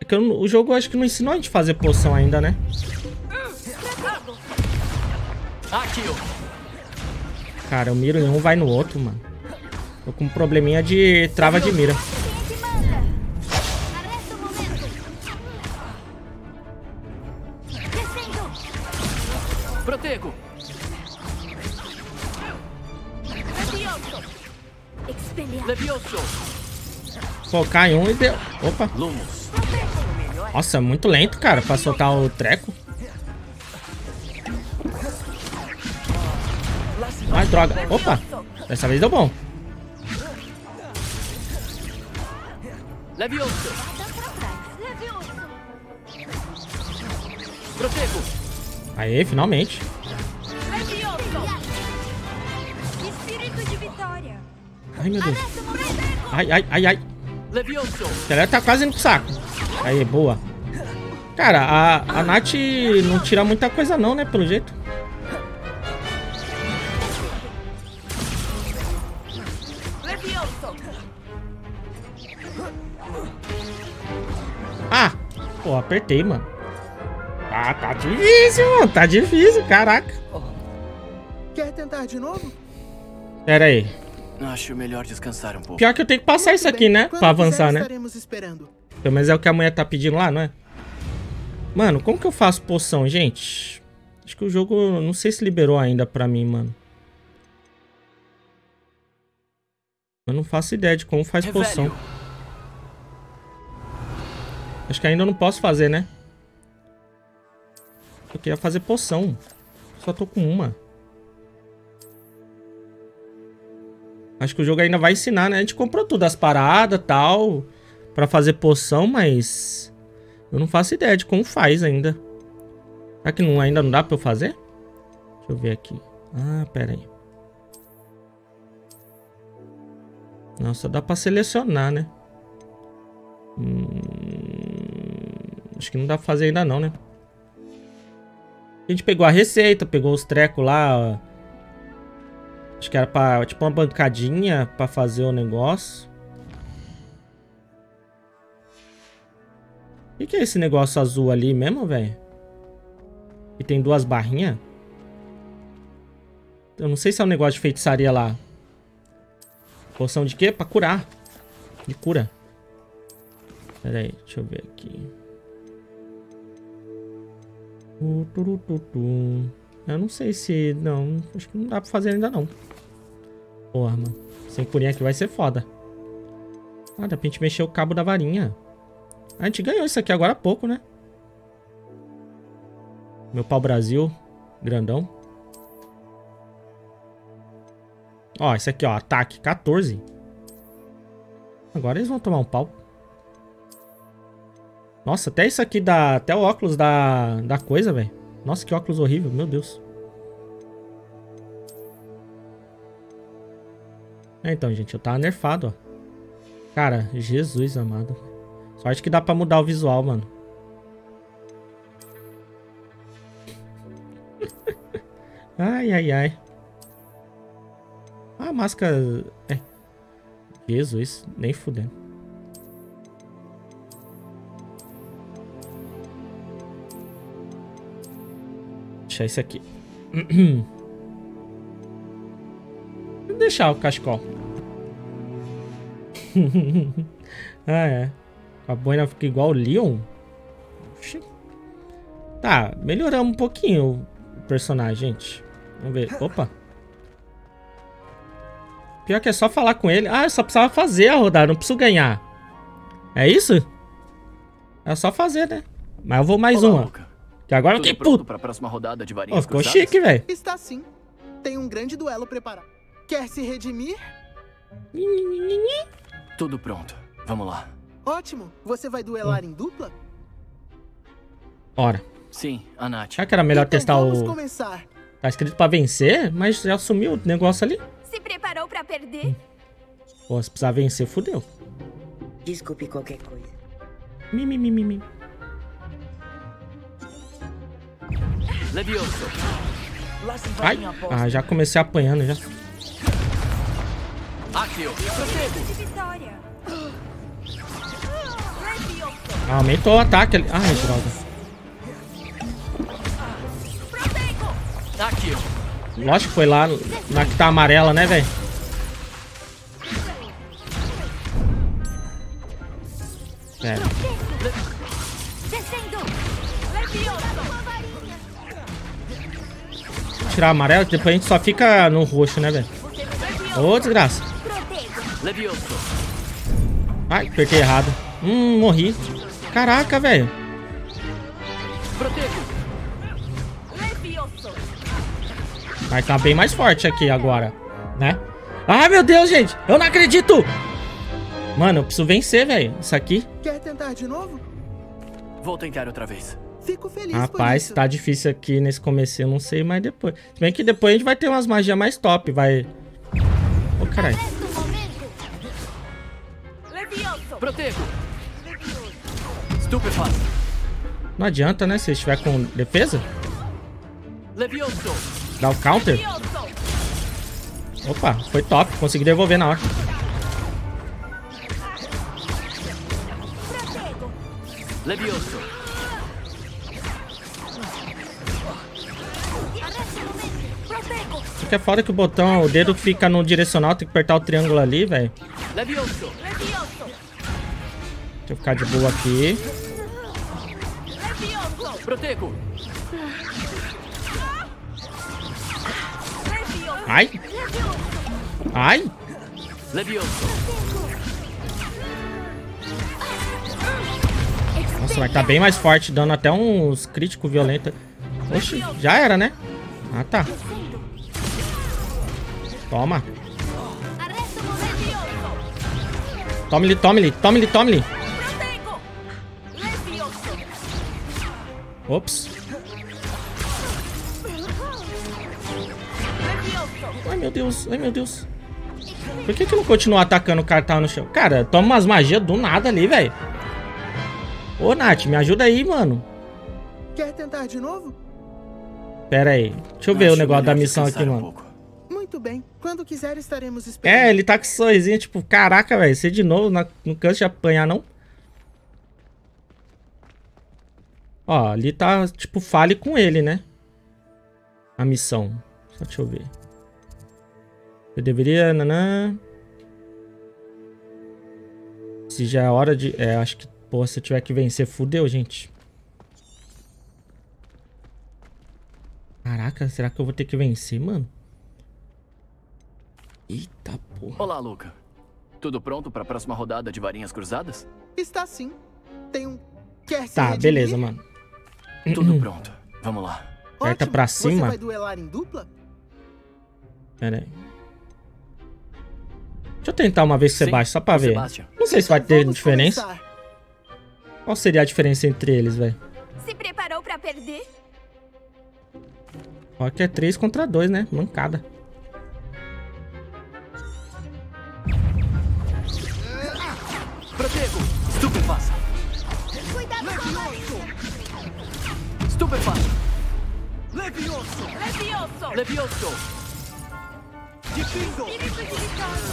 É que eu o jogo acho que não ensinou a gente a fazer poção ainda, né? Aqui, ó. Cara, eu miro em um, vai no outro, mano. Tô com um probleminha de trava de mira. Protego. Levioso. Focar em um e deu. Opa. Nossa, muito lento, cara, pra soltar o treco. Ai, droga. Opa. Dessa vez deu bom. Levioso. Protego. Aê, finalmente. Espírito de vitória. Ai, meu Deus. Ai, ai, ai, ai. Levioso. A galera tá quase indo pro saco. Aí, boa. Cara, a, a Nath não tira muita coisa não, né, pelo jeito. Ah! Pô, apertei, mano. Ah, tá difícil, mano. Tá difícil, caraca. Quer tentar de novo? Pera aí. Acho melhor descansar um pouco. Pior que eu tenho que passar isso aqui, né? Quando Pra avançar, quiser, né? Estaremos esperando. Pelo menos é o que a mulher tá pedindo lá, não é? Mano, como que eu faço poção, gente? Acho que o jogo, não sei se liberou ainda pra mim, mano. Eu não faço ideia de como faz poção. Acho que ainda não posso fazer, né? Eu queria fazer poção. Só tô com uma. Acho que o jogo ainda vai ensinar, né? A gente comprou tudo, as paradas e tal, pra fazer poção, mas... Eu não faço ideia de como faz ainda. Será que não, ainda não dá pra eu fazer? Deixa eu ver aqui. Ah, pera aí. Só dá pra selecionar, né? Hum... Acho que não dá pra fazer ainda não, né? A gente pegou a receita, pegou os trecos lá. Acho que era pra, tipo uma bancadinha pra fazer o negócio. O que, que é esse negócio azul ali mesmo, velho? E tem duas barrinhas? Eu não sei se é um negócio de feitiçaria lá. Poção de quê? Pra curar. De cura. Pera aí, deixa eu ver aqui. Eu não sei se... Não, acho que não dá pra fazer ainda não. Porra, mano. Sem curinha aqui vai ser foda. Ah, de repente mexer o cabo da varinha. A gente ganhou isso aqui agora há pouco, né? Meu pau Brasil. Grandão. Ó, esse aqui, ó. Ataque 14. Agora eles vão tomar um pau. Nossa, até isso aqui dá... Até o óculos da, da coisa, velho. Nossa, que óculos horrível. Meu Deus. É, então, gente, eu tava nerfado, ó. Cara, Jesus amado. Sorte que dá pra mudar o visual, mano. ai, ai, ai. Ah, a máscara... É. Jesus, nem fudendo. Deixar isso aqui. Vou deixar o cachecol. ah, é. A boina fica igual o Leon? Oxi. Tá, melhoramos um pouquinho o personagem, gente. Vamos ver. Opa. Pior que é só falar com ele. Ah, eu só precisava fazer a rodada, não preciso ganhar. É isso? É só fazer, né? Mas eu vou mais Olá, uma. Luca. Que agora eu tenho puto. Pra próxima rodada de varinhas oh, ficou cruzadas? chique, velho. Está sim. Tem um grande duelo preparado. Quer se redimir? Tudo pronto. Vamos lá. Ótimo. Você vai duelar hum. em dupla? Ora. Sim, a Nath. Será que era melhor então testar vamos o... começar. Tá escrito pra vencer, mas já sumiu o negócio ali. Se preparou pra perder? Pô, se precisar vencer, fudeu. Desculpe qualquer coisa. Mimi, mimi, mimi. Levioso. Ai, ah, já comecei apanhando já. Ah, aumentou o ataque ali. Ai, droga. Akio. Lógico que foi lá na que tá amarela, né, velho? Tirar a amarela, que depois a gente só fica no roxo, né, velho? Ô, oh, desgraça. Ai, apertei errado. Hum, morri. Caraca, velho. Vai estar tá bem mais forte aqui agora, né? Ai, meu Deus, gente. Eu não acredito. Mano, eu preciso vencer, velho. Isso aqui. Quer tentar de novo? Vou tentar outra vez. Fico feliz Rapaz, tá difícil aqui nesse começo, eu não sei mais depois. Se bem que depois a gente vai ter umas magias mais top, vai... Ô, oh, caralho. Protejo. Não adianta, né? Se estiver com defesa. Levioso. Dá o counter. Opa, foi top. Consegui devolver na hora. Levioso. Que é foda que o botão, o dedo fica no direcional, tem que apertar o triângulo ali, velho. Deixa eu ficar de boa aqui. Ai. Ai. Nossa, vai estar tá bem mais forte, dando até uns críticos violentos. Oxi, já era, né? Ah, tá. Toma. Tome-lhe, tome-lhe, tome-lhe, tome-lhe. Ops. Ai, meu Deus. Ai, meu Deus. Por que que não continua atacando o cartão no chão? Cara, toma umas magias do nada ali, velho. Ô, Nath, me ajuda aí, mano. Quer tentar de novo? Pera aí. Deixa eu ver Acho o negócio da missão aqui, um mano. Muito bem. Quando quiser, estaremos esperando. É, ele tá com sorrisinho, tipo, caraca, velho. Você de novo na- não cansa de apanhar, não? Ó, ali tá, tipo, fale com ele, né? A missão. Só deixa eu ver. Eu deveria. Nanã. Se já é hora de. É, acho que. Pô, se eu tiver que vencer, fudeu, gente. Caraca, será que eu vou ter que vencer, mano? Eita porra. Olá, Luca. Tudo pronto para a próxima rodada de varinhas cruzadas? Está sim. Tem um. Quer se Tá, redimir? beleza, mano. Tudo pronto. Vamos lá. Aperta pra Você cima. vai duelar em dupla? Pera aí. Deixa eu tentar uma vez você Sim, baixa, só pra com ver. Sebastian. Não sei se vai ter Vamos diferença. começar. Qual seria a diferença entre eles, velho? Se preparou pra perder? Ó, que é 3 contra 2, né? Mancada. Protego! Estupefaça! Cuidado com a Estupefaça! Levioso! Levioso! Levioso! Vitória!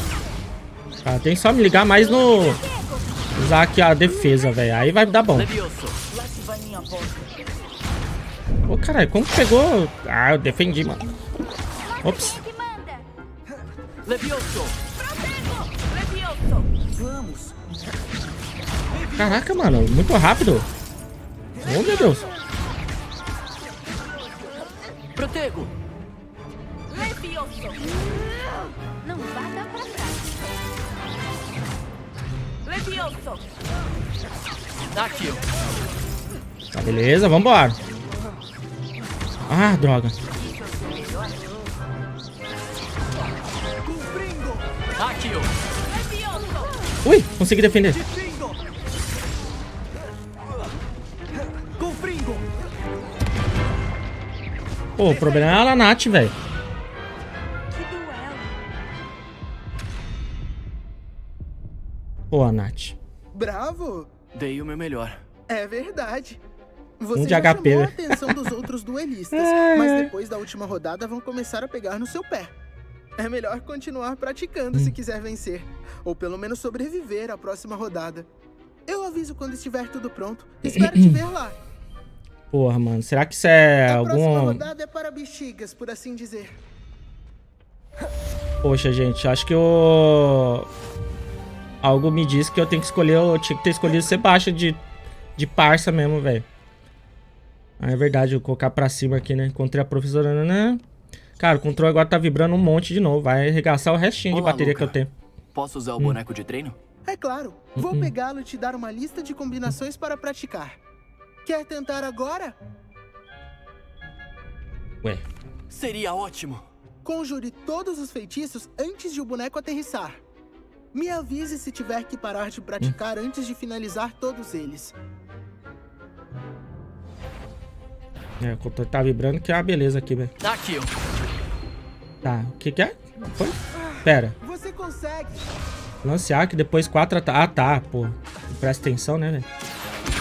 Tá, tem só me ligar mais no... Usar aqui a defesa, velho. Aí vai dar bom. Levioso! Ô, caralho, como pegou... Ah, eu defendi, mano. Ops. Levioso! Levioso! Vamos. Caraca, mano. Muito rápido. Oh, meu Deus. Protego! Levioso! Não bata pra trás! Levioso! Aqui! Tá, beleza, vambora. Ah, droga. Ui, consegui defender. Pô, o problema é a Lanat, velho. Pô, a Nath. Bravo! Dei o meu melhor. É verdade. Você Um de já HP, chamou a né? atenção dos outros duelistas, Ai, mas depois da última rodada vão começar a pegar no seu pé. É melhor continuar praticando Hum. se quiser vencer, ou pelo menos sobreviver à próxima rodada. Eu aviso quando estiver tudo pronto. Espero te ver lá. Porra, mano. Será que isso é A próxima algum. rodada é para bexigas, por assim dizer. Poxa, gente, acho que eu. Algo me diz que eu tenho que escolher. Eu tinha que ter escolhido ser baixa de, de parça mesmo, velho. Ah, é verdade, eu vou colocar pra cima aqui, né? Encontrei a professora. Nanã. Cara, o controle agora tá vibrando um monte de novo. Vai arregaçar o restinho de Olá, bateria Luca. que eu tenho. Posso usar o Hum. boneco de treino? É claro, vou Uhum. pegá-lo e te dar uma lista de combinações para praticar. Quer tentar agora? Ué. Seria ótimo. Conjure todos os feitiços antes de o boneco aterrissar. Me avise se tiver que parar de praticar antes de finalizar todos eles. É, o controle tá vibrando, que é uma beleza aqui, velho. Aqui! Tá, o que que é? Foi? Pera. Você consegue! Lance arco, depois quatro ata- Ah, tá, pô. Presta atenção, né, velho?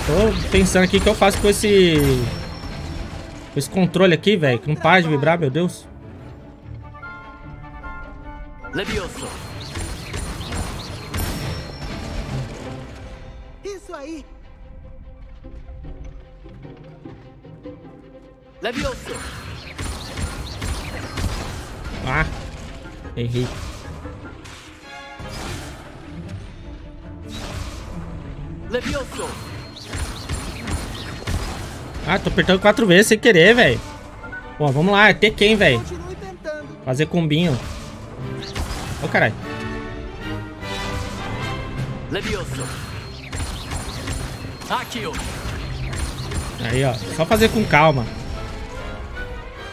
Tô pensando aqui o que eu faço com esse... Com esse controle aqui, velho, que não para de vibrar, meu Deus. Levioso! Isso aí! Levioso! Ah, errei. Levioso! Ah, tô apertando quatro vezes sem querer, velho. Pô, vamos lá, é Tekken, velho. Fazer combinho. Ô, caralho. Levioso! Aqui! Aí, ó. Só fazer com calma.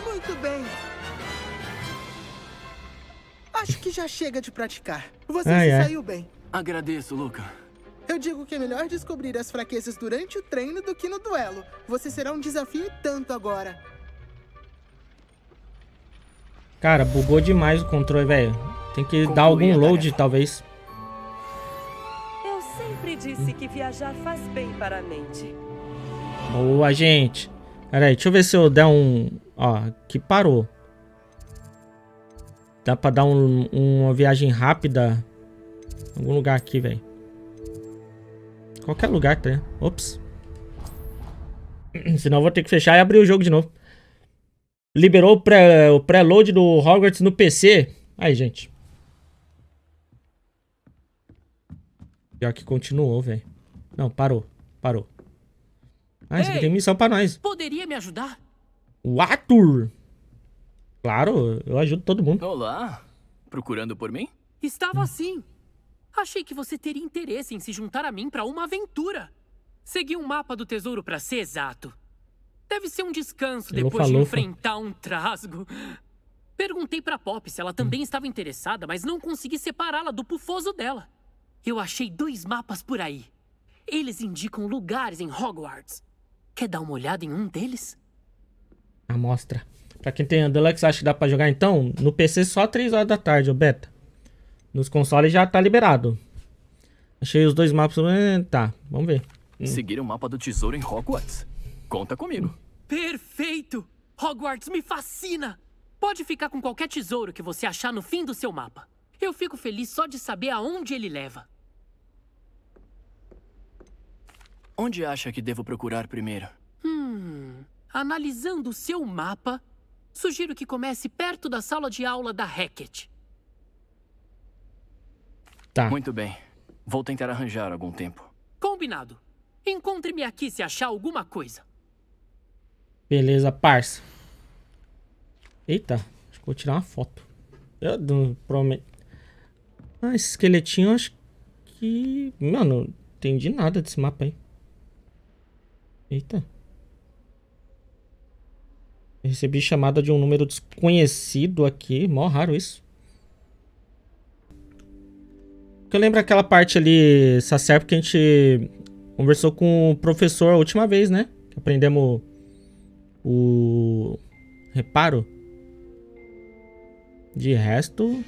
Muito bem. Acho que já chega de praticar. Você Ai, se ai. saiu bem. Agradeço, Luca. Eu digo que é melhor descobrir as fraquezas durante o treino do que no duelo. Você será um desafio e tanto agora. Cara, bugou demais o controle, velho. Tem que dar algum load, talvez. Eu sempre disse que viajar faz bem para a mente. Boa, gente. Pera aí, deixa eu ver se eu der um Ó, aqui parou. Dá pra dar um, uma viagem rápida. Em algum lugar aqui, velho. Qualquer lugar, tá? Ops. Senão eu vou ter que fechar e abrir o jogo de novo. Liberou o pré-load o pré do Hogwarts no PC. Aí, gente. Pior que continuou, velho. Não, parou. Parou. Ah, isso aqui tem missão pra nós. Poderia me ajudar? O Arthur. Claro, eu ajudo todo mundo. Olá. Procurando por mim? Estava assim. Achei que você teria interesse em se juntar a mim para uma aventura. Segui um mapa do tesouro para ser exato. Deve ser um descanso depois de enfrentar um trasgo. Perguntei para Pop se ela também estava interessada, mas não consegui separá-la do pufoso dela. Eu achei dois mapas por aí. Eles indicam lugares em Hogwarts. Quer dar uma olhada em um deles? Amostra. Pra quem tem a Deluxe, acha que dá pra jogar então? No PC só 3 horas da tarde, o beta. Nos consoles já tá liberado. Achei os dois mapas. Eh, tá, vamos ver. Hum. Seguir o mapa do tesouro em Hogwarts. Conta comigo. Perfeito! Hogwarts me fascina! Pode ficar com qualquer tesouro que você achar no fim do seu mapa. Eu fico feliz só de saber aonde ele leva. Onde acha que devo procurar primeiro? Hum. Analisando o seu mapa, sugiro que comece perto da sala de aula da Hackett. Tá. Muito bem. Vou tentar arranjar algum tempo. Combinado. Encontre-me aqui se achar alguma coisa. Beleza, parça. Eita, acho que vou tirar uma foto. Eu não prometo. Ah, esse esqueletinho acho que. Mano, não entendi nada desse mapa aí. Eita. Eu recebi chamada de um número desconhecido aqui. Mó raro isso. Eu lembro aquela parte ali, Sacerp, que a gente conversou com o professor a última vez, né? Aprendemos o reparo. De resto,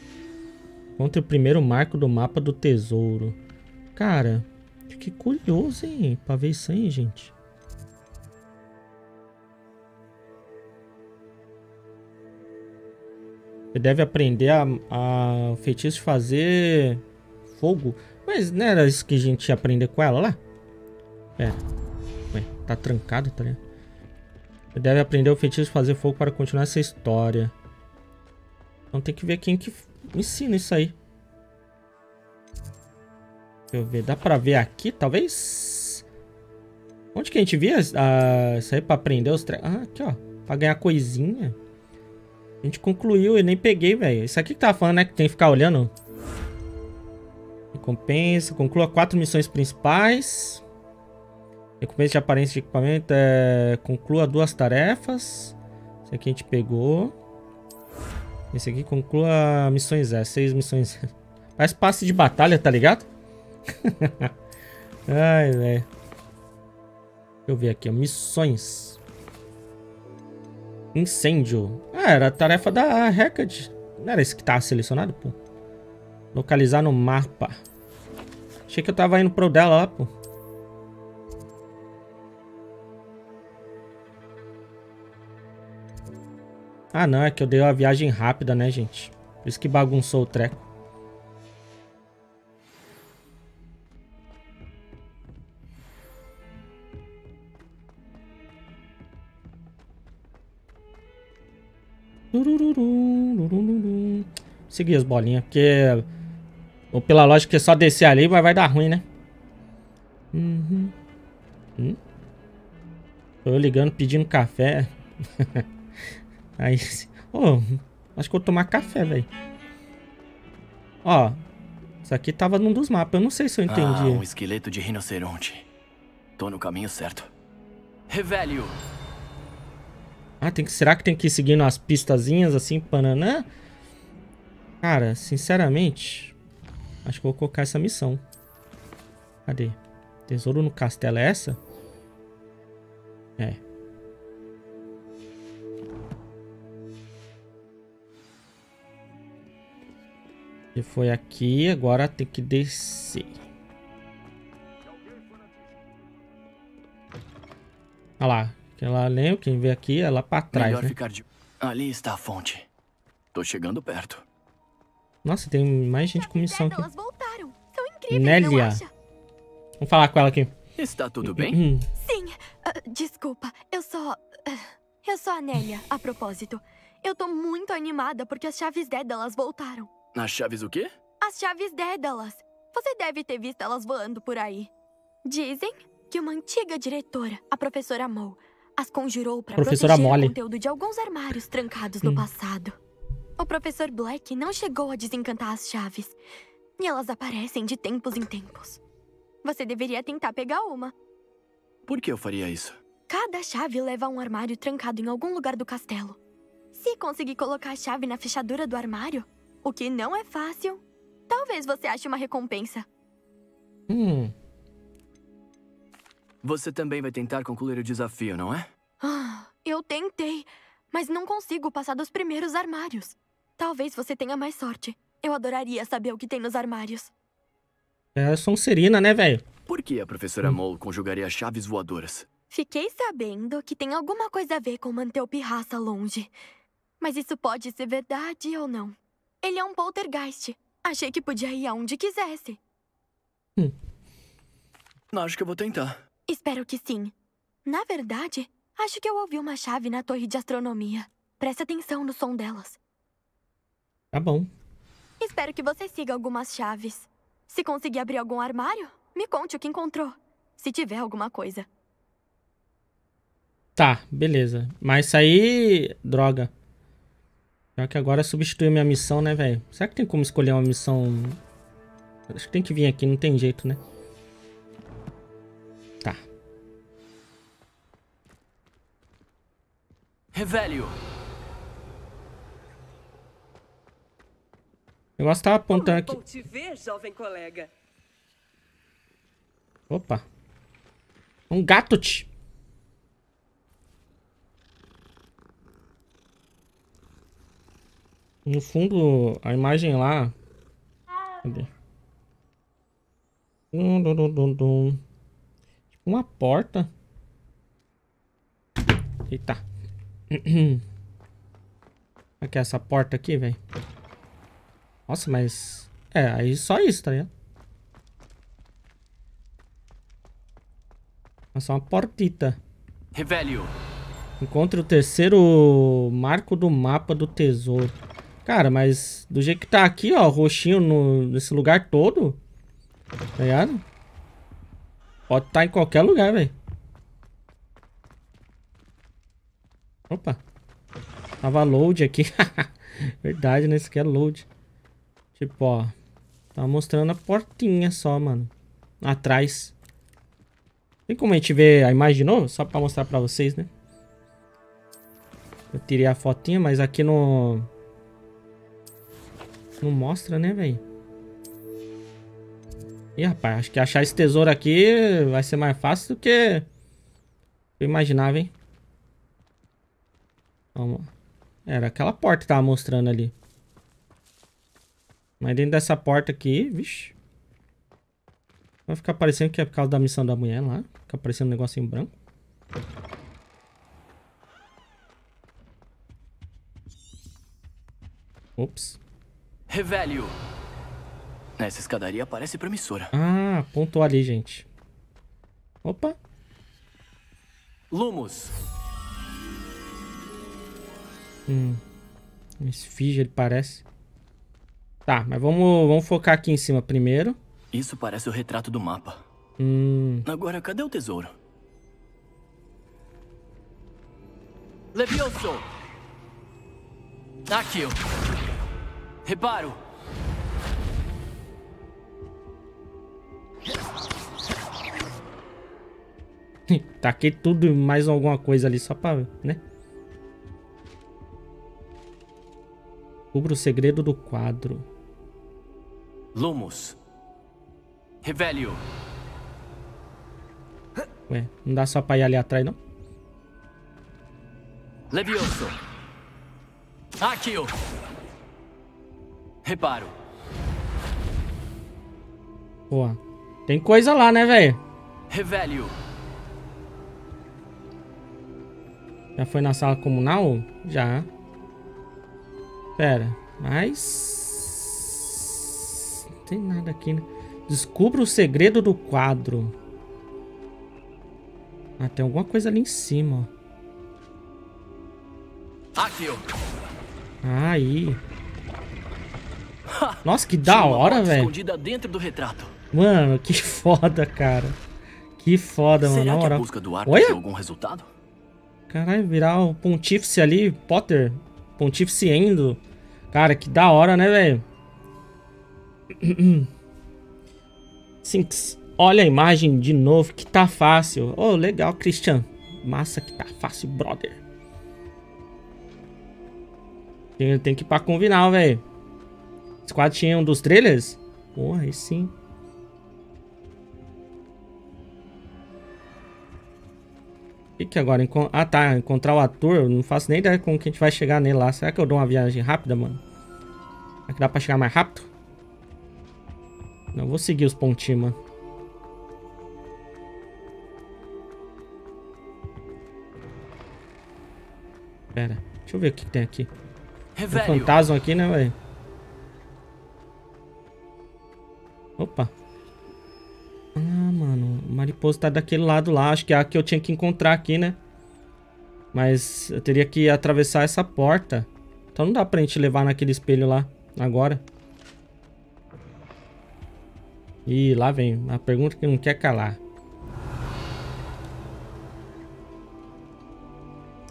contra o primeiro marco do mapa do tesouro. Cara, que curioso, hein? Pra ver isso aí, gente. Você deve aprender a, a feitiço de fazer fogo. Mas não era isso que a gente ia aprender com ela lá? Pera. Ué, tá trancado, tá ligado? Deve aprender o feitiço de fazer fogo para continuar essa história. Então tem que ver quem que ensina isso aí. Deixa eu ver. Dá pra ver aqui, talvez? Onde que a gente via ah, isso aí pra aprender os... Tre... Ah, aqui, ó. Pra ganhar coisinha. A gente concluiu e nem peguei, velho. Isso aqui que tava falando, né? Que tem que ficar olhando. Recompensa. Conclua quatro missões principais. Recompensa de aparência de equipamento. É... Conclua duas tarefas. Esse aqui a gente pegou. Esse aqui conclua missões é, seis missões. Parece passe de batalha, tá ligado? Ai, velho. Deixa eu ver aqui, ó. Missões. Incêndio. Ah, era a tarefa da Hackett. Não era esse que tava selecionado, pô? Localizar no mapa. Achei que eu tava indo pro dela lá, pô. Ah, não. É que eu dei uma viagem rápida, né, gente? Por isso que bagunçou o treco. Seguir as bolinhas, porque... Ou pela lógica é só descer ali, mas vai dar ruim, né? Uhum. Hum? Tô eu ligando, pedindo café. Aí... Oh, acho que eu vou tomar café, velho. Ó, isso aqui tava num dos mapas. Eu não sei se eu entendi. Ah, um esqueleto de rinoceronte. Tô no caminho certo. Revelio! Ah, tem que, será que tem que ir seguindo as pistazinhas assim, pananã? Cara, sinceramente, acho que vou colocar essa missão. Cadê? Tesouro no castelo é essa? É. E foi aqui, agora tem que descer. Olha lá, Aquela lembra, quem vê aqui é lá pra trás, Melhor né? ficar de... Ali está a fonte. Tô chegando perto. Nossa, tem mais gente com missão aqui. Elas voltaram. São incríveis, Nélia. Vamos falar com ela aqui. Está tudo Hum. bem? Sim. ah, desculpa, eu só... ah, eu sou a Nélia, a propósito. Eu tô muito animada porque as chaves Dédalas voltaram. As chaves o quê? As chaves Dédalas. Você deve ter visto elas voando por aí. Dizem que uma antiga diretora, a professora Moe, as conjurou para Professora proteger Mole. o conteúdo de alguns armários trancados no Hum. passado. O professor Black não chegou a desencantar as chaves. E elas aparecem de tempos em tempos. Você deveria tentar pegar uma. Por que eu faria isso? Cada chave leva a um armário trancado em algum lugar do castelo. Se conseguir colocar a chave na fechadura do armário, o que não é fácil, talvez você ache uma recompensa. Hum. Você também vai tentar concluir o desafio, não é? Ah, eu tentei, mas não consigo passar dos primeiros armários. Talvez você tenha mais sorte. Eu adoraria saber o que tem nos armários. É Sonserina, né, velho? Por que a professora Hum. Mole conjugaria chaves voadoras? Fiquei sabendo que tem alguma coisa a ver com manter o pirraça longe. Mas isso pode ser verdade ou não. Ele é um poltergeist. Achei que podia ir aonde quisesse. Acho que eu vou tentar. Espero que sim. Na verdade, acho que eu ouvi uma chave na torre de astronomia. Preste atenção no som delas. Tá bom. Espero que você siga algumas chaves. Se conseguir abrir algum armário, me conte o que encontrou. Se tiver alguma coisa. Tá, beleza. Mas isso aí. Droga. Já que agora substituiu minha missão, né, velho? Será que tem como escolher uma missão. Acho que tem que vir aqui, não tem jeito, né? Tá. Revelio! Negócio tá apontando aqui. Bom te ver, jovem colega. Opa. Um gato, tch. No fundo, a imagem lá. Cadê? Tipo uma porta. Eita. Aqui, essa porta aqui, velho. Nossa, mas... É, aí só isso, tá ligado? É só uma portita. Revelio! Encontre o terceiro marco do mapa do tesouro. Cara, mas do jeito que tá aqui, ó, roxinho no, nesse lugar todo. Tá ligado? Pode estar em qualquer lugar, velho. Opa. Tava load aqui. Verdade, né? Isso aqui é load. Tipo, ó. Tá mostrando a portinha só, mano. Atrás. Tem como a gente ver a imagem de novo? Só pra mostrar pra vocês, né? Eu tirei a fotinha, mas aqui no... Não mostra, né, velho? Ih, rapaz, acho que achar esse tesouro aqui vai ser mais fácil do que eu imaginava, hein? Vamos. Era aquela porta que tava mostrando ali. Mas dentro dessa porta aqui, vixe. Vai ficar parecendo que é por causa da missão da mulher lá. Fica parecendo um negocinho branco. Ops. Revelio! Essa escadaria parece promissora. Ah, pontuou ali, gente. Opa. Lumos! Hum. Um esfinge, ele parece. Tá, mas vamos, vamos focar aqui em cima primeiro. Isso parece o retrato do mapa. Hum. Agora, cadê o tesouro? Levioso! Aqui. Reparo! Taquei tudo e mais alguma coisa ali só pra, né? Cubra o segredo do quadro. Lumos. Revelio. Ué, não dá só pra ir ali atrás, não? Levioso. Aqui. Reparo. Pô, tem coisa lá, né, velho? Revelio. Já foi na sala comunal? Já. Pera, mas... Tem nada aqui, né? Descubra o segredo do quadro. Ah, tem alguma coisa ali em cima, ó. Aqui, ó. Aí. Nossa, que da hora, velho. Mano, que foda, cara. Que foda, Será mano. Na que hora. a busca do arco Olha! algum resultado? Caralho, virar o pontífice ali, Potter. Pontífice Endo. Cara, que da hora, né, velho? Sinks, olha a imagem de novo, que tá fácil. Oh, legal, Christian. Massa que tá fácil, brother. Tem, que ir pra combinar, velho. Esse quadro tinha um dos trailers? Porra, aí sim. O que, agora? Ah, tá. Encontrar o ator. Eu não faço nem ideia como que a gente vai chegar nele lá. Será que eu dou uma viagem rápida, mano? Será que dá pra chegar mais rápido? Não, vou seguir os pontinhos, mano. Pera, deixa eu ver o que, que tem aqui. Tem um Revelio. fantasma aqui, né, velho? Opa. Ah, mano. O mariposa tá daquele lado lá. Acho que é a que eu tinha que encontrar aqui, né? Mas eu teria que atravessar essa porta. Então não dá pra gente levar naquele espelho lá. Agora. Ih, lá vem. A pergunta que não quer calar.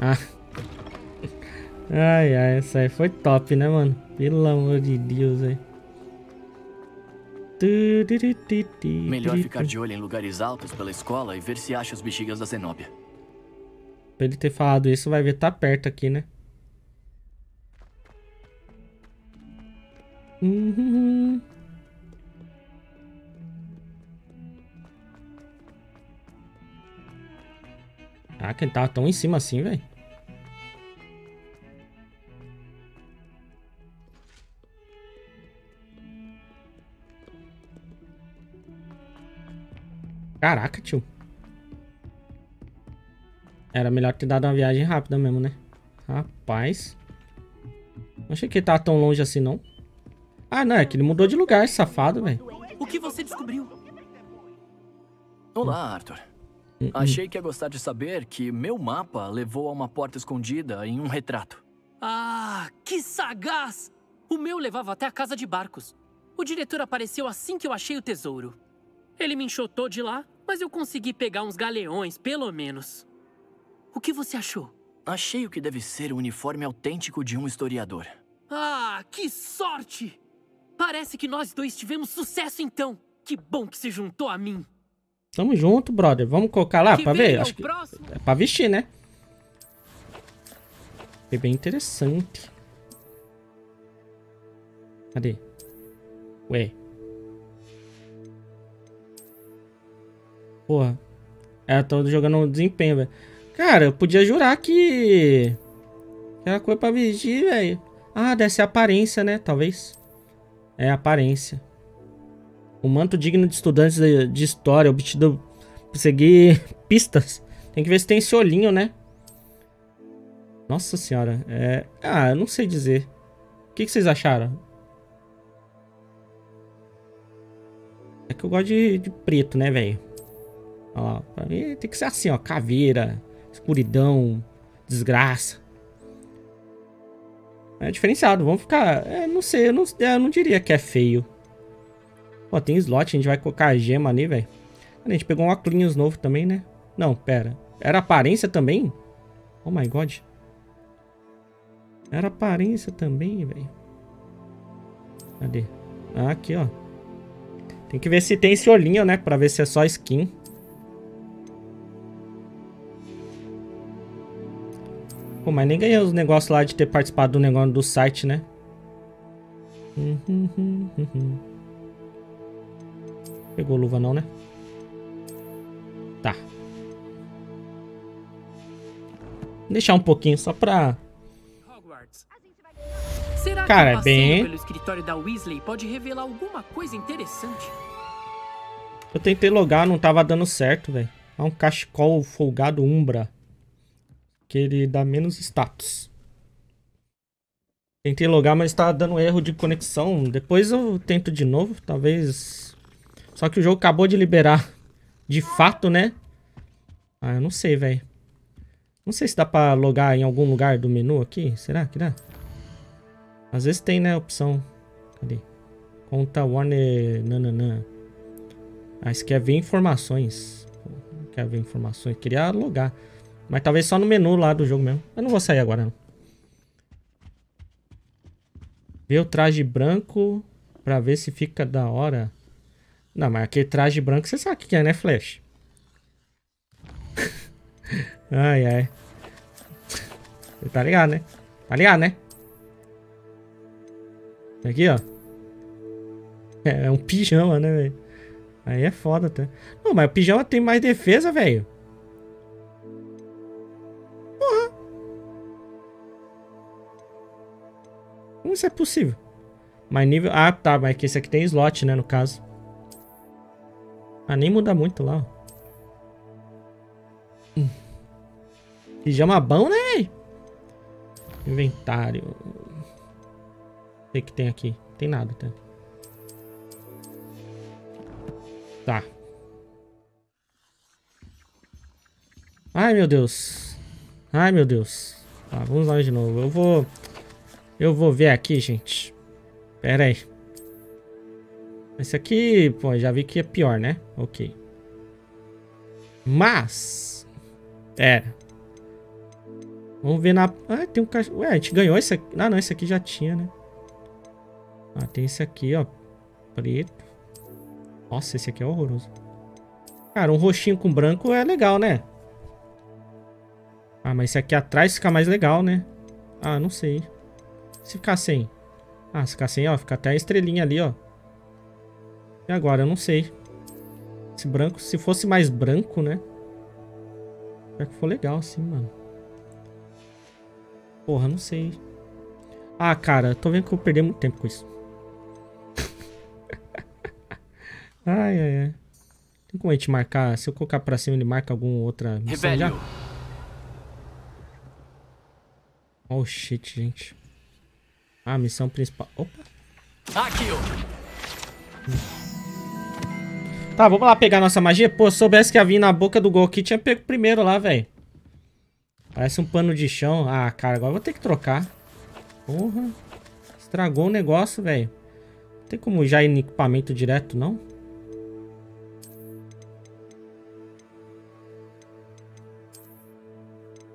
Ah. Ai, ai, essa aí foi top, né, mano? Pelo amor de Deus, velho. Melhor ficar de olho em lugares altos pela escola e ver se acha os bexigas da Zenóbia. Pra ele ter falado isso, vai ver tá perto aqui, né? Uhum. Que ele tava tão em cima assim, velho. Caraca, tio. Era melhor ter dado uma viagem rápida mesmo, né? Rapaz. Não achei que ele tava tão longe assim, não. Ah, não. É que ele mudou de lugar, safado, velho. O que você descobriu? Olá, Arthur. Hum, Achei que ia gostar de saber que meu mapa levou a uma porta escondida em um retrato. Ah, que sagaz! O meu levava até a casa de barcos. O diretor apareceu assim que eu achei o tesouro. Ele me enxotou de lá, mas eu consegui pegar uns galeões, pelo menos. O que você achou? Achei o que deve ser o uniforme autêntico de um historiador. Ah, que sorte! Parece que nós dois tivemos sucesso então. Que bom que se juntou a mim. Tamo junto, brother. Vamos colocar lá Que pra ver? Acho que próximo. é pra vestir, né? Foi bem interessante. Cadê? Ué. Porra. É, tô jogando um desempenho, velho. Cara, eu podia jurar que... que Era coisa pra vestir, velho. Ah, deve ser aparência, né? Talvez. É aparência. O manto digno de estudantes de, história, obtido por seguir pistas. Tem que ver se tem esse olhinho, né? Nossa senhora. É... Ah, eu não sei dizer. O que, que vocês acharam? É que eu gosto de, de preto, né, velho? Lá. Pra mim tem que ser assim, ó. Caveira, escuridão, desgraça. É diferenciado. Vamos ficar... É, não sei. Eu não, eu não diria que é feio. Pô, tem slot, a gente vai colocar a gema ali, velho. A gente pegou um óculos novo também, né? Não, pera. Era aparência também? Oh my god. Era aparência também, velho. Cadê? Ah, aqui, ó. Tem que ver se tem esse olhinho, né? Pra ver se é só skin. Pô, mas nem ganhei os negócios lá de ter participado do negócio do site, né? Uhum. Pegou luva não, né? Tá. Vou deixar um pouquinho só pra... Será Cara, que é bem- pelo escritório da Weasley pode revelar alguma coisa interessante? Eu tentei logar, não tava dando certo, velho. É um cachecol folgado Umbra. Porque ele dá menos status. Tentei logar, mas tá dando erro de conexão. Depois eu tento de novo, talvez... Só que o jogo acabou de liberar de fato, né? Ah, eu não sei, velho. Não sei se dá pra logar em algum lugar do menu aqui. Será que dá? Às vezes tem, né, opção. Cadê? Conta Warner... Nananã. Ah, isso quer ver informações. Quer ver informações. Queria logar. Mas talvez só no menu lá do jogo mesmo. Eu não vou sair agora, não. Ver o traje branco pra ver se fica da hora. Não, mas aquele traje branco você sabe o que é, né, Flash? ai, ai. Você tá ligado, né? Tá ligado, né? Aqui, ó. É, é um pijama, né, velho? Aí é foda até. Não, mas o pijama tem mais defesa, velho. Porra. Como isso é possível? Mas nível... Ah, tá. Mas que esse aqui tem slot, né, no caso. Ah, nem muda muito lá. Hum. Pijama bom, né? Inventário. O que, que tem aqui? Tem nada, tá? Tá. Ai, meu Deus. Ai, meu Deus. Tá, vamos lá de novo. Eu vou... Eu vou ver aqui, gente. Pera aí. Esse aqui, pô, já vi que é pior, né? Ok. Mas... É. Vamos ver na... Ah, tem um cachorro... Ué, a gente ganhou esse aqui. Ah, não, esse aqui já tinha, né? Ah, tem esse aqui, ó. Preto. Nossa, esse aqui é horroroso. Cara, um roxinho com branco é legal, né? Ah, mas esse aqui atrás fica mais legal, né? Ah, não sei. Se ficar sem. Ah, se ficar sem, ó. Fica até a estrelinha ali, ó. E agora? Eu não sei. Esse branco, se fosse mais branco, né? Será que for legal assim, mano. Porra, não sei. Ah, cara, tô vendo que eu perder muito tempo com isso. ai, ai, ai. Tem como a gente marcar? Se eu colocar pra cima, ele marca alguma outra missão já? Oh, shit, gente. Ah, missão principal. Opa. Aqui, ó. Tá, vamos lá pegar nossa magia. Pô, se soubesse que ia vir na boca do gol aqui, tinha pego primeiro lá, velho. Parece um pano de chão. Ah, cara, agora vou ter que trocar. Porra. Estragou o negócio, velho. Não tem como já ir no equipamento direto, não?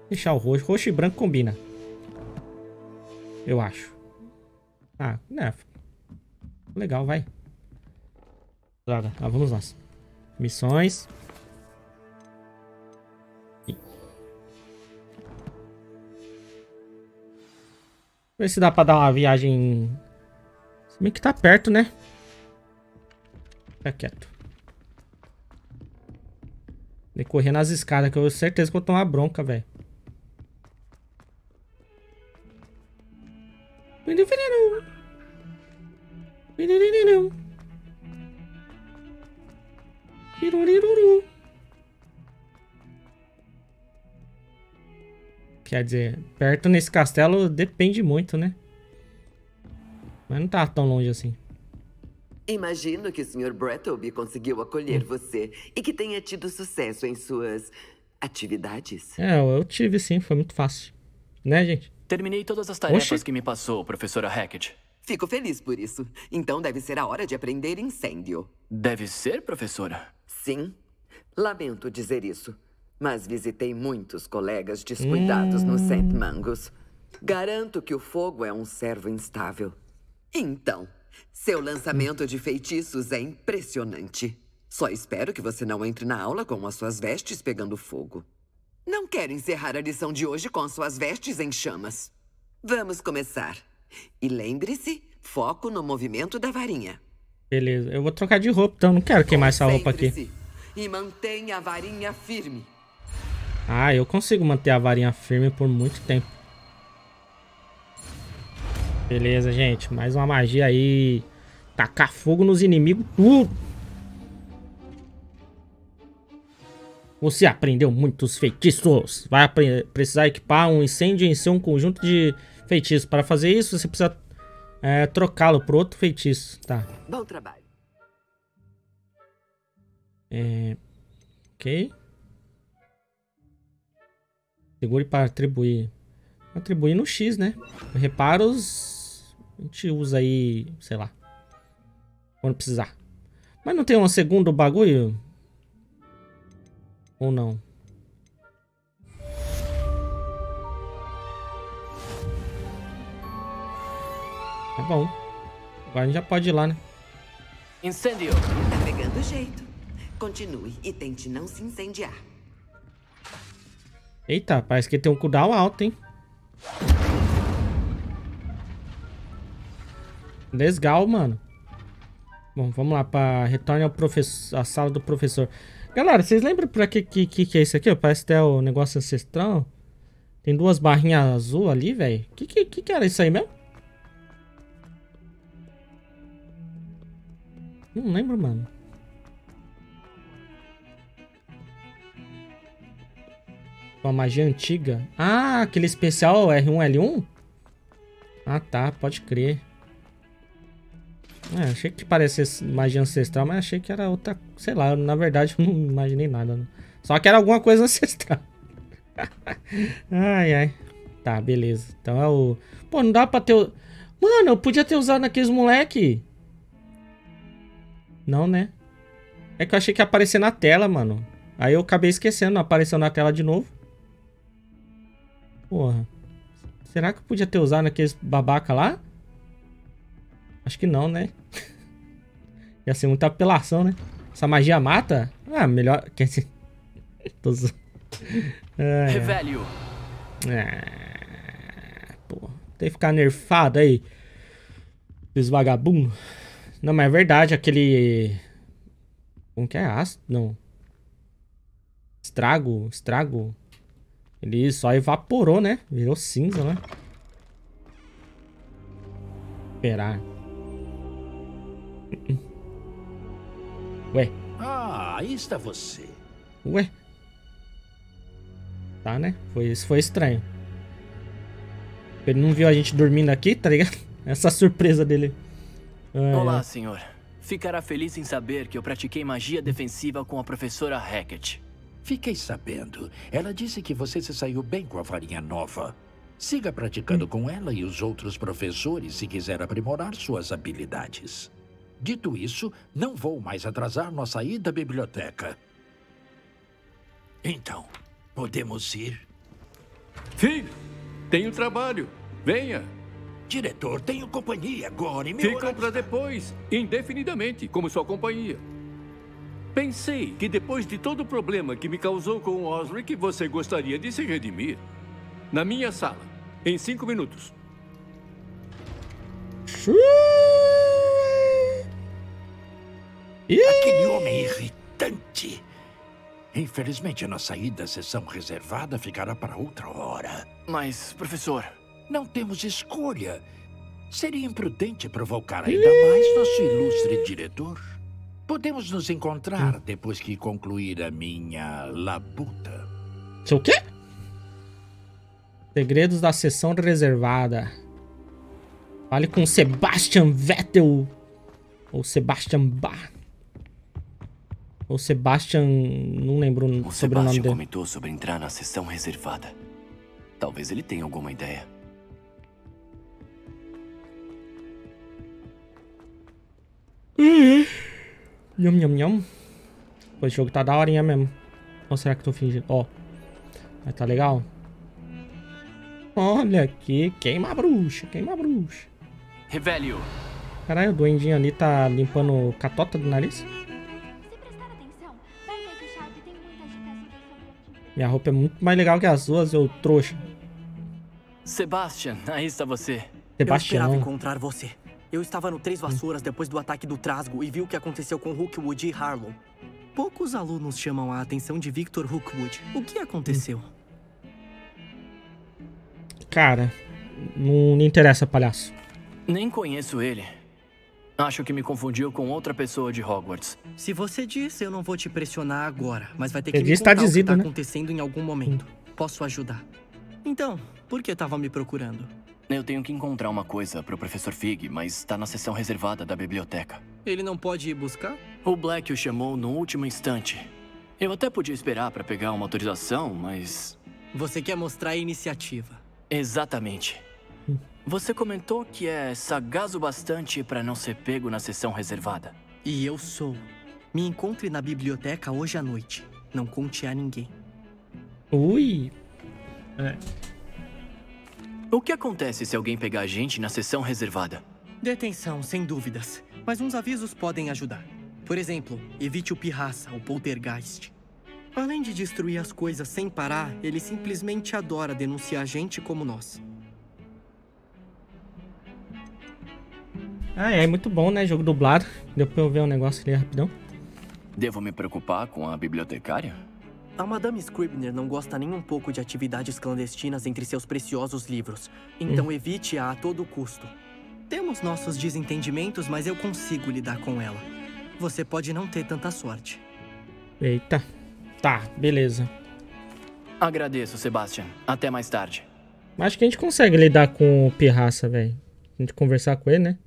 Deixar o roxo. Roxo e branco combina. Eu acho. Ah, né. Legal, vai. Droga, ah, vamos nós. Missões. Ver se dá pra dar uma viagem... Se bem que tá perto, né? Fica quieto. Que correr nas escadas, que eu tenho certeza que eu vou tomar bronca, velho. Quer dizer, perto nesse castelo depende muito, né? Mas não tá tão longe assim. Imagino que o Sr. Brettleby conseguiu acolher hum. você e que tenha tido sucesso em suas atividades. É, eu tive sim, foi muito fácil. Né, gente? Terminei todas as tarefas Oxi. que me passou, professora Hackett. Fico feliz por isso. Então deve ser a hora de aprender incêndio. Deve ser, professora? Sim. Lamento dizer isso. Mas visitei muitos colegas descuidados hum. no St. Mangos. Garanto que o fogo é um servo instável. Então, seu lançamento de feitiços é impressionante. Só espero que você não entre na aula com as suas vestes pegando fogo. Não quero encerrar a lição de hoje com suas vestes em chamas. Vamos começar. E lembre-se, foco no movimento da varinha. Beleza, eu vou trocar de roupa, então não quero queimar essa roupa aqui. E mantenha a varinha firme. Ah, eu consigo manter a varinha firme por muito tempo. Beleza, gente. Mais uma magia aí. Tacar fogo nos inimigos. Tudo. Você aprendeu muitos feitiços. Vai precisar equipar um incêndio em seu um conjunto de feitiços. Para fazer isso, você precisa é, trocá-lo por outro feitiço. Tá. Bom trabalho. É... Ok. Segure para atribuir. Atribuir no X, né? Reparos. A gente usa aí, sei lá. Quando precisar. Mas não tem um segundo bagulho? Ou não? Tá bom. Agora a gente já pode ir lá, né? Incêndio! Tá pegando jeito. Continue e tente não se incendiar. Eita, parece que tem um cooldown alto, hein? Legal, mano. Bom, vamos lá para retorne ao professor, a sala do professor. Galera, vocês lembram pra que, que, que é isso aqui? Parece até o negócio ancestral. Tem duas barrinhas azul ali, velho. Que, que que era isso aí mesmo? Não lembro, mano. Uma magia antiga. Ah, aquele especial R1L1? Ah, tá. Pode crer. É, achei que parecia magia ancestral, mas achei que era outra... Sei lá, na verdade eu não imaginei nada. Né? Só que era alguma coisa ancestral. ai, ai. Tá, beleza. Então é o... Pô, não dá pra ter... Mano, eu podia ter usado naqueles moleque. Não, né? É que eu achei que ia aparecer na tela, mano. Aí eu acabei esquecendo, apareceu na tela de novo. Porra. Será que eu podia ter usado naqueles babaca lá? Acho que não, né? Ia ser muita apelação, né? Essa magia mata? Ah, melhor... Quer dizer... Tô zo... É. Revelio. Ah, pô. Tem que ficar nerfado aí. Esses vagabundos. Não, mas é verdade, aquele... Como que é? Ácido? Não. Estrago? Estrago? Ele só evaporou, né? Virou cinza, né? Esperar. Ué. Ah, aí está você. Ué. Tá, né? Foi, isso foi estranho. Ele não viu a gente dormindo aqui, tá ligado? Essa surpresa dele. Ai, Olá, senhor. Ficará feliz em saber que eu pratiquei magia defensiva com a professora Hackett. Fiquei sabendo. Ela disse que você se saiu bem com a varinha nova. Siga praticando hum. com ela e os outros professores se quiser aprimorar suas habilidades. Dito isso, não vou mais atrasar nossa ida à biblioteca. Então, podemos ir? Filho, tenho trabalho. Venha. Diretor, tenho companhia agora e meu Ficam para depois, indefinidamente, como sua companhia. Pensei que depois de todo o problema que me causou com o Osric, você gostaria de se redimir. Na minha sala, em cinco minutos. Aquele homem irritante. Infelizmente, a nossa ida à sessão reservada ficará para outra hora. Mas, professor... Não temos escolha. Seria imprudente provocar ainda mais nosso ilustre diretor. Podemos nos encontrar depois que concluir a minha labuta. Seu quê? Segredos da sessão reservada. Fale com Sebastian Vettel. Ou Sebastian Bach. Ou Sebastian... Não lembro o sobrenome dele. comentou sobre entrar na sessão reservada. Talvez ele tenha alguma ideia. Nham, nham, nham. Pô, esse jogo tá daorinha mesmo. Ou será que tô fingindo? Ó. Mas tá legal? Olha aqui. Queima a bruxa. Queima a bruxa. Revelio. Caralho, o duendinho ali tá limpando catota do nariz. Minha roupa é muito mais legal que as suas, eu trouxa. Sebastian, aí está você. Sebastião. Eu esperava encontrar você. Eu estava no Três Vassouras depois do ataque do Trasgo e vi o que aconteceu com Hookwood e Harlow. Poucos alunos chamam a atenção de Victor Hookwood. O que aconteceu? Cara, não, não interessa, palhaço. Nem conheço ele. Acho que me confundiu com outra pessoa de Hogwarts. Se você diz, eu não vou te pressionar agora, mas vai ter que Ele me está contar o que dizido, tá né? acontecendo em algum momento. Posso ajudar. Então, por que tava me procurando? Eu tenho que encontrar uma coisa pro Professor Fig, mas está na seção reservada da biblioteca. Ele não pode ir buscar? O Black o chamou no último instante. Eu até podia esperar para pegar uma autorização, mas. Você quer mostrar a iniciativa. Exatamente. Você comentou que é sagaz o bastante para não ser pego na sessão reservada. E eu sou. Me encontre na biblioteca hoje à noite. Não conte a ninguém. Ui. É. O que acontece se alguém pegar a gente na sessão reservada? Detenção, sem dúvidas. Mas uns avisos podem ajudar. Por exemplo, evite o pirraça, o poltergeist. Além de destruir as coisas sem parar, ele simplesmente adora denunciar gente como nós. Ah, é muito bom, né? Jogo dublado. Deu pra eu ver um negócio ali rapidão. Devo me preocupar com a bibliotecária? A Madame Scribner não gosta nem um pouco de atividades clandestinas entre seus preciosos livros. Então Hum. evite-a a todo custo. Temos nossos desentendimentos, mas eu consigo lidar com ela. Você pode não ter tanta sorte. Eita. Tá, beleza. Agradeço, Sebastian. Até mais tarde. Acho que a gente consegue lidar com o pirraça, velho. A gente conversar com ele, né?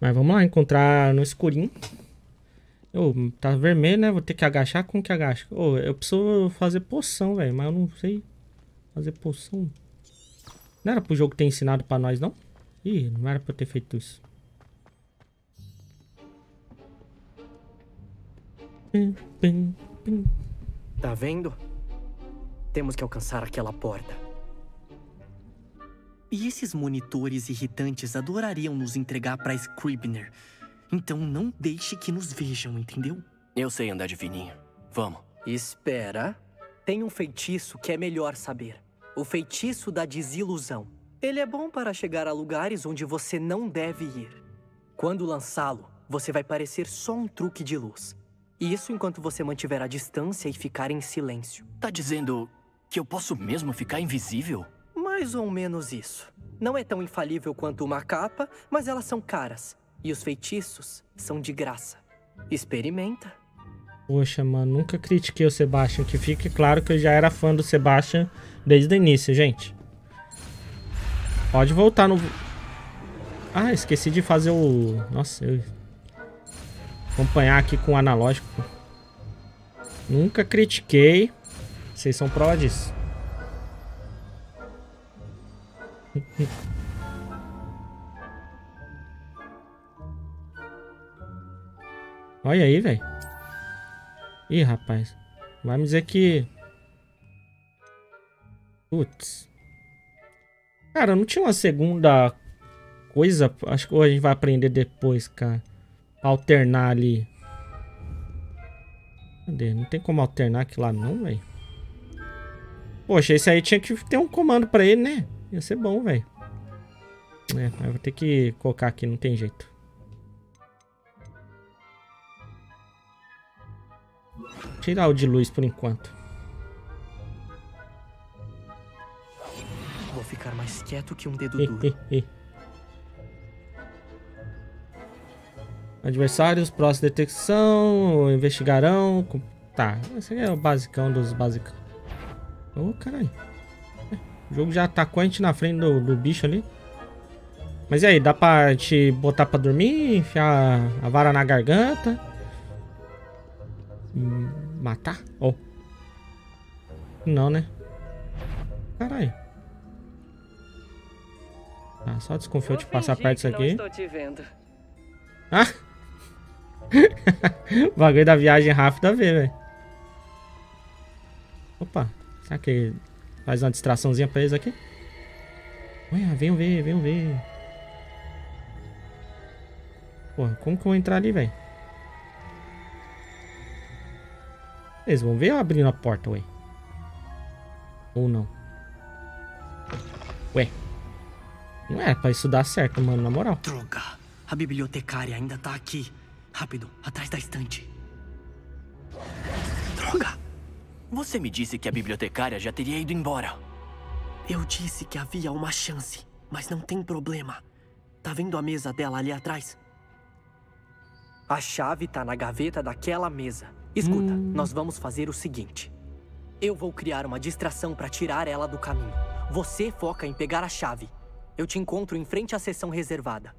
Mas vamos lá, encontrar no escurinho. Ô, tá vermelho, né? Vou ter que agachar. Como que agacha? Ô, eu preciso fazer poção, velho. Mas eu não sei fazer poção. Não era pro jogo ter ensinado pra nós, não? Ih, não era pra eu ter feito isso. Pim, pim, pim. Tá vendo? Temos que alcançar aquela porta. E esses monitores irritantes adorariam nos entregar pra Scribner. Então não deixe que nos vejam, entendeu? Eu sei andar de fininho. Vamos. Espera. Tem um feitiço que é melhor saber. O feitiço da desilusão. Ele é bom para chegar a lugares onde você não deve ir. Quando lançá-lo, você vai parecer só um truque de luz. Isso enquanto você mantiver a distância e ficar em silêncio. Tá dizendo que eu posso mesmo ficar invisível? Mais ou menos isso. Não é tão infalível quanto uma capa, mas elas são caras. E os feitiços são de graça. Experimenta. Poxa, mano, nunca critiquei o Sebastian. Que fique claro que eu já era fã do Sebastian desde o início, gente. Pode voltar no... Ah, esqueci de fazer o... Nossa, eu... Acompanhar aqui com o analógico. Nunca critiquei. Vocês são prova disso. Olha aí, velho. Ih, rapaz. Vai me dizer que... Putz. Cara, não tinha uma segunda coisa? Acho que a gente vai aprender depois, cara. Alternar ali. Cadê? Não tem como alternar aquilo lá não, velho. Poxa, esse aí tinha que ter um comando pra ele, né? Ia ser bom, velho. É, vou ter que colocar aqui, não tem jeito. Tirar o de luz por enquanto. Vou ficar mais quieto que um dedo duro. Adversários, próxima detecção, investigarão. Tá, esse aqui é o basicão dos basicão. Ô, caralho. É, O jogo já atacou a gente na frente do, do bicho ali. Mas e aí, dá pra te botar pra dormir, enfiar a vara na garganta? Matar? Oh. Não, né? Caralho. Ah, só desconfiou de passar perto disso Não aqui. estou te vendo. Ah! o bagulho da viagem rápida a ver, velho. Opa, será que faz uma distraçãozinha pra eles aqui? Ué, venham ver, venham ver. Porra, como que eu vou entrar ali, velho? Eles vão ver abrindo a porta, ué. Ou não? Ué. Não era pra isso dar certo, mano, na moral. Droga! A bibliotecária ainda tá aqui. Rápido, atrás da estante. Droga! Você me disse que a bibliotecária já teria ido embora. Eu disse que havia uma chance, mas não tem problema. Tá vendo a mesa dela ali atrás? A chave tá na gaveta daquela mesa. Escuta, hum. nós vamos fazer o seguinte. Eu vou criar uma distração para tirar ela do caminho. Você foca em pegar a chave. Eu te encontro em frente à sessão reservada.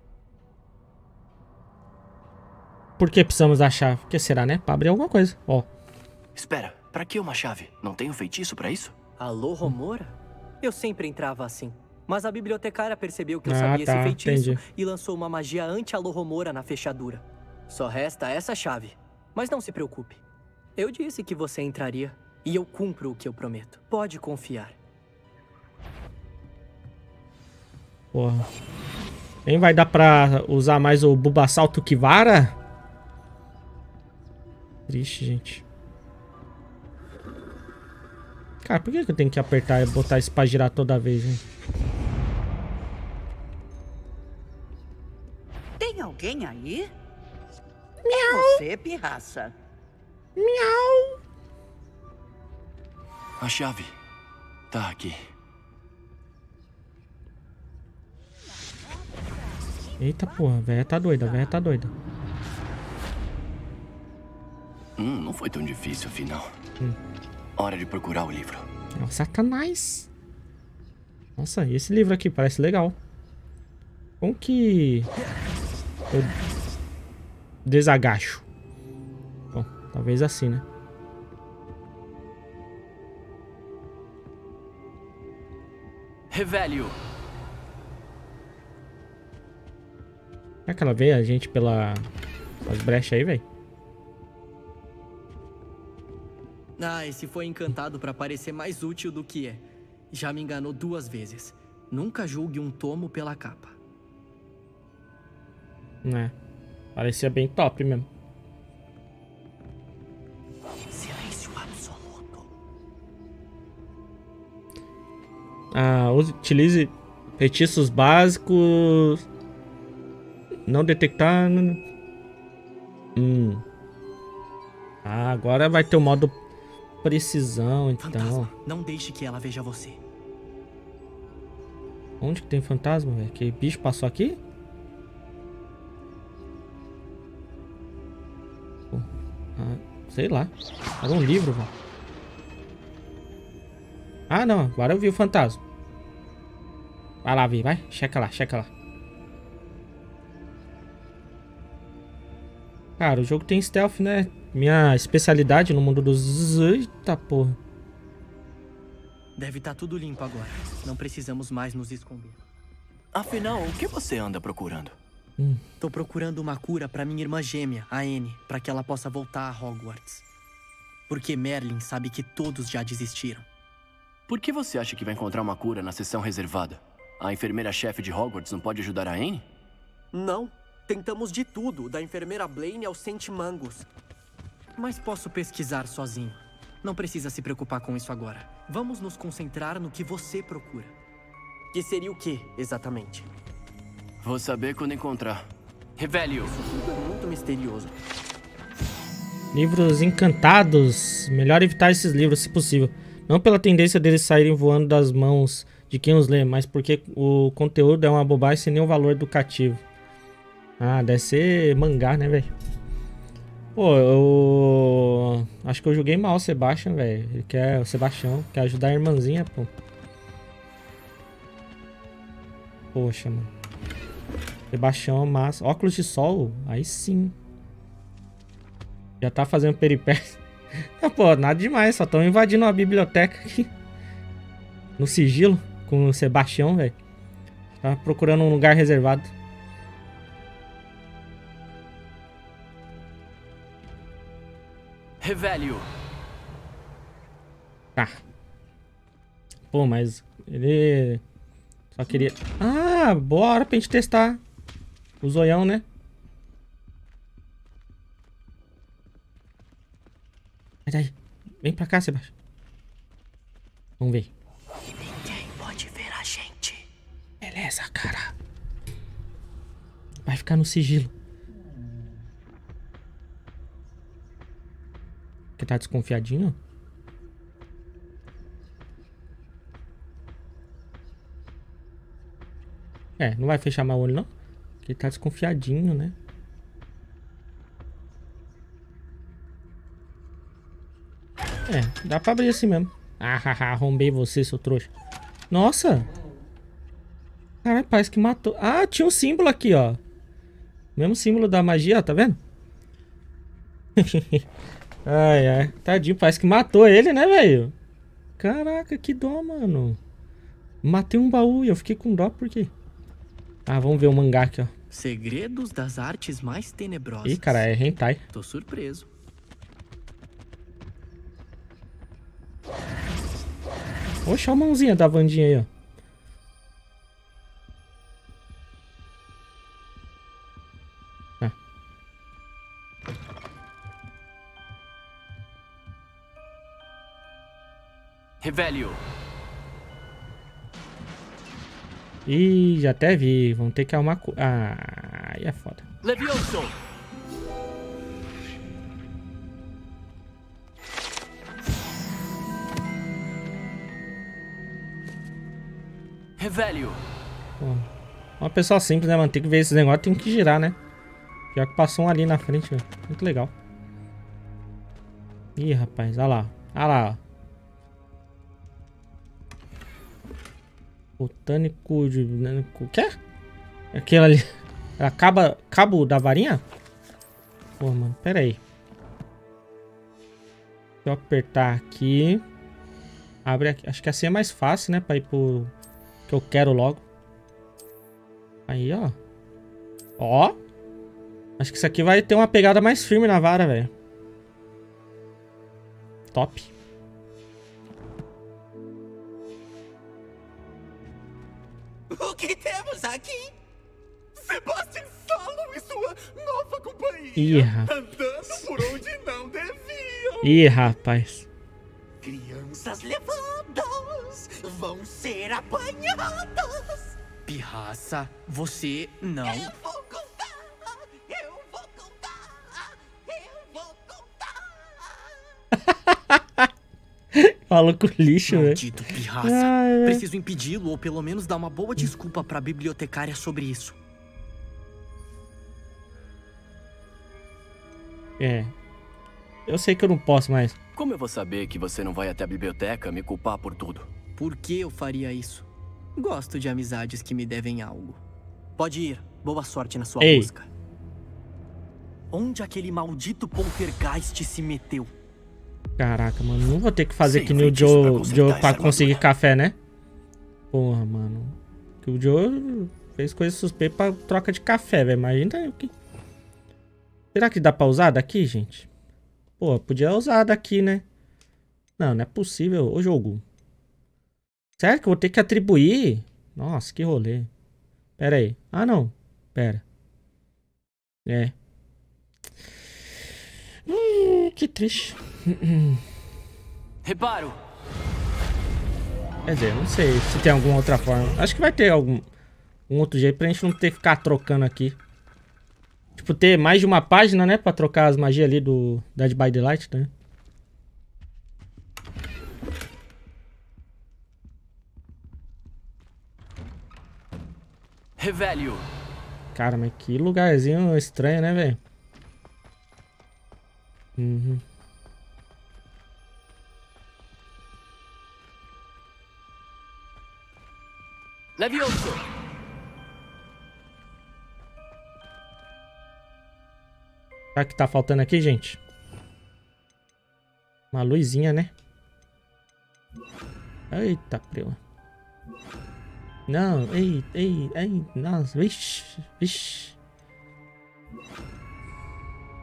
Por que precisamos da chave? O que será, né? Pra abrir alguma coisa. Ó. Espera, para que uma chave? Não tem um feitiço para isso? Alô, Romora? Eu sempre entrava assim. Mas a bibliotecária percebeu que eu ah, sabia tá, esse feitiço entendi. e lançou uma magia anti-Alohomora na fechadura. Só resta essa chave. Mas não se preocupe. Eu disse que você entraria e eu cumpro o que eu prometo. Pode confiar. Porra. Nem vai dar pra usar mais o Bulbasaur Tukivara? Triste, gente. Cara, por que eu tenho que apertar e botar isso pra girar toda vez, hein? Tem alguém aí? Miau. É você, pirraça. Miau. A chave tá aqui. Eita porra, a velha tá doida, a velha tá doida. Hum, não foi tão difícil, afinal. Hum. Hora de procurar o livro. É o Satanás. Nossa, e esse livro aqui parece legal. Como que... Eu desagacho? Talvez assim, né? Revelio. Será que ela vê a gente pela... As brechas aí, velho? Ah, esse foi encantado para parecer mais útil do que é. Já me enganou duas vezes. Nunca julgue um tomo pela capa. É. Parecia bem top mesmo. Silêncio absoluto. Ah, utilize feitiços básicos. Não detectar. Hum. Ah, agora vai ter o modo precisão, então. Fantasma, não deixe que ela veja você. Onde que tem fantasma, velho? Que bicho passou aqui? Ah, sei lá. Era um livro, velho. Ah, não. Agora eu vi o fantasma. Vai lá, Vi. Vai. Checa lá, checa lá. Cara, o jogo tem stealth, né? Minha especialidade no mundo dos... Eita porra. Deve estar tá tudo limpo agora. Não precisamos mais nos esconder. Afinal, o que você anda procurando? Hum. Tô procurando uma cura para minha irmã gêmea, a Anne, para que ela possa voltar a Hogwarts. Porque Merlin sabe que todos já desistiram. Por que você acha que vai encontrar uma cura na sessão reservada? A enfermeira-chefe de Hogwarts não pode ajudar a Anne? Não. Tentamos de tudo, da enfermeira Blaine ao Saint Mangus. Mas posso pesquisar sozinho. Não precisa se preocupar com isso agora. Vamos nos concentrar no que você procura. Que seria o que, exatamente? Vou saber quando encontrar. Revelio. Isso é muito misterioso. Livros encantados. Melhor evitar esses livros, se possível. Não pela tendência deles saírem voando das mãos de quem os lê, mas porque o conteúdo é uma bobagem sem nenhum valor educativo. Ah, deve ser mangá, né, velho? Pô, eu. Acho que eu joguei mal o Sebastian, velho. Ele quer. O Sebastião quer ajudar a irmãzinha, pô. Poxa, mano. Sebastião, massa. Óculos de sol? Aí sim. Já tá fazendo peripécia. Não, pô, nada demais. Só tão invadindo uma biblioteca aqui. No sigilo. Com o Sebastião, velho. Tá procurando um lugar reservado. Revelio. Tá. Pô, mas ele só queria... Ah, bora pra gente testar. O zoião, né? Sai daí. Vem pra cá, Sebastião. Vamos ver. Ninguém pode ver a gente. Beleza, cara. Vai ficar no sigilo. Que tá desconfiadinho? É, não vai fechar mais o olho, não? Ele tá desconfiadinho, né? É, dá pra abrir assim mesmo. Ah, haha, arrombei você, seu trouxa. Nossa! Caralho, parece que matou. Ah, tinha um símbolo aqui, ó. Mesmo símbolo da magia, ó, tá vendo? ai, ai. Tadinho, parece que matou ele, né, velho? Caraca, que dó, mano. Matei um baú e eu fiquei com dó por quê? Ah, vamos ver o mangá aqui, ó. Segredos das artes mais tenebrosas. Ih, cara, é hentai. Tô surpreso. Oxe, a mãozinha da Vandinha aí, ó. Ah. Revelio. Ih, já até vi. Vão ter que arrumar... Ah, aí é foda. Levioso. Revelio. Uma pessoa simples, né, mano? Tem que ver esse negócio, tem que girar, né? Pior que passou um ali na frente, velho. Muito legal. Ih, rapaz, olha lá. Olha lá, Botânico de... O quê? Aquele ali... Acaba... Cabo da varinha? Pô, mano, pera aí. Deixa eu apertar aqui. Abre aqui. Acho que assim é mais fácil, né? Pra ir pro... Que eu quero logo. Aí, ó. Ó. Acho que isso aqui vai ter uma pegada mais firme na vara, velho. Top. O que temos aqui? Sebastian Sallow e sua nova companhia. Ih, rapaz. Andando por onde não deviam. Ih, rapaz. Crianças levadas vão ser apanhadas. Pirraça, você não. Eu vou Maluco lixo, velho. Maldito pirraça. Ai, velho. Preciso impedi-lo ou pelo menos dar uma boa desculpa pra bibliotecária sobre isso. É. Eu sei que eu não posso mais. Como eu vou saber que você não vai até a biblioteca me culpar por tudo? Por que eu faria isso? Gosto de amizades que me devem algo. Pode ir. Boa sorte na sua Ei. busca. Onde aquele maldito poltergeist se meteu? Caraca, mano. Não vou ter que fazer Sem que nem o feitiço pra Joe, Joe pra conseguir café, né? Porra, mano. Que o Joe fez coisa suspeita pra troca de café, velho. Imagina o que. Será que dá pra usar daqui, gente? Pô, podia usar daqui, né? Não, não é possível. Ô, jogo. Sério que eu vou ter que atribuir? Nossa, que rolê. Pera aí. Ah, não. Pera. É. Hum, que triste. Reparo. Quer dizer, não sei se tem alguma outra forma. Acho que vai ter algum um outro jeito pra gente não ter que ficar trocando aqui. Tipo, ter mais de uma página, né? Pra trocar as magias ali do Dead by Daylight, né? Revelio. Cara, mas que lugarzinho estranho, né, velho? Uhum. Levioso. O que tá faltando aqui, gente? Uma luzinha, né? Eita, prima. Não, ei, ei, ei, nossa, vixi, vixi.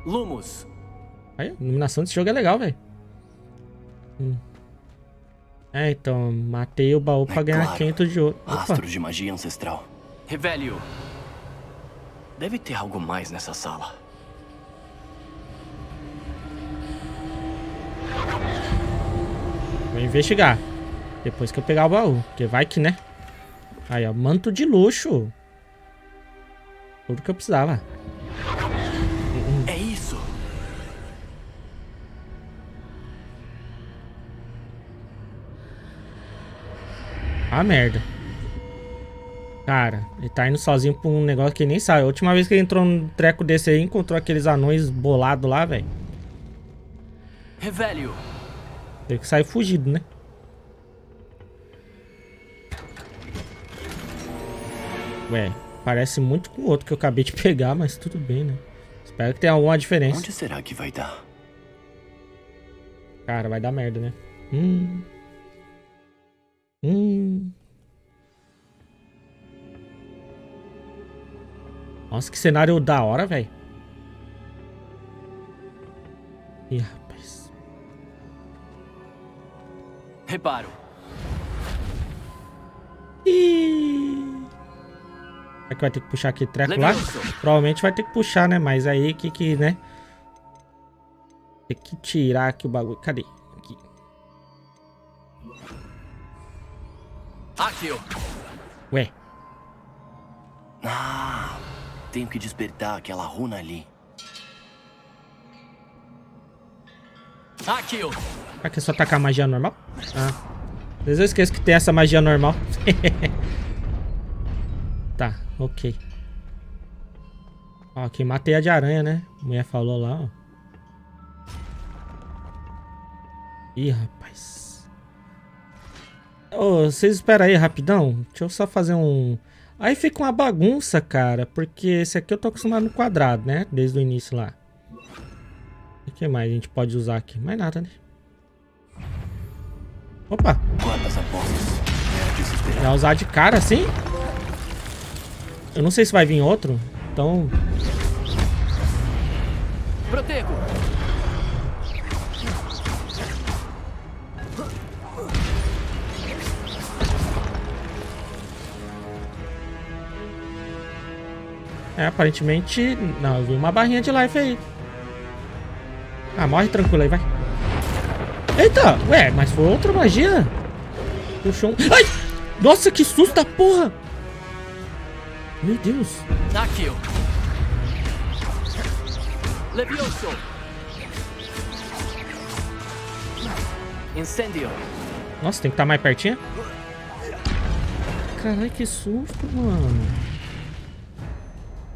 Lumos. Aí, a iluminação desse jogo é legal, velho. Hum. É, então, matei o baú pra ganhar claro. 500 de ouro. Opa. Rastro de magia ancestral. Revelio. Deve ter algo mais nessa sala. Vou investigar. Depois que eu pegar o baú. Porque vai que, né? Aí, ó. Manto de luxo. Tudo que eu precisava. Ah, merda. Cara, ele tá indo sozinho pra um negócio que nem sabe. A última vez que ele entrou num treco desse aí, encontrou aqueles anões bolados lá, velho. Revelio. Tem que sair fugido, né? Ué, parece muito com o outro que eu acabei de pegar, mas tudo bem, né? Espero que tenha alguma diferença. Onde será que vai dar? Cara, vai dar merda, né? Hum. Hum. Nossa, que cenário da hora, velho. Ih, rapaz. Reparo. Ih. Será que vai ter que puxar aqui treco lá? Provavelmente vai ter que puxar, né? Mas aí que que, né? Tem que tirar aqui o bagulho. Cadê? Aqui. Aqui, ó. Ué. Ah, tenho que despertar aquela runa ali. Aqui, ó. Que é só tacar magia normal? Ah. Às vezes eu esqueço que tem essa magia normal. tá, ok. Ó, aqui matei a de aranha, né? A mulher falou lá, ó. Ih, rapaz. Ô, vocês esperam aí rapidão. Deixa eu só fazer um... Aí fica uma bagunça, cara. Porque esse aqui eu tô acostumado no quadrado, né? Desde o início lá. O que mais a gente pode usar aqui? Mais nada, né? Opa! Vai usar de cara assim? Eu não sei se vai vir outro. Então... Protego! É, aparentemente... Não, eu vi uma barrinha de life aí. Ah, morre tranquilo aí, vai. Eita! Ué, mas foi outra magia? Puxou um... Ai! Nossa, que susto da porra! Meu Deus. Ó. Levioso. Incêndio. Nossa, tem que estar tá mais pertinho? Caralho, que susto, mano.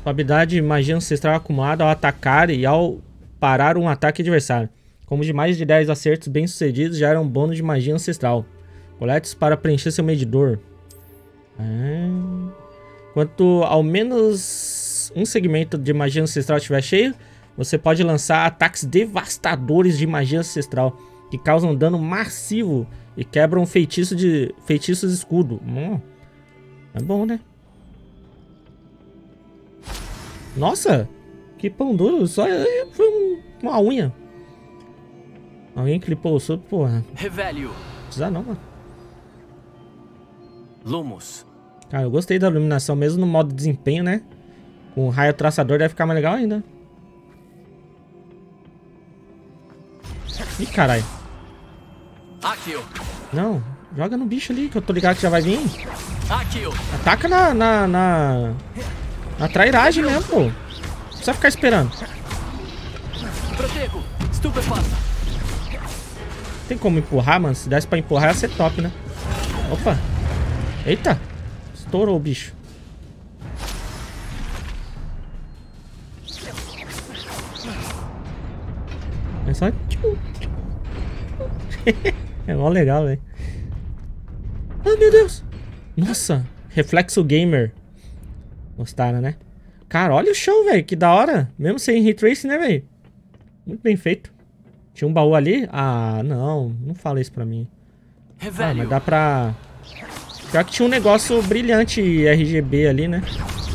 Sua habilidade magia ancestral acumulada ao atacar e ao parar um ataque adversário. Como de mais de 10 acertos bem-sucedidos, já era um bônus de magia ancestral. Coletes para preencher seu medidor. Ah. Quanto ao menos um segmento de magia ancestral estiver cheio, você pode lançar ataques devastadores de magia ancestral, que causam dano massivo e quebram feitiço de feitiços escudo. Hum, é bom, né? Nossa, que pão duro, só foi um, uma unha. Alguém clipou o sub, porra. Revelio. Precisa não, mano. Lumos. Cara, eu gostei da iluminação, mesmo no modo desempenho, né? Com o raio traçador deve ficar mais legal ainda. Ih, caralho. Não, joga no bicho ali, que eu tô ligado que já vai vir. Ataca na, na, na... Na trairagem mesmo, pô. Não precisa ficar esperando. Protego. Tem como empurrar, mano? Se desse pra empurrar, ia ser top, né? Opa. Eita. Estourou o bicho. É só... é mó legal, velho. Ah, meu Deus. Nossa. Reflexo Gamer. Gostaram, né? Cara, olha o chão, velho. Que da hora. Mesmo sem ray tracing, né, velho? Muito bem feito. Tinha um baú ali? Ah, não. Não fala isso pra mim. Ah, mas dá pra... Já que tinha um negócio brilhante RGB ali, né?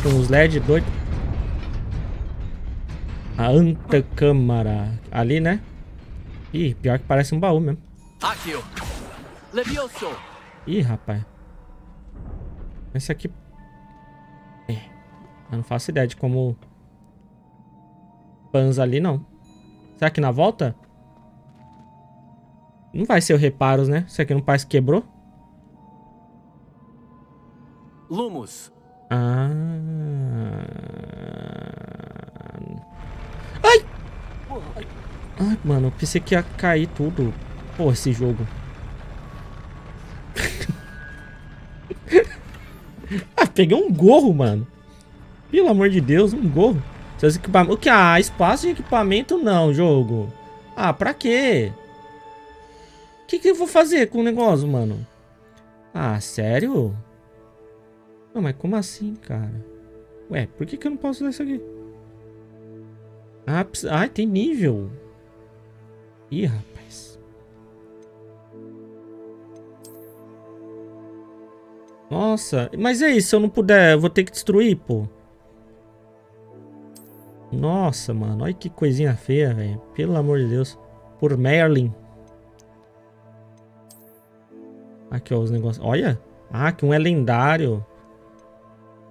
Com uns LED doido. A antecâmara. Ali, né? Ih, pior que parece um baú mesmo. Ih, rapaz. Esse aqui... Eu não faço ideia de como... Panza ali, não. Será que na volta? Não vai ser o reparos, né? Isso aqui não parece que quebrou? Lumos. Ah. Ai! Ai, mano, eu pensei que ia cair tudo. Pô, esse jogo. Ah, peguei um gorro, mano. Pelo amor de Deus, um gorro. Seus equipamentos... O que? Ah, espaço de equipamento não, jogo. Ah, pra quê? O que, que eu vou fazer com o negócio, mano? Ah, sério? Não, mas como assim, cara? Ué, por que, que eu não posso usar isso aqui? Ah, ah, tem nível. Ih, rapaz. Nossa, mas é isso, se eu não puder, eu vou ter que destruir, pô. Nossa, mano, olha que coisinha feia, velho. Pelo amor de Deus. Por Merlin. Aqui, ó, os negócios. Olha. Ah, que um é lendário.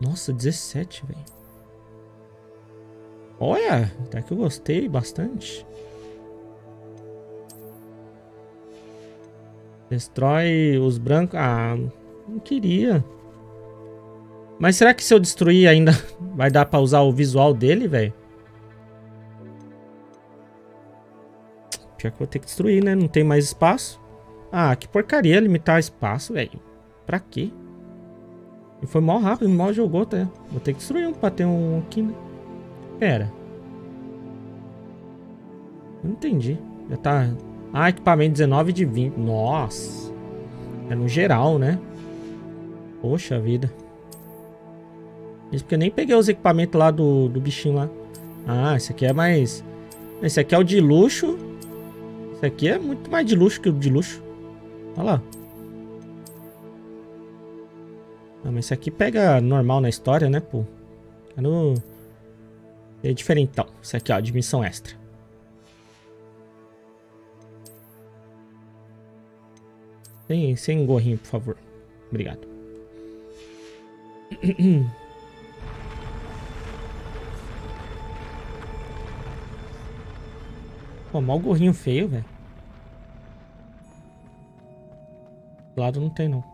Nossa, 17, velho. Olha, até que eu gostei bastante. Destrói os brancos. Ah, não queria. Mas será que se eu destruir ainda vai dar pra usar o visual dele, velho? Pior que vou ter que destruir, né? Não tem mais espaço. Ah, que porcaria limitar espaço, velho. Pra quê? E foi mal rápido, mal jogou até. Vou ter que destruir um pra ter um aqui, né? Pera. Não entendi. Já tá... Ah, equipamento 19 de 20. Nossa. É no geral, né? Poxa vida. Isso porque eu nem peguei os equipamentos lá do, do bichinho lá. Ah, esse aqui é mais... Esse aqui é o de luxo. Esse aqui é muito mais de luxo que o de luxo. Olha lá. Mas esse aqui pega normal na história, né, pô? É no... É diferentão. Esse aqui, ó, dimensão extra. Sem, sem gorrinho, por favor. Obrigado. Pô, mal gorrinho feio, velho. Do lado não tem, não.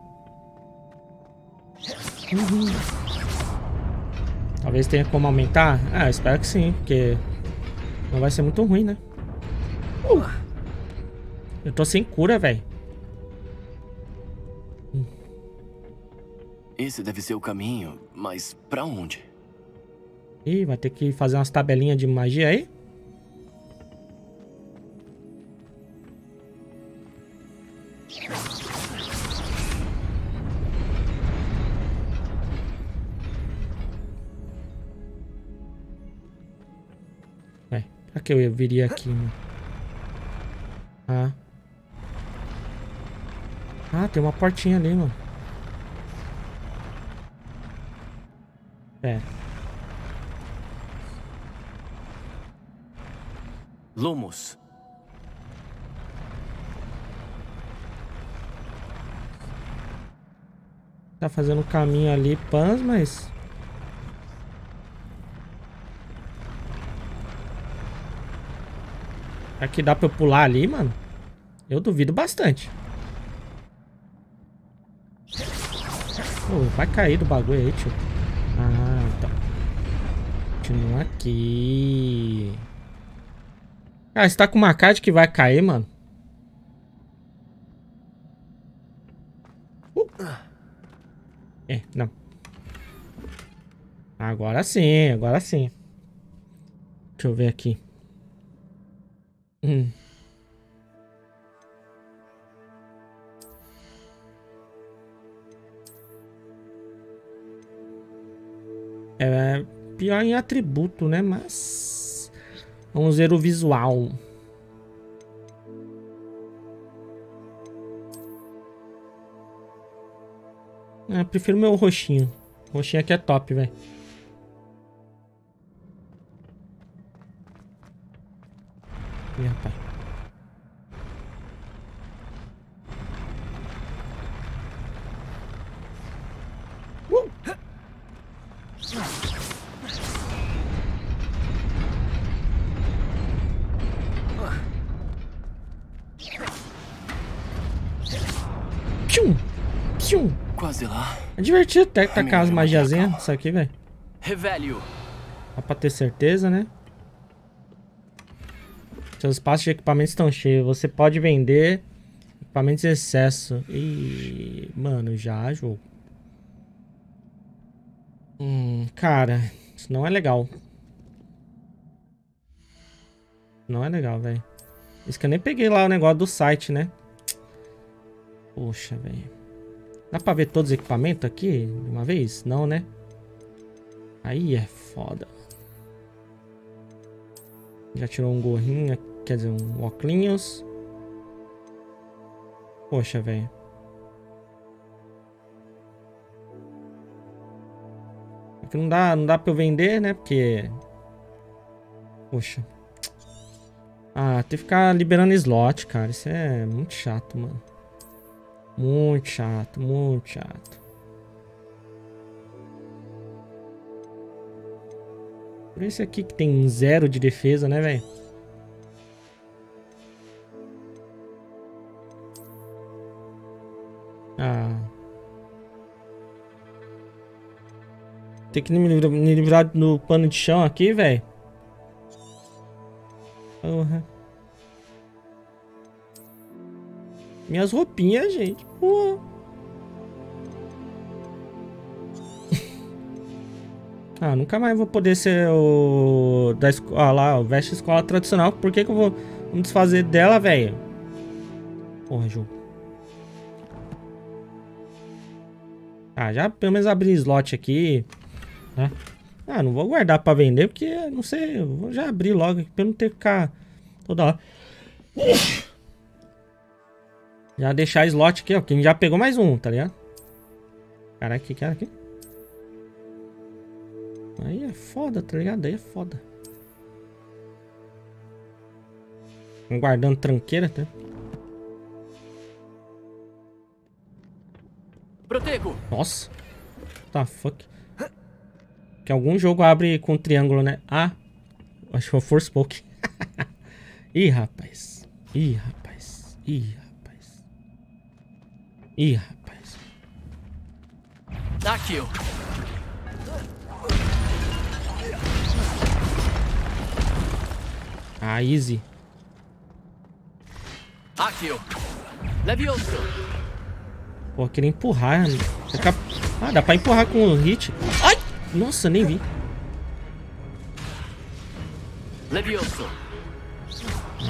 Uhum. Talvez tenha como aumentar. Ah, espero que sim, porque não vai ser muito ruim, né? Uh. Eu tô sem cura, velho. Esse deve ser o caminho, mas pra onde? Ih, vai ter que fazer umas tabelinhas de magia aí? Que eu viria aqui, mano? Ah. Ah, tem uma portinha ali, mano. É. Lumos. Tá fazendo caminho ali, pans, mas... Aqui dá pra eu pular ali, mano? Eu duvido bastante. Pô, vai cair do bagulho aí, tio. Ah, então. Continua aqui. Ah, você tá com uma cara que vai cair, mano. Uh. É, não. Agora sim, agora sim. Deixa eu ver aqui. Hum. É pior em atributo, né? Mas. Vamos ver o visual. Ah, prefiro meu roxinho. O roxinho aqui é top, velho. Divertido até tacar as magiazinhas, isso aqui, velho. Revelio. Só pra ter certeza, né? Seus espaços de equipamentos estão cheios. Você pode vender equipamentos em excesso. E mano, já, jogo. Hum, cara, isso não é legal. Não é legal, velho. Isso que eu nem peguei lá o negócio do site, né? Poxa, velho. Dá pra ver todos os equipamentos aqui de uma vez? Não, né? Aí é foda. Já tirou um gorrinho, quer dizer, um óculos. Poxa, velho. Aqui não dá, não dá pra eu vender, né? Porque... Poxa. Ah, tem que ficar liberando slot, cara. Isso é muito chato, mano. Muito chato, muito chato. Por esse aqui que tem zero de defesa, né, velho? Ah. Tem que me livrar, me livrar do pano de chão aqui, velho. Porra. Minhas roupinhas, gente. Porra. ah, nunca mais vou poder ser o... Da escola ah, lá, o veste escola tradicional. Por que que eu vou me desfazer dela, velho? Porra, jogo. Ah, já pelo menos abri slot aqui, né? Ah, não vou guardar pra vender, porque, não sei, eu vou já abrir logo aqui pra não ter que ficar toda hora. Já deixar slot aqui, ó. Quem já pegou mais um, tá ligado? Caraca, que que era aqui? Aí é foda, tá ligado? Aí é foda. Guardando tranqueira, tá? Protego! Nossa. Tá, fuck. Que algum jogo abre com triângulo, né? Ah. Acho que foi Force Poke. Ih, rapaz. Ih, rapaz. Ih, rapaz. Ih, rapaz. Aqui, Ah, easy. Aqui, Levioso. Pô, queria empurrar. Ah, dá pra empurrar com o hit. Ai! Nossa, nem vi. Levioso.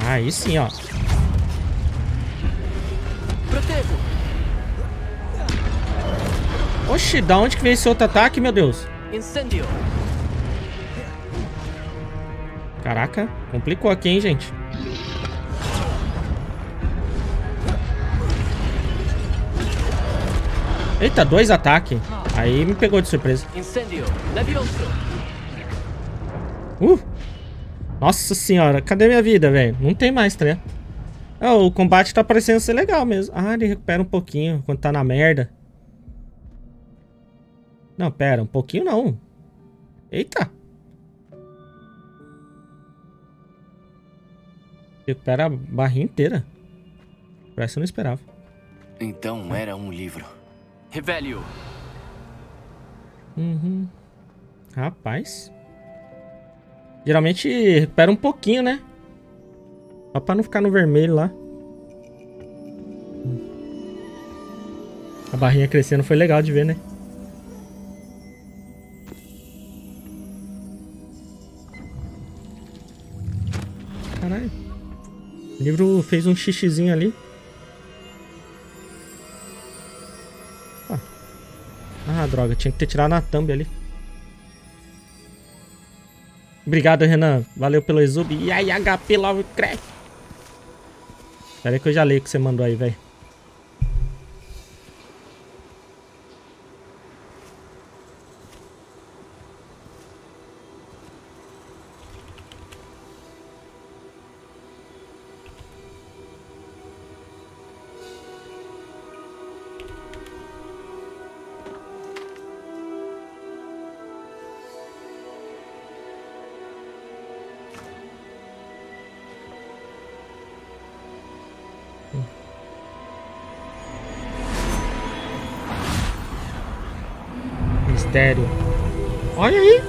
Ah, aí sim, ó. Protego. Oxi, da onde que veio esse outro ataque, meu Deus? Incendio. Caraca, complicou aqui, hein, gente. Eita, dois ataques. Aí me pegou de surpresa. Uh! Nossa senhora, cadê minha vida, velho? Não tem mais, tá ligado? Oh, o combate tá parecendo ser legal mesmo. Ah, ele recupera um pouquinho quando tá na merda. Não, pera, um pouquinho não. Eita. Recupera a barrinha inteira. Parece que eu não esperava. Então era um livro. Revelio. Uhum. Rapaz. Geralmente recupera um pouquinho, né? Só pra não ficar no vermelho lá. A barrinha crescendo foi legal de ver, né? Caralho. O livro fez um xixizinho ali. Ah, droga, tinha que ter tirado na thumb ali. Obrigado, Renan. Valeu pelo exub. E aí, HP Lovecraft. Espera aí que eu já leio o que você mandou aí, velho. Mistério. Olha aí.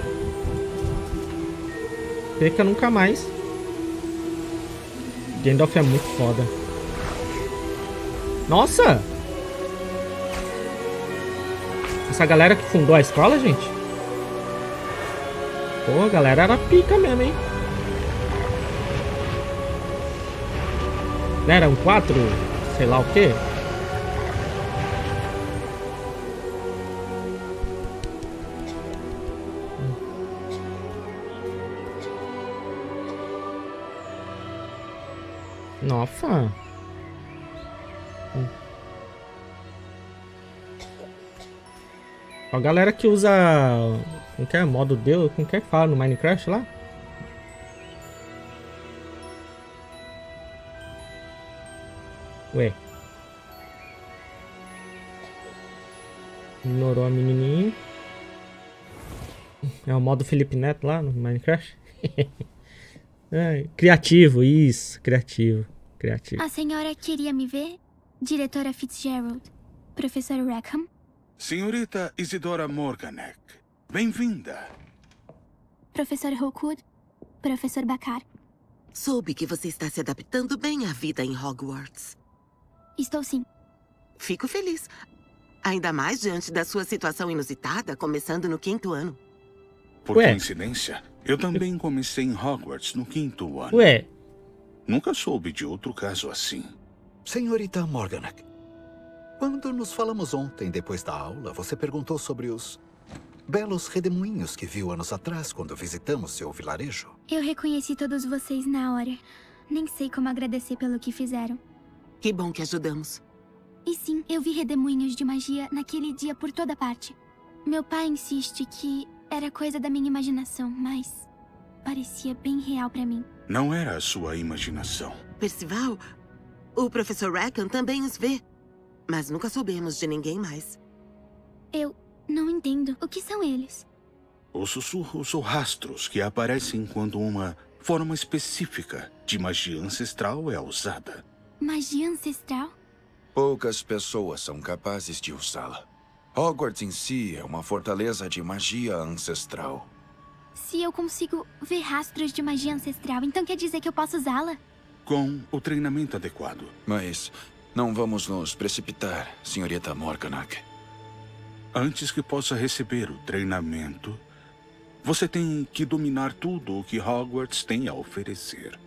Perca nunca mais. Gandalf é muito foda. Nossa! Essa galera que fundou a escola, gente? Pô, a galera era pica mesmo, hein? Era um 4, sei lá o quê? Nossa. A galera que usa. Como que é? Modo Deus? Como que é que fala no Minecraft lá? Ué. Ignorou a menininha. É o modo Felipe Neto lá no Minecraft. é, criativo, isso. Criativo. Criativo. A senhora queria me ver? Diretora Fitzgerald. Professor Rackham? Senhorita Isidora Morganek, bem-vinda. Professor Rookwood, Professor Bakar. Soube que você está se adaptando bem à vida em Hogwarts. Estou sim. Fico feliz. Ainda mais diante da sua situação inusitada, começando no quinto ano. Por Ué. coincidência, eu também comecei em Hogwarts no quinto ano. Ué. Nunca soube de outro caso assim. Senhorita Morganek, quando nos falamos ontem, depois da aula, você perguntou sobre os belos redemoinhos que viu anos atrás quando visitamos seu vilarejo. Eu reconheci todos vocês na hora. Nem sei como agradecer pelo que fizeram. Que bom que ajudamos. E sim, eu vi redemoinhos de magia naquele dia por toda parte. Meu pai insiste que era coisa da minha imaginação, mas parecia bem real para mim. Não era a sua imaginação. Percival, o professor Rackham também os vê. Mas nunca soubemos de ninguém mais. Eu não entendo. O que são eles? Os sussurros ou rastros que aparecem quando uma forma específica de magia ancestral é usada. Magia ancestral? Poucas pessoas são capazes de usá-la. Hogwarts em si é uma fortaleza de magia ancestral. Se eu consigo ver rastros de magia ancestral, então quer dizer que eu posso usá-la? Com o treinamento adequado. Mas não vamos nos precipitar, senhorita Morganak. Antes que possa receber o treinamento, você tem que dominar tudo o que Hogwarts tem a oferecer.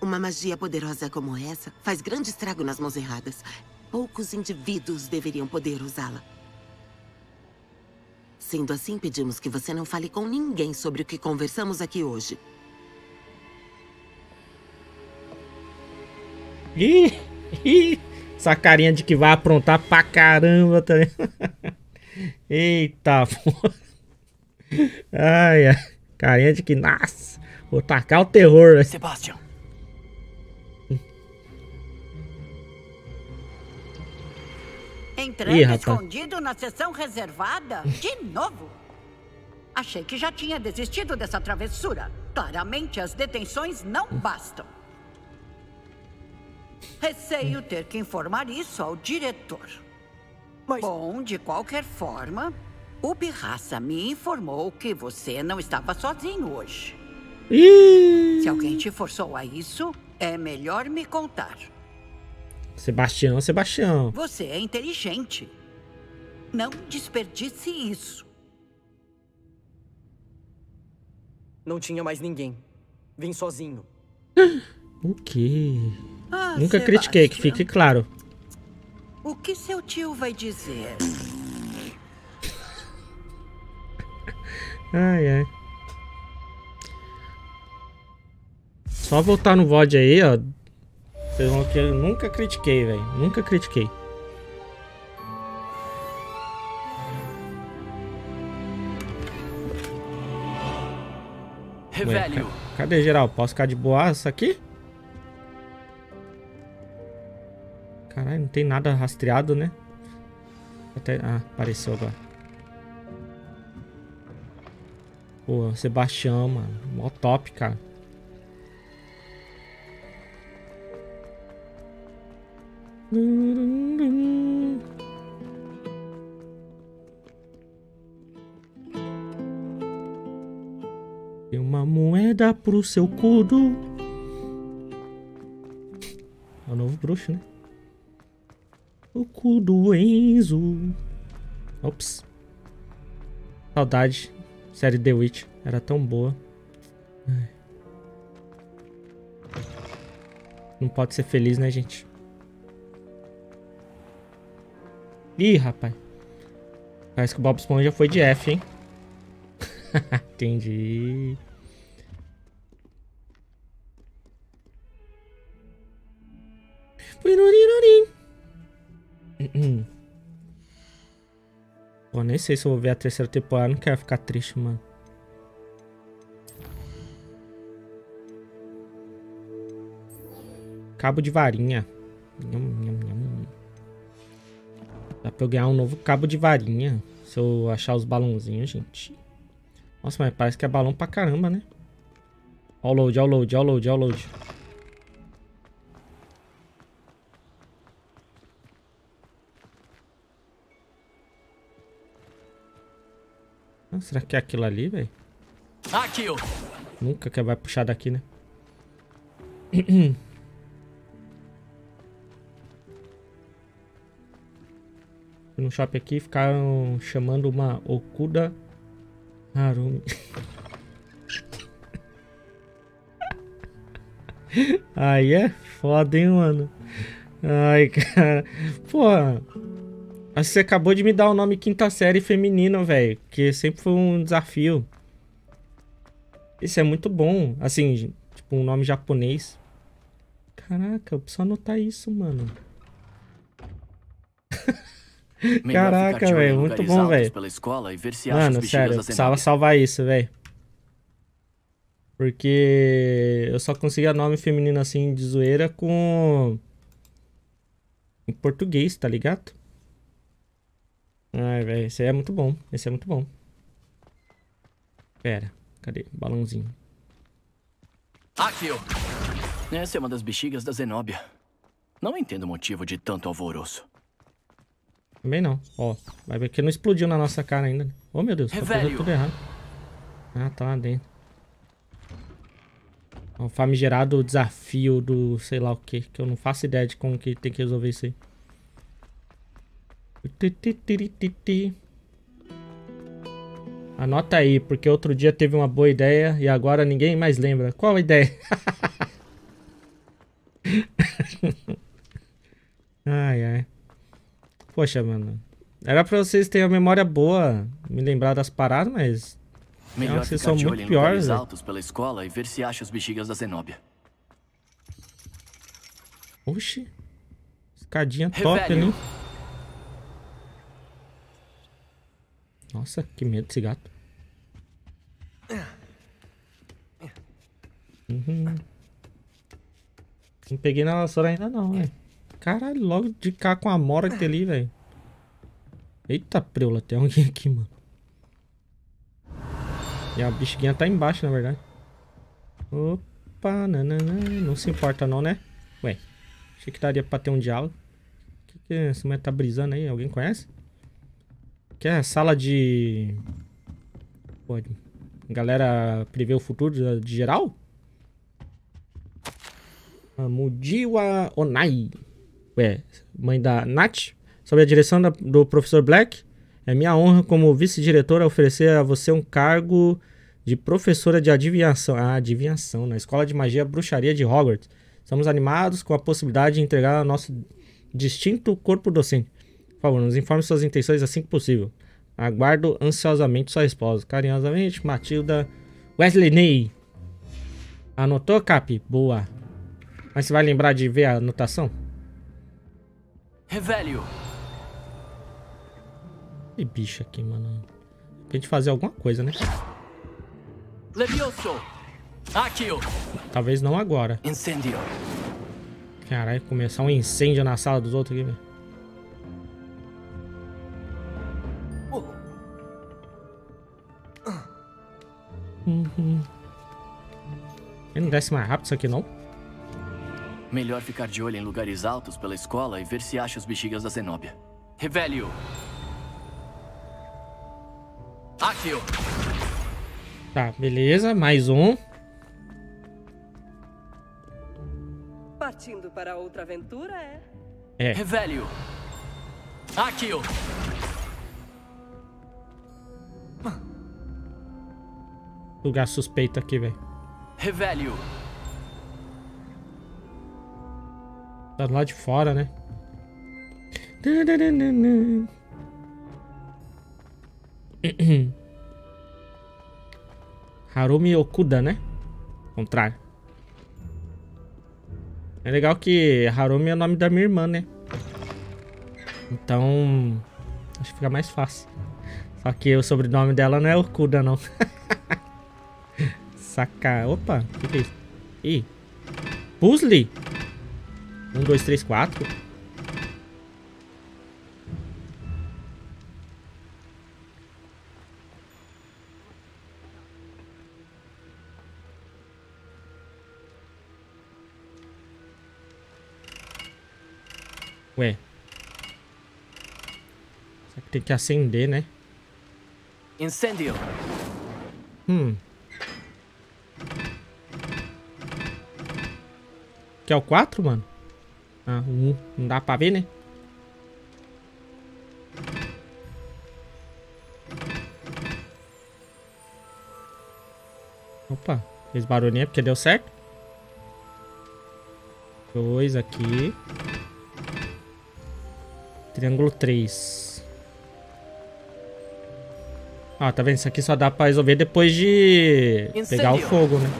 Uma magia poderosa como essa faz grande estrago nas mãos erradas. Poucos indivíduos deveriam poder usá-la. Sendo assim, pedimos que você não fale com ninguém sobre o que conversamos aqui hoje. Ih, ih, essa carinha de que vai aprontar pra caramba também. Eita, porra. Ai, ai. Carinha de que, nossa, vou tacar o terror. Né? Entrando Ih, escondido na sessão reservada? De novo? Achei que já tinha desistido dessa travessura. Claramente as detenções não bastam. Receio ter que informar isso ao diretor. Mas... Bom, de qualquer forma, o Pirraça me informou que você não estava sozinho hoje. Se alguém te forçou a isso, é melhor me contar. Sebastião, Sebastião. Você é inteligente. Não desperdice isso. Não tinha mais ninguém. Vim sozinho. O quê? Ah, Nunca Sebastião. critiquei, que fique claro. O que seu tio vai dizer? ai, ai. Só voltar no VOD aí, ó. Vocês vão que eu nunca critiquei, velho. Nunca critiquei. Revelio. Cadê geral? Posso ficar de boas aqui? Caralho, não tem nada rastreado, né? Até... Ah, apareceu agora. Pô, Sebastião, mano. Mó top, cara. Tem uma moeda pro seu cudo. É o novo bruxo, né? O cu do Enzo. Ops. Saudade. Série The Witch. Era tão boa. Não pode ser feliz, né, gente? Ih, rapaz. Parece que o Bob Esponja foi de F, hein? Entendi. Pô, nem sei se eu vou ver a terceira temporada. Não quero ficar triste, mano. Cabo de varinha. Nham, nham, nham. Dá pra eu ganhar um novo cabo de varinha. Se eu achar os balãozinhos, gente. Nossa, mas parece que é balão pra caramba, né? Ó o load, ó o load, ó o load, ó o load. Ah, será que é aquilo ali, velho? Nunca que vai puxar daqui, né? no shopping aqui ficaram chamando uma Okuda Harumi. Aí é foda, hein, mano. Ai, cara. Pô, você acabou de me dar o nome quinta série feminino, velho. Que sempre foi um desafio. Isso é muito bom. Assim, tipo, um nome japonês. Caraca, eu preciso anotar isso, mano. Caraca, velho, muito bom, velho. Mano, sério, eu precisava salvar isso, velho. Porque eu só conseguia nome feminino assim de zoeira com. Em português, tá ligado? Ai, velho, esse aí é muito bom. Esse é muito bom. Pera, cadê? Balãozinho. Ó. Essa é uma das bexigas da Zenóbia. Não entendo o motivo de tanto alvoroço. Também não. Ó, vai ver que não explodiu na nossa cara ainda. Oh, meu Deus, tá fazendo tudo errado. Ah, tá lá dentro. O famigerado desafio do sei lá o que, que eu não faço ideia de como que tem que resolver isso aí. Anota aí, porque outro dia teve uma boa ideia e agora ninguém mais lembra. Qual a ideia? ai, ai. Poxa, mano. Era pra vocês terem a memória boa, me lembrar das paradas, mas... Melhor vocês são muito piores, altos pela escola e ver se acha os bexigas da Zenóbia. Oxi. Escadinha top ali. Nossa, que medo desse gato. Uhum. Não peguei na vassoura ainda não, velho. Caralho, logo de cá com a mora que tem ali, velho. Eita preula, tem alguém aqui, mano. E a bexiguinha tá embaixo, na verdade. Opa, nanana. não se importa não, né? Ué, achei que daria pra ter um diálogo. O que, que essa mulher tá brisando aí? Alguém conhece? Que é a sala de... Pode. Galera prevê o futuro de, de geral? Mudiwa Onai. Ué, mãe da Nath, sob a direção da, do professor Black, é minha honra como vice-diretora oferecer a você um cargo de professora de adivinhação. Ah, adivinhação, na Escola de Magia Bruxaria de Hogwarts. Estamos animados com a possibilidade de entregar nosso distinto corpo docente. Por favor, nos informe suas intenções assim que possível. Aguardo ansiosamente sua resposta. Carinhosamente, Matilda Wesley Ney. Anotou, Cap? Boa. Mas você vai lembrar de ver a anotação? Revelio. Que bicho aqui, mano. Tem que fazer alguma coisa, né? Levioso. Aqui. Talvez não agora. Incêndio. Caralho, começar um incêndio na sala dos outros aqui, velho. Uhum. Ele não desce mais rápido isso aqui, não? Melhor ficar de olho em lugares altos pela escola e ver se acha os bexigas da Zenóbia. Revelio. Akio. Tá, beleza. Mais um. Partindo para outra aventura, é? É. Revelio. Akio. Lugar suspeito aqui, velho. Revelio. Tá do lado de fora, né? Harumi Okuda, né? Contrário. É legal que Harumi é o nome da minha irmã, né? Então, acho que fica mais fácil. Só que o sobrenome dela não é Okuda, não. Saca. Opa, o que, é isso? Ih. Puzzle? Um, dois, três, quatro. Ué. Será que tem que acender, né? Incêndio. Hum. Que é o 4, mano? Ah, um. Não dá pra ver, né? Opa, fez barulhinho porque deu certo. Dois aqui. Triângulo 3. Ah, tá vendo? Isso aqui só dá pra resolver depois de Incêndio. pegar o fogo, né?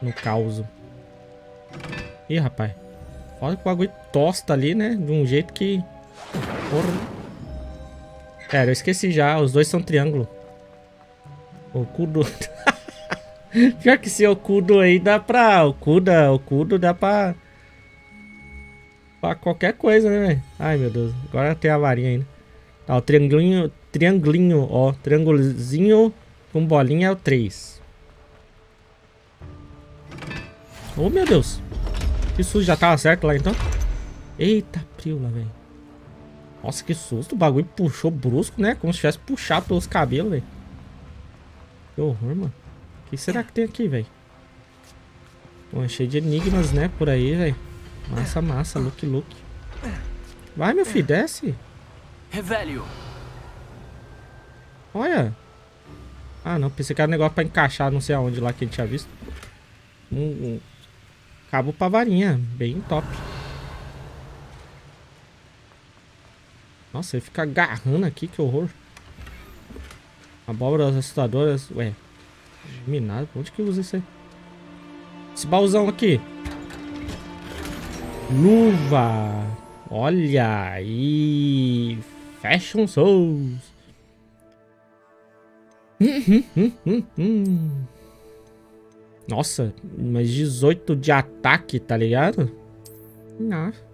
No caos. Ih, rapaz. Olha que o bagulho tosta ali, né? De um jeito que... Porra. Eu esqueci já. Os dois são triângulo. O Kudo... Pior que esse Okudo aí dá pra... O Kuda, o dá pra... Pra qualquer coisa, né, velho? Ai, meu Deus. Agora tem a varinha ainda. Tá, o triangulinho, triangulinho, ó. Triângulozinho com bolinha é o 3. Oh, meu Deus. Isso já tava certo lá, então? Eita, lá, velho. Nossa, que susto. O bagulho puxou brusco, né? Como se tivesse puxado pelos cabelos, velho. Que horror, mano. O que será que tem aqui, velho? Bom, é cheio de enigmas, né? Por aí, velho. Massa, massa. Look, look. Vai, meu filho, desce. Revelio. Olha. Ah, não. Pensei que era um negócio pra encaixar não sei aonde lá que a gente tinha visto. Um, um cabo pra varinha. Bem top. Nossa, ele fica agarrando aqui, que horror. Abóboras assustadoras. Ué. Minado. Onde que usa isso aí? Esse baúzão aqui. Luva. Olha aí. Fashion Souls. Nossa, mas 18 de ataque, tá ligado? Nossa.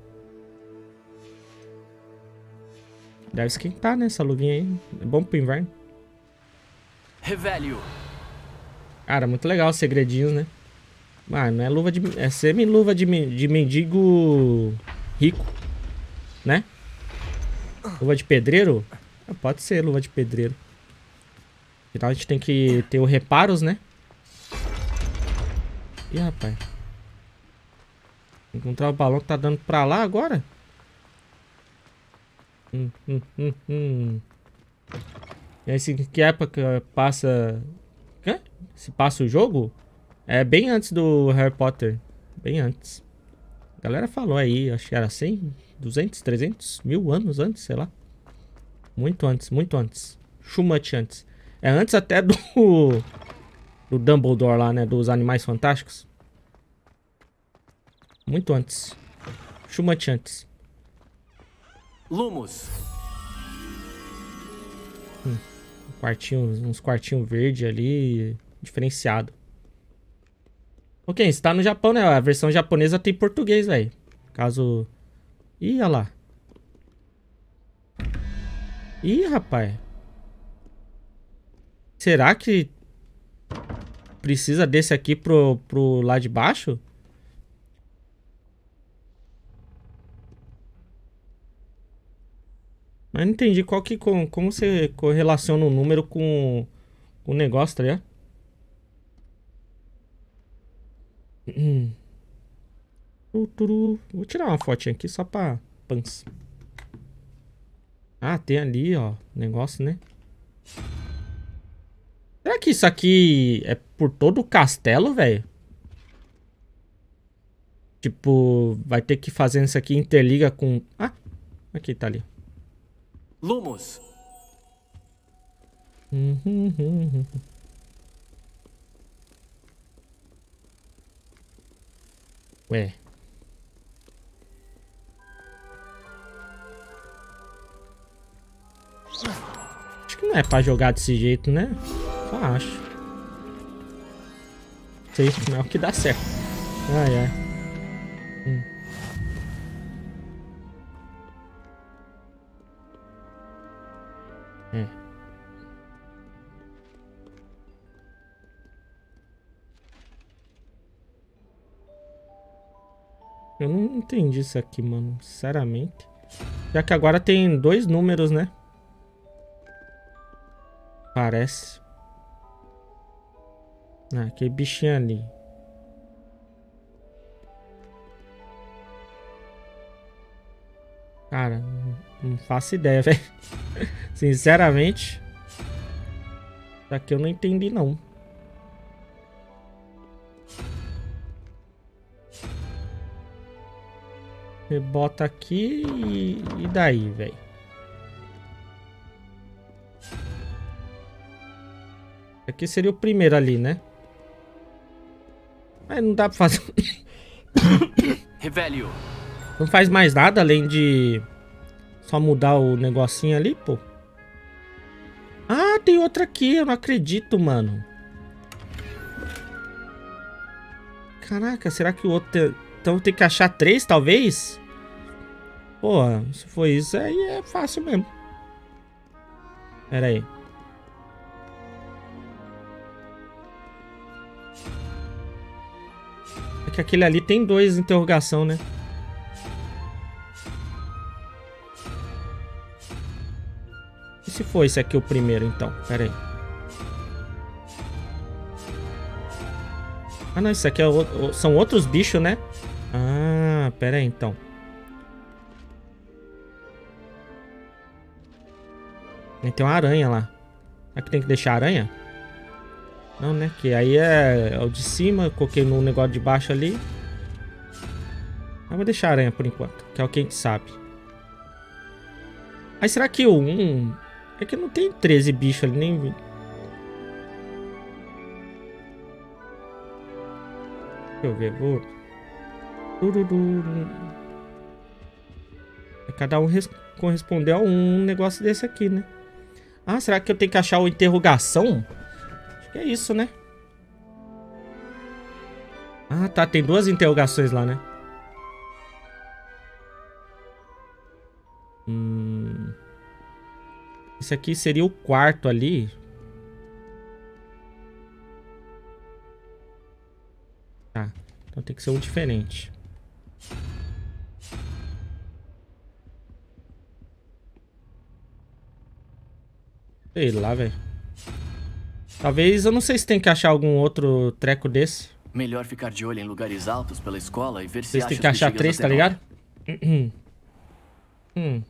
Deve esquentar, né? Essa luvinha aí. É bom pro inverno. Revelio. Cara, muito legal os segredinhos, né? Ah, não é luva de... É semi-luva de, de mendigo rico. Né? Luva de pedreiro? Pode ser luva de pedreiro. Afinal, a gente tem que ter o reparos, né? Ih, rapaz. Encontrar o balão que tá dando pra lá agora? Hum, hum, hum, hum. E aí, se que época passa... Hã? Se passa o jogo? É bem antes do Harry Potter. Bem antes. A galera falou aí, acho que era 100, 200, 300 mil anos antes, sei lá. Muito antes, muito antes. Chumate antes. É antes até do... Do Dumbledore lá, né? Dos Animais Fantásticos. Muito antes. Chumate antes. Lumos. Hum, um quartinho, uns quartinhos verde ali, diferenciado. Ok, está no Japão, né? A versão japonesa tem português, velho. Caso... Ih, olha lá. Ih, rapaz. Será que precisa desse aqui pro, pro lá de baixo? Mas não entendi qual que, como, como você correlaciona o número com o negócio, tá ligado? Hum. Vou tirar uma fotinha aqui só pra pans. Ah, tem ali, ó, negócio, né? Será que isso aqui é por todo o castelo, velho? Tipo, vai ter que fazer isso aqui interliga com... Ah, aqui, tá ali. Lumos. Ué. Acho que não é pra jogar desse jeito, né? Só acho. Sei, não é o que dá certo. Ai, ai. Hum. É. Eu não entendi isso aqui, mano. Sinceramente. Já que agora tem dois números, né? Parece. Ah, aquele bichinho ali. Cara, não, não faço ideia, velho. Sinceramente. Isso aqui eu não entendi, não. Você bota aqui e, e daí, velho? Aqui seria o primeiro ali, né? Mas não dá pra fazer... Revelio. Não faz mais nada além de... Só mudar o negocinho ali, pô. Ah, tem outra aqui. Eu não acredito, mano. Caraca, será que o outro... Então tem que achar três, talvez? Pô, se for isso, aí é fácil mesmo. Pera aí. Que aquele ali tem dois interrogação, né? E se for esse aqui o primeiro, então? Pera aí. Ah, não, isso aqui é o, são outros bichos, né? Ah, pera aí, então. Tem uma aranha lá. Aqui tem que deixar aranha? Não, né? Que aí é, é o de cima, coloquei no negócio de baixo ali. Mas vou deixar aranha por enquanto, que é o que a gente sabe. Aí será que o 1... É que não tem 13 bichos ali, nem... Deixa eu ver, vou... Cada um corresponder a um negócio desse aqui, né? Ah, será que eu tenho que achar o interrogação? É isso, né? Ah, tá. Tem duas interrogações lá, né? Hum... Esse aqui seria o quarto ali. Tá. Então tem que ser um diferente. Sei lá, velho. Talvez, eu não sei se tem que achar algum outro treco desse. Melhor ficar de olho em lugares altos pela escola e ver se Vocês tem que achar três, tá ligado? Hum. hum.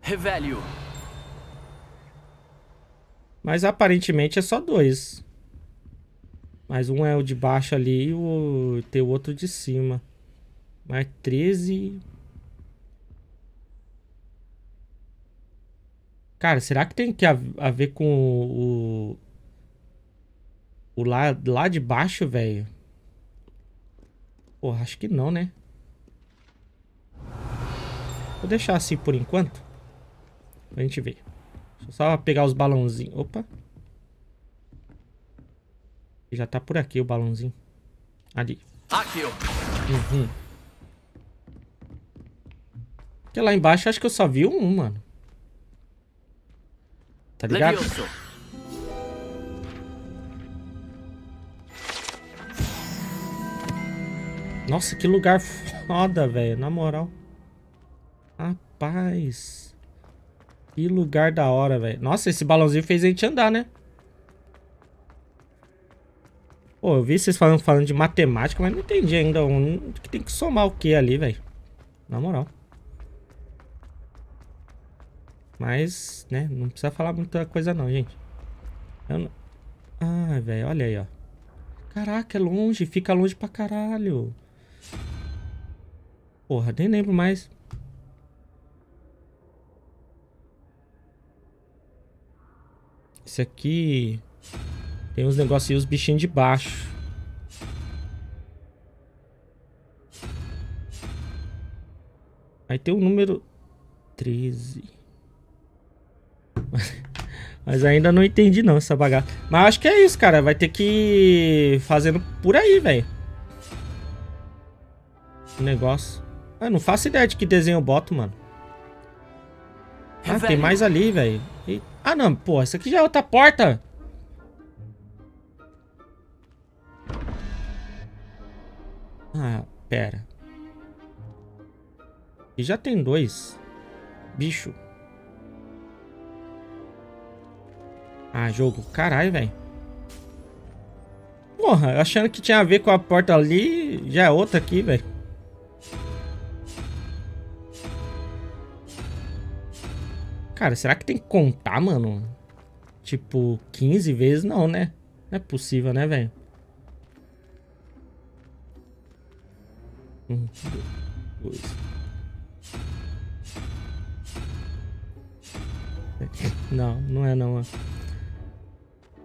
Revelio. Mas aparentemente é só dois. Mas um é o de baixo ali e o... tem o outro de cima. Mais 13... Cara, será que tem que a, a ver com o. O lá, lá de baixo, velho? Porra, acho que não, né? Vou deixar assim por enquanto. Pra gente ver. Deixa eu só pegar os balãozinhos. Opa. Já tá por aqui o balãozinho. Ali. Aqui, ó. Uhum. Porque lá embaixo acho que eu só vi um, mano. Tá ligado? Nossa, que lugar foda, velho. Na moral. Rapaz. Que lugar da hora, velho. Nossa, esse balãozinho fez a gente andar, né? Pô, eu vi vocês falando, falando de matemática, mas não entendi ainda. Um, que tem que somar o que ali, velho. Na moral. Mas, né, não precisa falar muita coisa não, gente. Eu... Ah, velho, olha aí, ó. Caraca, é longe. Fica longe pra caralho. Porra, nem lembro mais. Esse aqui... Tem uns negocinhos, os bichinhos de baixo. Aí tem o número 13. Mas ainda não entendi não essa bagaça. Mas acho que é isso, cara. Vai ter que ir fazendo por aí, velho. O negócio. Eu não faço ideia de que desenho eu boto, mano. Ah, tem mais ali, velho. Ah, não. Pô, essa aqui já é outra porta. Ah, pera. E já tem dois. Bicho. Ah, jogo. Caralho, velho. Porra, achando que tinha a ver com a porta ali, já é outra aqui, velho. Cara, será que tem que contar, mano? Tipo, 15 vezes? Não, né? Não é possível, né, velho? Um, dois. Não, não é não.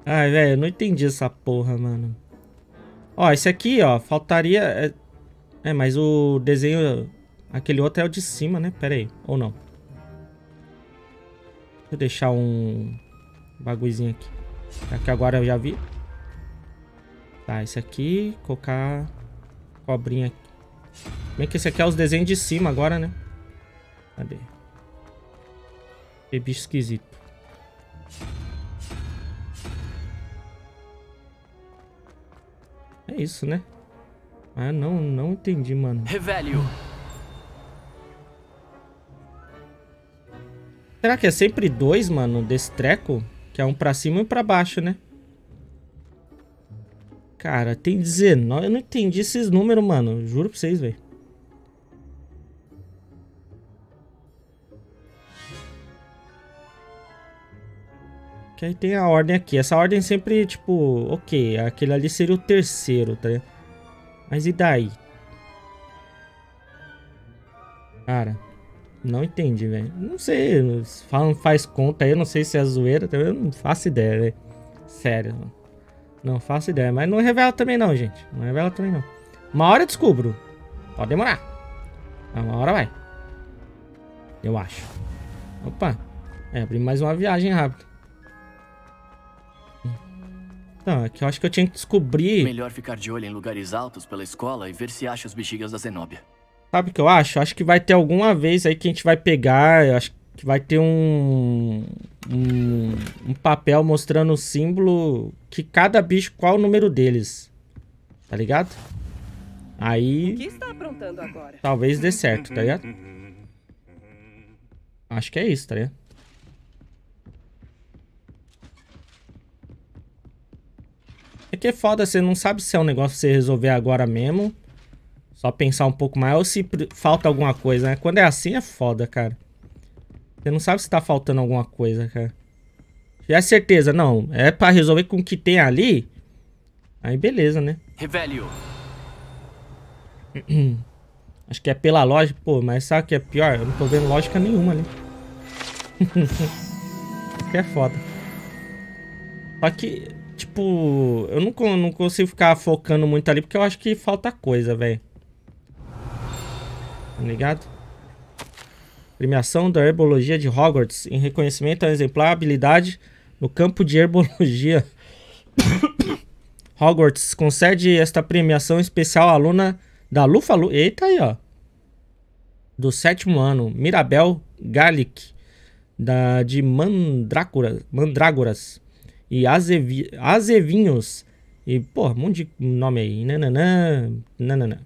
Ai, velho, eu não entendi essa porra, mano. Ó, esse aqui, ó, faltaria... É, é, mas o desenho... Aquele outro é o de cima, né? Pera aí. Ou não? Vou deixar um bagulhozinho aqui. Já que agora eu já vi. Tá, esse aqui, colocar cobrinha aqui. Bem que esse aqui é os desenhos de cima agora, né? Cadê? Que bicho esquisito. É isso, né? Ah, não, não entendi, mano. Revelio. Será que é sempre dois, mano, desse treco? Que é um pra cima e um pra baixo, né? Cara, tem 19. Eu não entendi esses números, mano. Juro pra vocês, velho. Que aí tem a ordem aqui. Essa ordem sempre, tipo, ok. Aquele ali seria o terceiro, tá? Mas e daí? Cara. Não entendi, velho. Não sei, falam faz conta aí, eu não sei se é zoeira, também eu não faço ideia, velho. Sério. Não faço ideia, mas não revela também não, gente. Não revela também não. Uma hora eu descubro. Pode demorar. Uma hora vai. Eu acho. Opa. É, abri mais uma viagem rápida. Então, aqui eu acho que eu tinha que descobrir... Melhor ficar de olho em lugares altos pela escola e ver se acha os bexigas da Zenóbia. Sabe o que eu acho? Acho que vai ter alguma vez aí que a gente vai pegar. Eu acho que vai ter um, um, um papel mostrando o símbolo que cada bicho, qual o número deles. Tá ligado? Aí. O que está aprontando agora? Talvez dê certo, tá ligado? Acho que é isso, tá ligado? Que é foda, você não sabe se é um negócio pra você resolver agora mesmo. Só pensar um pouco mais ou se falta alguma coisa, né? Quando é assim é foda, cara. Você não sabe se tá faltando alguma coisa, cara. Já é certeza, não. É pra resolver com o que tem ali. Aí beleza, né? Revelio. Acho que é pela lógica. Pô, mas sabe o que é pior? Eu não tô vendo lógica nenhuma ali. que é foda. Só que, tipo, eu não, não consigo ficar focando muito ali porque eu acho que falta coisa, velho. Tá ligado? Premiação da Herbologia de Hogwarts em reconhecimento a exemplar habilidade no campo de herbologia. Hogwarts concede esta premiação especial à aluna da Lufa-Lu... Eita aí, ó. Do sétimo ano, Mirabel Galic, da, de Mandrágora, Mandrágoras e Azevi, Azevinhos. E, pô, um monte de nome aí. Nananã, nananã.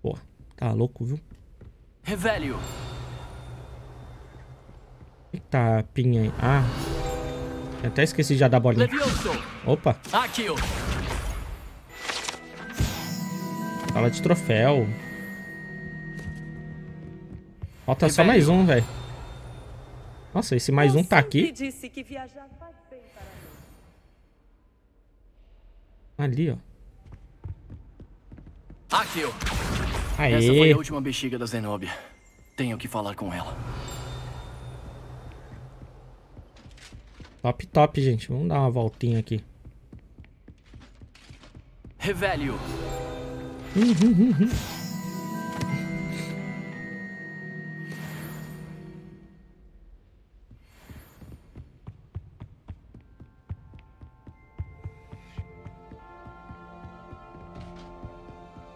Pô, tá louco, viu? Revelio. Eita, pinha aí. Ah. Eu até esqueci já da bolinha. Opa. Akio. Fala de troféu. Falta só mais um, velho. Nossa, esse mais um tá aqui. Ali, ó. Akio! Aê. Essa foi a última bexiga da Zenobia. Tenho que falar com ela. Top, top, gente. Vamos dar uma voltinha aqui. Revelio.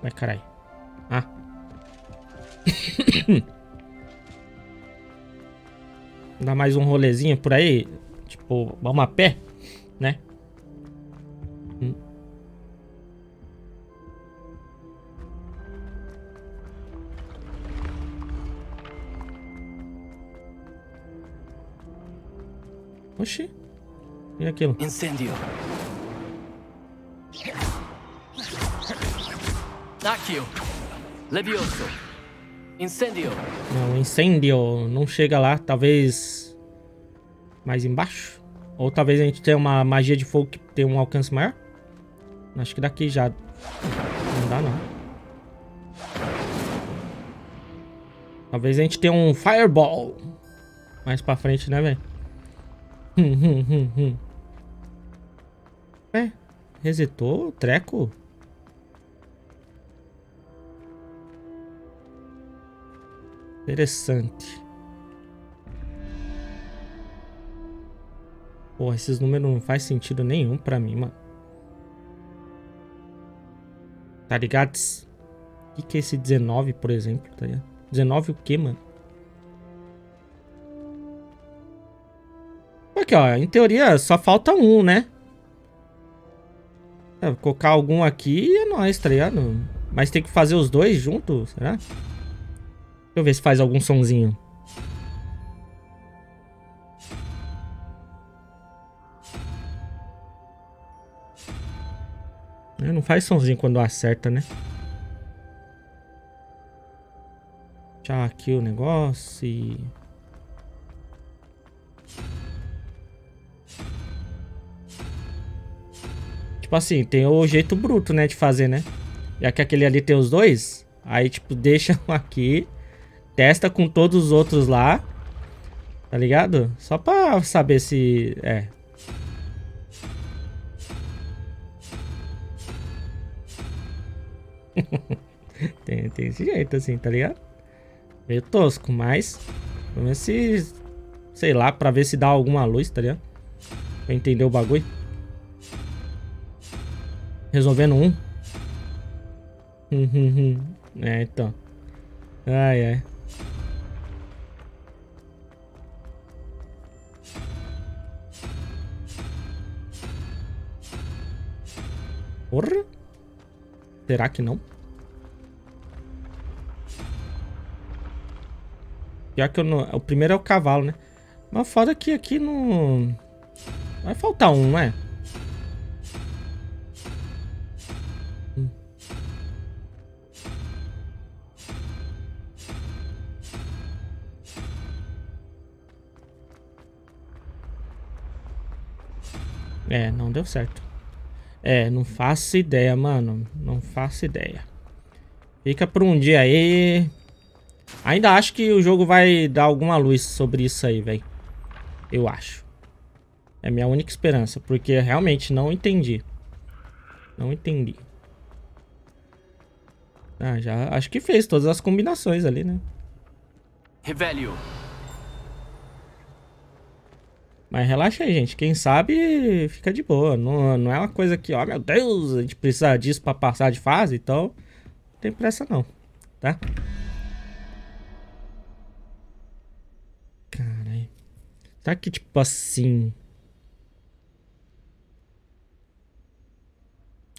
Vai, carai. Ah. Dá mais um rolezinho por aí. Tipo, vamos a pé, né? Hum. Oxi. E aquilo? Incêndio. Levioso. Incêndio. Não, incêndio não chega lá. Talvez mais embaixo. Ou talvez a gente tenha uma magia de fogo que tem um alcance maior. Acho que daqui já não dá não. Talvez a gente tenha um fireball mais pra frente, né, velho? É, resetou o treco? Interessante. Porra, esses números não faz sentido nenhum pra mim, mano. Tá ligado? O que, que é esse 19, por exemplo? Tá ligado? 19 o que, mano? Aqui, ó. Em teoria, só falta um, né? É, colocar algum aqui é nóis, tá ligado? Mas tem que fazer os dois juntos, será? Deixa eu ver se faz algum sonzinho. É, não faz sonzinho quando acerta, né? Já aqui o negócio e... Tipo assim, tem o jeito bruto, né, de fazer, né? Já que aquele ali tem os dois, aí tipo, deixa aqui, testa com todos os outros lá, tá ligado? Só pra saber se... É, tem, tem esse jeito assim, tá ligado? Meio tosco, mas... Vamos ver se... Sei lá, pra ver se dá alguma luz, tá ligado? Pra entender o bagulho. Resolvendo um. é, então. Ai, ai. Porra? Será que não? Pior que eu não... O primeiro é o cavalo, né? Mas foda que aqui não... Vai faltar um, não é? Hum. É, não deu certo. É, não faço ideia, mano. Não faço ideia. Fica por um dia aí. Ainda acho que o jogo vai dar alguma luz sobre isso aí, velho. Eu acho. É minha única esperança, porque realmente não entendi. Não entendi. Ah, já acho que fez todas as combinações ali, né? Revelio. Mas relaxa aí, gente. Quem sabe fica de boa. Não, não é uma coisa que, ó, meu Deus, a gente precisa disso pra passar de fase, então não tem pressa não, tá? Caralho. Será que, tipo assim...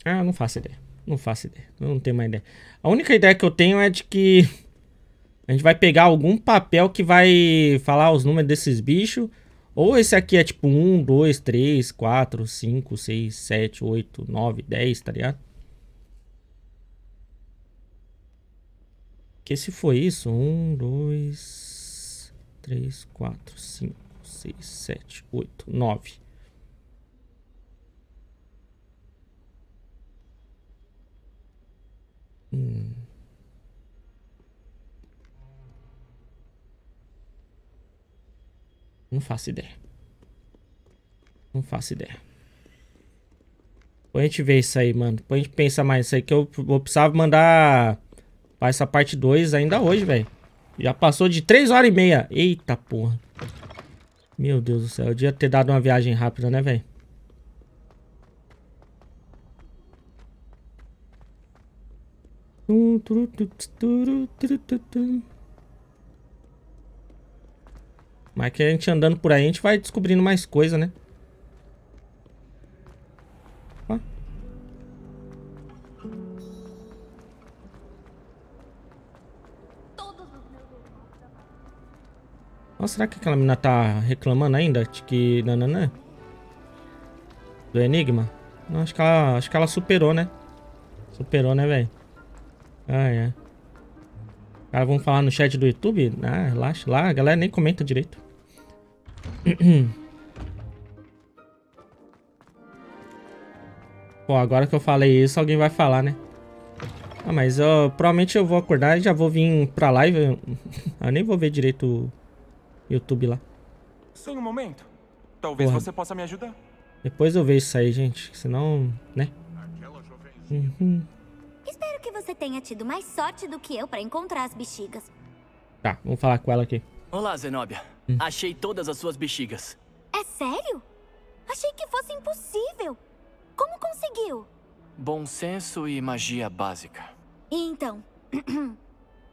Ah, não faço ideia. Não faço ideia. Não tenho mais ideia. A única ideia que eu tenho é de que... A gente vai pegar algum papel que vai falar os números desses bichos... Ou esse aqui é tipo 1, 2, 3, 4, 5, 6, 7, 8, 9, 10, tá ligado? Que se foi isso? 1, 2, 3, 4, 5, 6, 7, 8, 9. Hum. Não faço ideia. Não faço ideia. Depois a gente vê isso aí, mano. Depois a gente pensa mais isso aí que eu vou precisar mandar pra essa parte 2 ainda hoje, velho. Já passou de 3 horas e meia. Eita porra. Meu Deus do céu. Eu devia ter dado uma viagem rápida, né, velho? Mas que a gente andando por aí, a gente vai descobrindo mais coisa, né? Nossa, será que aquela menina tá reclamando ainda de que... Nananã? Do Enigma? Não, acho que ela, acho que ela superou, né? Superou, né, velho? Ah, é. Cara, vamos falar no chat do YouTube? Ah, relaxa lá, a galera nem comenta direito. Pô, agora que eu falei isso, alguém vai falar, né? Ah, mas eu, provavelmente eu vou acordar e já vou vir pra live. eu nem vou ver direito o YouTube lá. Só um momento. Talvez Porra. você possa me ajudar. Depois eu vejo isso aí, gente. Senão, né? Uhum. Espero que você tenha tido mais sorte do que eu para encontrar as bexigas. Tá, vamos falar com ela aqui. Olá, Zenobia. Hum. Achei todas as suas bexigas. É sério? Achei que fosse impossível. Como conseguiu? Bom senso e magia básica. E então?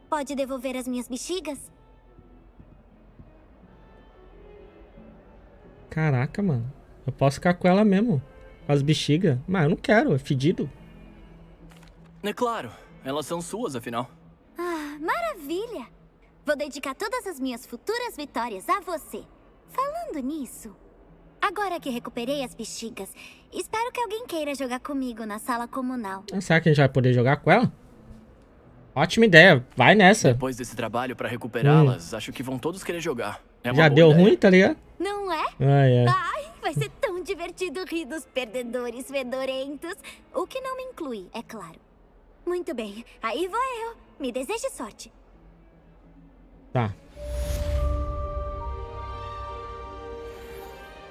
Pode devolver as minhas bexigas? Caraca, mano. Eu posso ficar com ela mesmo. Com as bexigas. Mas eu não quero, é fedido. É claro, elas são suas, afinal. Ah, maravilha! Vou dedicar todas as minhas futuras vitórias a você. Falando nisso, agora que recuperei as bexigas, espero que alguém queira jogar comigo na sala comunal. Será que a gente vai poder jogar com ela? Ótima ideia, vai nessa. Depois desse trabalho para recuperá-las, hum. acho que vão todos querer jogar. É Já deu ideia. ruim, tá ligado? Não é? Ah, é. Ai, vai ser tão divertido rir dos perdedores fedorentos. O que não me inclui, é claro. Muito bem, aí vou eu. Me deseje sorte. Tá.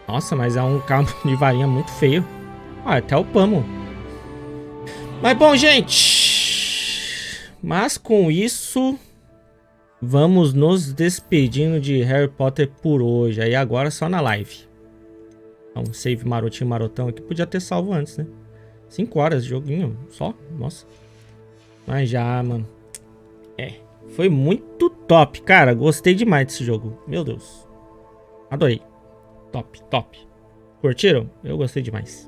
Nossa, mas é um cabo de varinha muito feio. Ah, até o pamo. Mas bom, gente. Mas com isso, vamos nos despedindo de Harry Potter por hoje. Aí agora só na live. Um save marotinho marotão aqui. Podia ter salvo antes, né? 5 horas de joguinho só. Nossa. Mas já, mano. É. Foi muito top, cara. Gostei demais desse jogo. Meu Deus. Adorei. Top, top. Curtiram? Eu gostei demais.